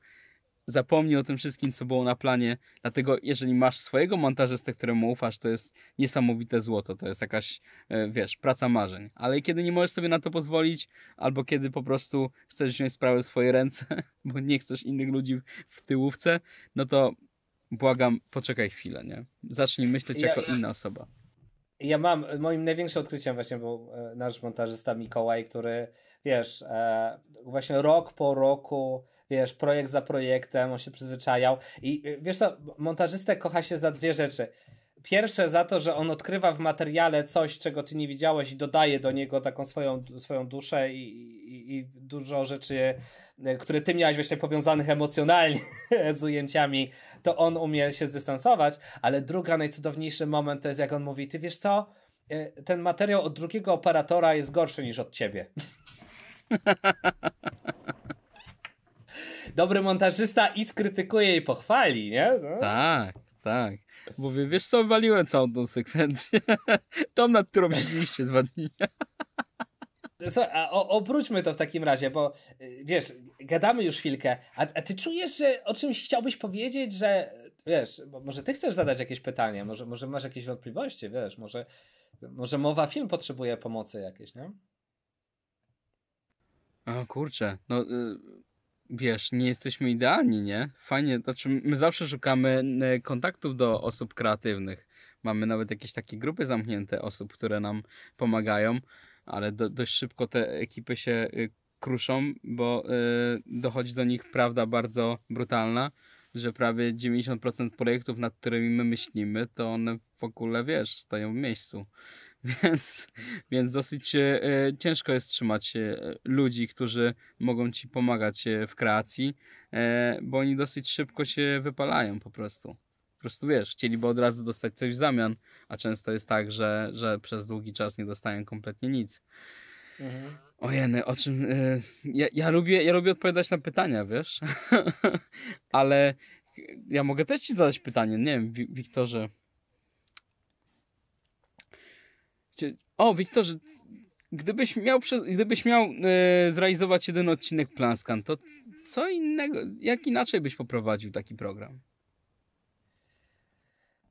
[SPEAKER 2] zapomnij o tym wszystkim, co było na planie. Dlatego, jeżeli masz swojego montażystę, któremu ufasz, to jest niesamowite złoto. To jest jakaś, e, wiesz, praca marzeń. Ale kiedy nie możesz sobie na to pozwolić, albo kiedy po prostu chcesz wziąć sprawę w swoje ręce, bo nie chcesz innych ludzi w tyłówce, no to błagam, poczekaj chwilę, nie? Zacznij myśleć ja, jako inna osoba.
[SPEAKER 1] Ja mam, moim największym odkryciem właśnie był e, nasz montażysta Mikołaj, który, wiesz, e, właśnie rok po roku wiesz, projekt za projektem, on się przyzwyczajał. I y, wiesz co, montażystę kocha się za dwie rzeczy. Pierwsze za to, że on odkrywa w materiale coś, czego ty nie widziałeś i dodaje do niego taką swoją, swoją duszę i, i, i dużo rzeczy, y, które ty miałeś właśnie powiązanych emocjonalnie z ujęciami, to on umie się zdystansować, ale druga, najcudowniejszy moment to jest jak on mówi, ty wiesz co, y, ten materiał od drugiego operatora jest gorszy niż od ciebie. dobry montażysta i skrytykuje i pochwali, nie?
[SPEAKER 2] No. Tak, tak. Mówię, wiesz co, waliłem całą tą sekwencję. Tą, nad którą siedzieliście dwa dni.
[SPEAKER 1] So, a o, obróćmy to w takim razie, bo y, wiesz, gadamy już chwilkę, a, a, ty czujesz, że o czymś chciałbyś powiedzieć, że wiesz, może ty chcesz zadać jakieś pytanie, może, może masz jakieś wątpliwości, wiesz, może, może mowa film potrzebuje pomocy jakieś, nie?
[SPEAKER 2] O kurczę, no y, wiesz, nie jesteśmy idealni, nie? Fajnie, znaczy my zawsze szukamy kontaktów do osób kreatywnych. Mamy nawet jakieś takie grupy zamknięte osób, które nam pomagają, ale do, dość szybko te ekipy się y, kruszą, bo y, dochodzi do nich prawda bardzo brutalna, że prawie 90% projektów, nad którymi my myślimy, to one w ogóle, wiesz, stoją w miejscu. Więc, więc dosyć e, ciężko jest trzymać e, ludzi, którzy mogą ci pomagać e, w kreacji, bo oni dosyć szybko się wypalają po prostu. Po prostu wiesz, chcieliby od razu dostać coś w zamian, a często jest tak, że, że przez długi czas nie dostają kompletnie nic. Mhm. Ojeny, o czym. Ja, ja, lubię, ja lubię odpowiadać na pytania, wiesz? Ale ja mogę też ci zadać pytanie. Nie wiem, Wiktorze. O, Wiktorze, gdybyś miał, gdybyś miał e, zrealizować jeden odcinek Planskan, to co innego, jak inaczej byś poprowadził taki program?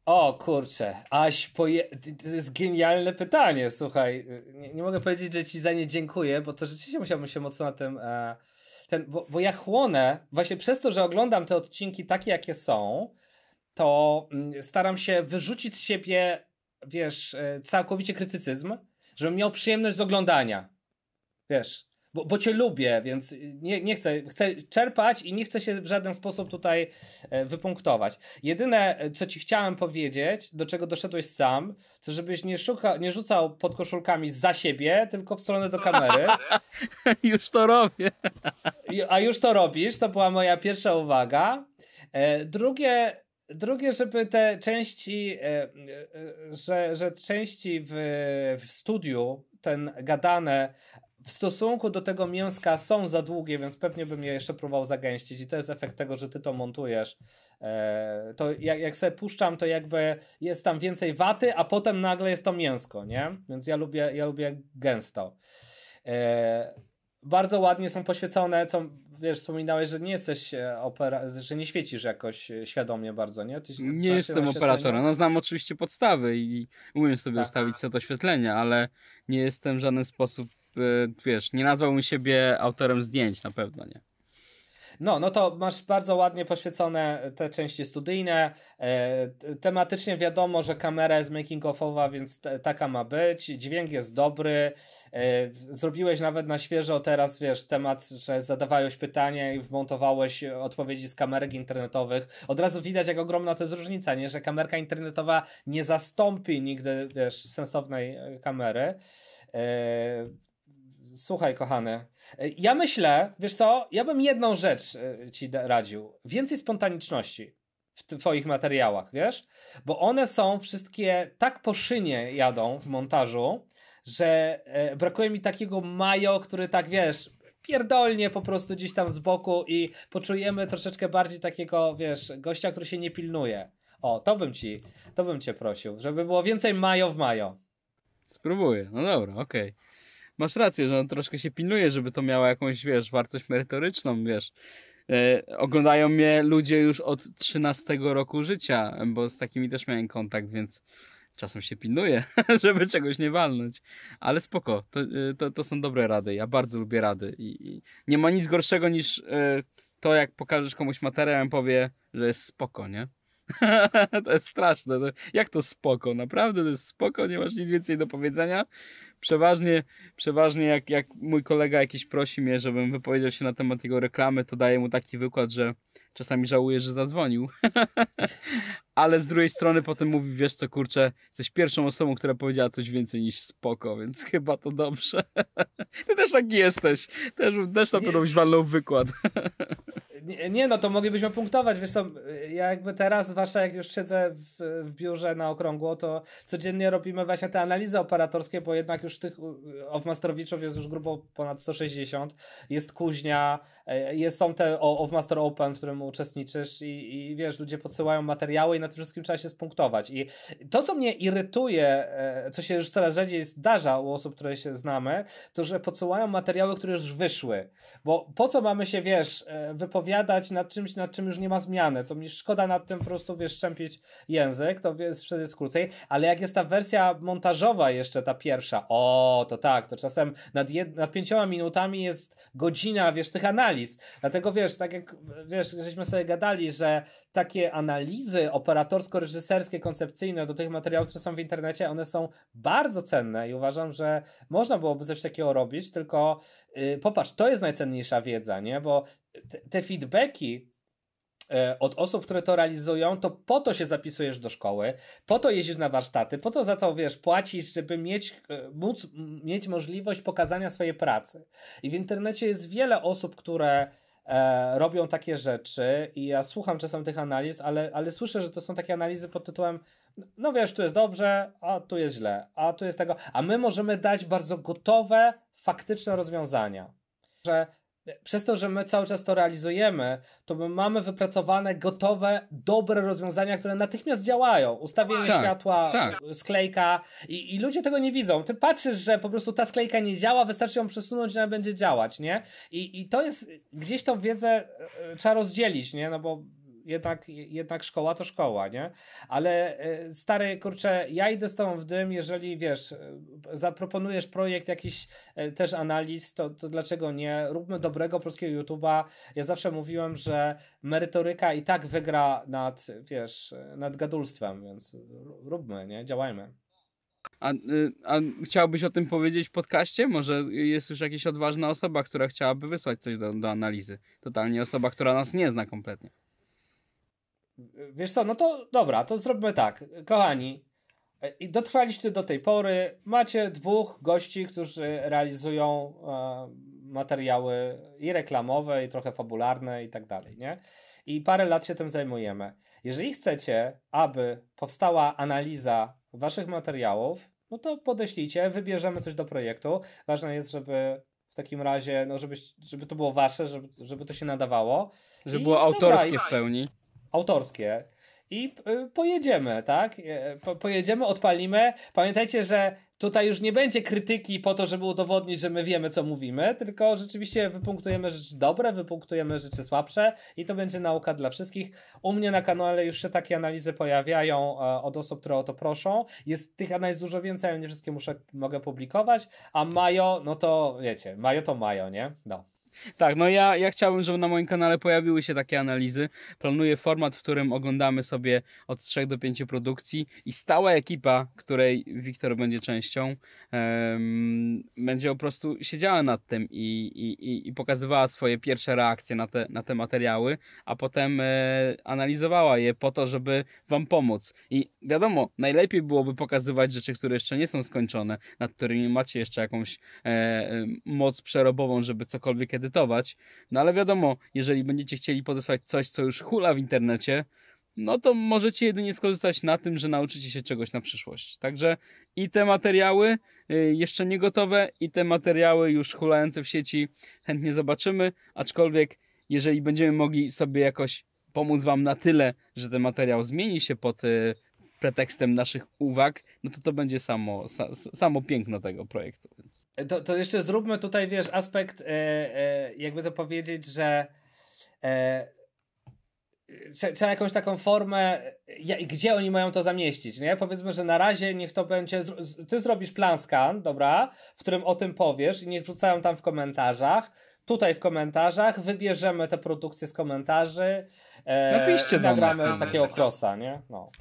[SPEAKER 1] O kurczę, aś poje... To jest genialne pytanie, słuchaj. Nie, nie, mogę powiedzieć, że ci za nie dziękuję, bo to rzeczywiście musiałbym się mocno na tym... E, ten, bo, bo ja chłonę, właśnie przez to, że oglądam te odcinki takie, jakie są, to mm, staram się wyrzucić z siebie, wiesz, e, całkowicie krytycyzm, żebym miał przyjemność z oglądania. Wiesz, bo, bo cię lubię, więc nie, nie chcę, chcę czerpać i nie chcę się w żaden sposób tutaj e, wypunktować. Jedyne, e, co ci chciałem powiedzieć, do czego doszedłeś sam, to żebyś nie, szuka, nie rzucał pod koszulkami za siebie, tylko w stronę do kamery.
[SPEAKER 2] już to robię.
[SPEAKER 1] A już to robisz, to była moja pierwsza uwaga. Drugie, drugie, żeby te części, że, że części w, w studiu, ten gadane w stosunku do tego mięska są za długie, więc pewnie bym je jeszcze próbował zagęścić i to jest efekt tego, że ty to montujesz. E, to jak, jak sobie puszczam, to jakby jest tam więcej waty, a potem nagle jest to mięsko, nie? Więc ja lubię, ja lubię gęsto. E, bardzo ładnie są poświecone, co wiesz, wspominałeś, że nie jesteś e, opera, że nie świecisz jakoś e, świadomie bardzo, nie?
[SPEAKER 2] nie jestem operatorem. No znam oczywiście podstawy i umiem sobie tak. ustawić to oświetlenia, ale nie jestem w żaden sposób Y, wiesz, nie nazwałbym siebie autorem zdjęć na pewno, nie?
[SPEAKER 1] No, no to masz bardzo ładnie poświecone te części studyjne. E, tematycznie wiadomo, że kamera jest making-offowa, więc t- taka ma być. Dźwięk jest dobry. E, zrobiłeś nawet na świeżo teraz, wiesz, temat, że zadawałeś pytania i wmontowałeś odpowiedzi z kamerek internetowych. Od razu widać, jak ogromna to jest różnica, nie? Że kamerka internetowa nie zastąpi nigdy, wiesz, sensownej kamery. Słuchaj, kochany. E, ja myślę, wiesz co, ja bym jedną rzecz e, ci radził. Więcej spontaniczności w twoich materiałach, wiesz? Bo one są wszystkie tak po szynie jadą w montażu, że e, brakuje mi takiego majo, który tak, wiesz, pierdolnie po prostu gdzieś tam z boku i poczujemy troszeczkę bardziej takiego, wiesz, gościa, który się nie pilnuje. O, to bym ci, to bym cię prosił, żeby było więcej majo w majo.
[SPEAKER 2] Spróbuję, no dobra, okej. Okay masz rację, że on troszkę się pilnuje, żeby to miało jakąś, wiesz, wartość merytoryczną, wiesz. E, oglądają mnie ludzie już od 13 roku życia, bo z takimi też miałem kontakt, więc czasem się pilnuję, żeby czegoś nie walnąć. Ale spoko, to, e, to, to są dobre rady. Ja bardzo lubię rady i, i nie ma nic gorszego niż e, to, jak pokażesz komuś materiał i powie, że jest spoko, nie? to jest straszne. jak to spoko? Naprawdę to jest spoko, nie masz nic więcej do powiedzenia? Przeważnie, przeważnie jak, jak mój kolega jakiś prosi mnie, żebym wypowiedział się na temat jego reklamy, to daję mu taki wykład, że czasami żałuję, że zadzwonił. Ale z drugiej strony potem mówi, wiesz co, kurczę, jesteś pierwszą osobą, która powiedziała coś więcej niż spoko, więc chyba to dobrze. Ty też taki jesteś. Też, też na pewno byś walnął wykład.
[SPEAKER 1] Nie, nie, no to moglibyśmy punktować, wiesz co, ja jakby teraz, zwłaszcza jak już siedzę w, w biurze na okrągło, to codziennie robimy właśnie te analizy operatorskie, bo jednak już tych Offmasterowiczów jest już grubo ponad 160, jest Kuźnia, e, jest, są te Offmaster Open, w którym uczestniczysz i, i wiesz, ludzie podsyłają materiały i na tym wszystkim trzeba się spunktować. I to, co mnie irytuje, e, co się już coraz rzadziej zdarza u osób, które się znamy, to, że podsyłają materiały, które już wyszły, bo po co mamy się, wiesz, e, wypowiadać nad czymś, nad czym już nie ma zmiany. To mi szkoda nad tym po prostu, wiesz, szczępić język, to jest, wtedy jest krócej, ale jak jest ta wersja montażowa jeszcze, ta pierwsza, o, to tak, to czasem nad, jed, nad pięcioma minutami jest godzina, wiesz, tych analiz. Dlatego, wiesz, tak jak, wiesz, żeśmy sobie gadali, że takie analizy operatorsko-reżyserskie, koncepcyjne do tych materiałów, które są w internecie, one są bardzo cenne i uważam, że można byłoby coś takiego robić, tylko yy, popatrz, to jest najcenniejsza wiedza, nie? Bo te, feedbacki e, od osób, które to realizują, to po to się zapisujesz do szkoły, po to jeździsz na warsztaty, po to za to, wiesz, płacisz, żeby mieć, e, móc mieć możliwość pokazania swojej pracy. I w internecie jest wiele osób, które e, robią takie rzeczy i ja słucham czasem tych analiz, ale, ale słyszę, że to są takie analizy pod tytułem no wiesz, tu jest dobrze, a tu jest źle, a tu jest tego, a my możemy dać bardzo gotowe, faktyczne rozwiązania. Że przez to, że my cały czas to realizujemy, to my mamy wypracowane, gotowe, dobre rozwiązania, które natychmiast działają. Ustawienie tak, światła, tak. sklejka i, i ludzie tego nie widzą. Ty patrzysz, że po prostu ta sklejka nie działa, wystarczy ją przesunąć i ona będzie działać, nie? I, i to jest, gdzieś tą wiedzę e, trzeba rozdzielić, nie? No bo jednak, jednak szkoła to szkoła, nie? Ale e, stary, kurczę, ja idę z tobą w dym, jeżeli wiesz, e, zaproponujesz projekt jakiś e, też analiz, to, to dlaczego nie? Róbmy dobrego polskiego YouTube'a. Ja zawsze mówiłem, że merytoryka i tak wygra nad, wiesz, nad gadulstwem, więc róbmy, nie? Działajmy.
[SPEAKER 2] A, y, a chciałbyś o tym powiedzieć w podcaście? Może jest już jakaś odważna osoba, która chciałaby wysłać coś do, do analizy. Totalnie osoba, która nas nie zna kompletnie.
[SPEAKER 1] Wiesz co, no to dobra, to zróbmy tak. Kochani, i dotrwaliście do tej pory. Macie dwóch gości, którzy realizują e, materiały i reklamowe, i trochę fabularne, i tak dalej, nie? I parę lat się tym zajmujemy. Jeżeli chcecie, aby powstała analiza waszych materiałów, no to podeślijcie, wybierzemy coś do projektu. Ważne jest, żeby w takim razie, no żeby, żeby to było wasze, żeby, żeby to się nadawało.
[SPEAKER 2] Żeby I było autorskie dobra, w pełni
[SPEAKER 1] autorskie i y, pojedziemy, tak? Y, po, pojedziemy, odpalimy. Pamiętajcie, że tutaj już nie będzie krytyki po to, żeby udowodnić, że my wiemy, co mówimy, tylko rzeczywiście wypunktujemy rzeczy dobre, wypunktujemy rzeczy słabsze i to będzie nauka dla wszystkich. U mnie na kanale już się takie analizy pojawiają od osób, które o to proszą. Jest tych analiz dużo więcej, ale nie wszystkie muszę, mogę publikować, a Majo, no to wiecie, Majo to Majo, nie? No.
[SPEAKER 2] Tak, no ja, ja chciałbym, żeby na moim kanale pojawiły się takie analizy. Planuję format, w którym oglądamy sobie od 3 do 5 produkcji i stała ekipa, której Wiktor będzie częścią, um, będzie po prostu siedziała nad tym i, i, i pokazywała swoje pierwsze reakcje na te, na te materiały, a potem e, analizowała je po to, żeby wam pomóc. I wiadomo, najlepiej byłoby pokazywać rzeczy, które jeszcze nie są skończone, nad którymi macie jeszcze jakąś e, e moc przerobową, żeby cokolwiek edytować. No ale wiadomo, jeżeli będziecie chcieli podesłać coś, co już hula w internecie, no to możecie jedynie skorzystać na tym, że nauczycie się czegoś na przyszłość. Także i te materiały y, jeszcze nie gotowe, i te materiały już hulające w sieci chętnie zobaczymy, aczkolwiek jeżeli będziemy mogli sobie jakoś pomóc Wam na tyle, że ten materiał zmieni się pod y, pretekstem naszych uwag, no to to będzie samo, sa, samo piękno tego projektu. Więc.
[SPEAKER 1] To, to jeszcze zróbmy tutaj, wiesz, aspekt, e, e, jakby to powiedzieć, że e, trzeba jakąś taką formę, gdzie oni mają to zamieścić, nie? Powiedzmy, że na razie niech to będzie, ty zrobisz plan scan, dobra, w którym o tym powiesz i niech wrzucają tam w komentarzach, tutaj w komentarzach, wybierzemy te produkcje z komentarzy, e, Napiszcie nagramy takiego krosa, nie? No.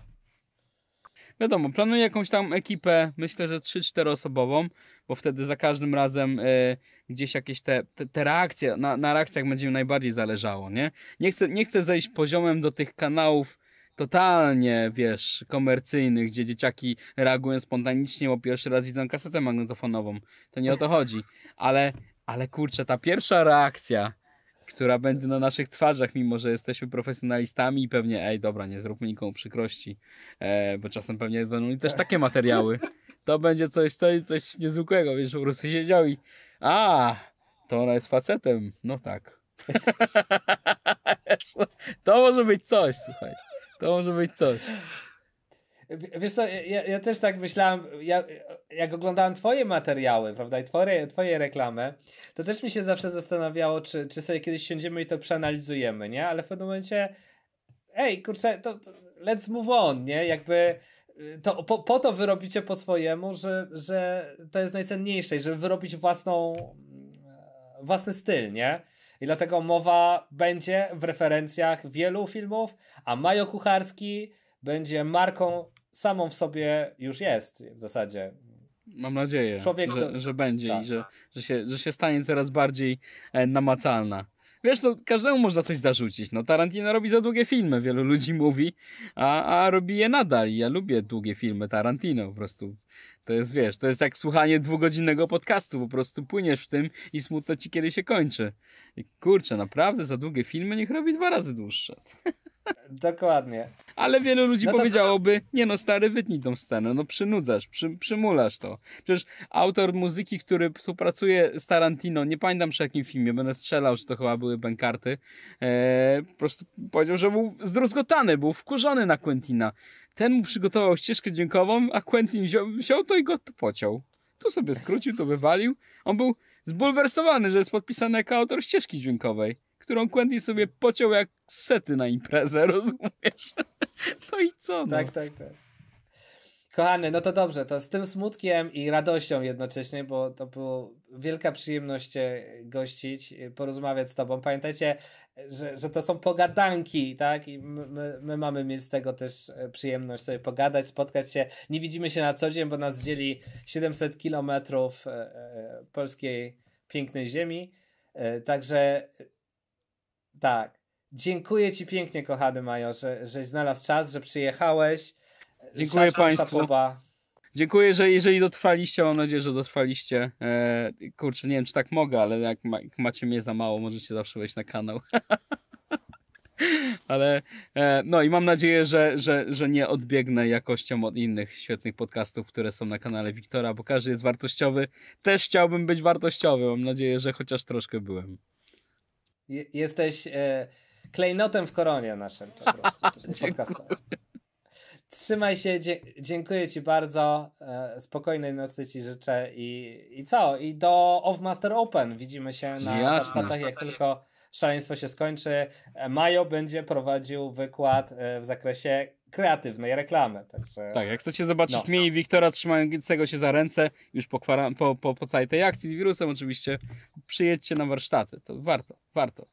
[SPEAKER 2] Wiadomo, planuję jakąś tam ekipę, myślę, że 3-4 osobową, bo wtedy za każdym razem y, gdzieś jakieś te, te, te, reakcje, na, na reakcjach będzie mi najbardziej zależało, nie? Nie chcę, nie chcę zejść poziomem do tych kanałów totalnie, wiesz, komercyjnych, gdzie dzieciaki reagują spontanicznie, bo pierwszy raz widzą kasetę magnetofonową. To nie o to chodzi. Ale, ale kurczę, ta pierwsza reakcja która będzie na naszych twarzach, mimo że jesteśmy profesjonalistami i pewnie, ej, dobra, nie zróbmy nikomu przykrości, e, bo czasem pewnie będą też takie materiały. To będzie coś, to coś niezwykłego, wiesz, po prostu siedział i a, to ona jest facetem, no tak. to może być coś, słuchaj, to może być coś.
[SPEAKER 1] Wiesz co, ja, ja też tak myślałem, ja, jak oglądałem twoje materiały, prawda, i twoje, twoje reklamy, to też mi się zawsze zastanawiało, czy, czy sobie kiedyś siądziemy i to przeanalizujemy, nie? Ale w pewnym momencie, ej, kurczę, to, to let's move on, nie? Jakby to po, po to wyrobicie po swojemu, że, że to jest najcenniejsze i żeby wyrobić własną, własny styl, nie? I dlatego mowa będzie w referencjach wielu filmów, a Majo Kucharski będzie marką samą w sobie już jest w zasadzie.
[SPEAKER 2] Mam nadzieję, Człowiek że, to... że będzie tak. i że, że, się, że się stanie coraz bardziej e, namacalna. Wiesz, to każdemu można coś zarzucić. No, Tarantino robi za długie filmy, wielu ludzi mówi, a, a robi je nadal. I ja lubię długie filmy Tarantino po prostu. To jest, wiesz, to jest jak słuchanie dwugodzinnego podcastu, po prostu płyniesz w tym i smutno ci kiedy się kończy. I kurczę, naprawdę za długie filmy niech robi dwa razy dłuższe.
[SPEAKER 1] Dokładnie.
[SPEAKER 2] Ale wielu ludzi no to, powiedziałoby, nie no stary, wytnij tą scenę, no przynudzasz, przy, przymulasz to. Przecież autor muzyki, który współpracuje z Tarantino, nie pamiętam przy jakim filmie, będę strzelał, że to chyba były bękarty, e, po prostu powiedział, że był zdruzgotany, był wkurzony na Quentina. Ten mu przygotował ścieżkę dźwiękową, a Quentin wziął, wziął to i go to pociął. Tu sobie skrócił, to wywalił. On był zbulwersowany, że jest podpisany jako autor ścieżki dźwiękowej którą Quentin sobie pociął jak sety na imprezę, rozumiesz? No i co? No?
[SPEAKER 1] Tak, tak, tak. Kochany, no to dobrze, to z tym smutkiem i radością jednocześnie, bo to było wielka przyjemność gościć, porozmawiać z tobą. Pamiętajcie, że, że to są pogadanki, tak? I my, my mamy mieć z tego też e, przyjemność sobie pogadać, spotkać się. Nie widzimy się na co dzień, bo nas dzieli 700 kilometrów e, e, polskiej pięknej ziemi. Także tak. Dziękuję Ci pięknie, kochany Majo, że, żeś znalazł czas, że przyjechałeś.
[SPEAKER 2] Dziękuję Państwu. Dziękuję, że jeżeli dotrwaliście, mam nadzieję, że dotrwaliście. E, kurczę, nie wiem, czy tak mogę, ale jak, ma, jak macie mnie za mało, możecie zawsze wejść na kanał. ale e, no i mam nadzieję, że, że, że nie odbiegnę jakością od innych świetnych podcastów, które są na kanale Wiktora, bo każdy jest wartościowy. Też chciałbym być wartościowy. Mam nadzieję, że chociaż troszkę byłem
[SPEAKER 1] jesteś e, klejnotem w koronie naszym po prostu. Trzymaj się, dzie dziękuję Ci bardzo. E, spokojnej nocy Ci życzę i, i co? I do Off Master Open widzimy się na warsztatach, jak tylko szaleństwo się skończy. E, Majo będzie prowadził wykład e, w zakresie kreatywnej reklamy. Także...
[SPEAKER 2] Tak, jak chcecie zobaczyć no. mnie i Wiktora trzymającego się za ręce już po, po, po, po całej tej akcji z wirusem oczywiście, przyjedźcie na warsztaty. To warto, warto.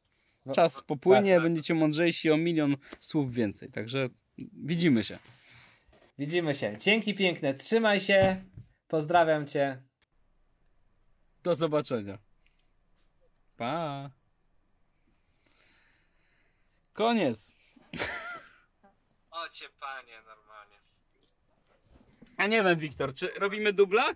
[SPEAKER 2] No, Czas popłynie, warto. będziecie mądrzejsi o milion słów więcej. Także widzimy się.
[SPEAKER 1] Widzimy się. Dzięki piękne. Trzymaj się. Pozdrawiam cię.
[SPEAKER 2] Do zobaczenia. Pa. Koniec.
[SPEAKER 3] Ocie panie, normalnie.
[SPEAKER 2] A nie wiem, Wiktor, czy robimy dubla?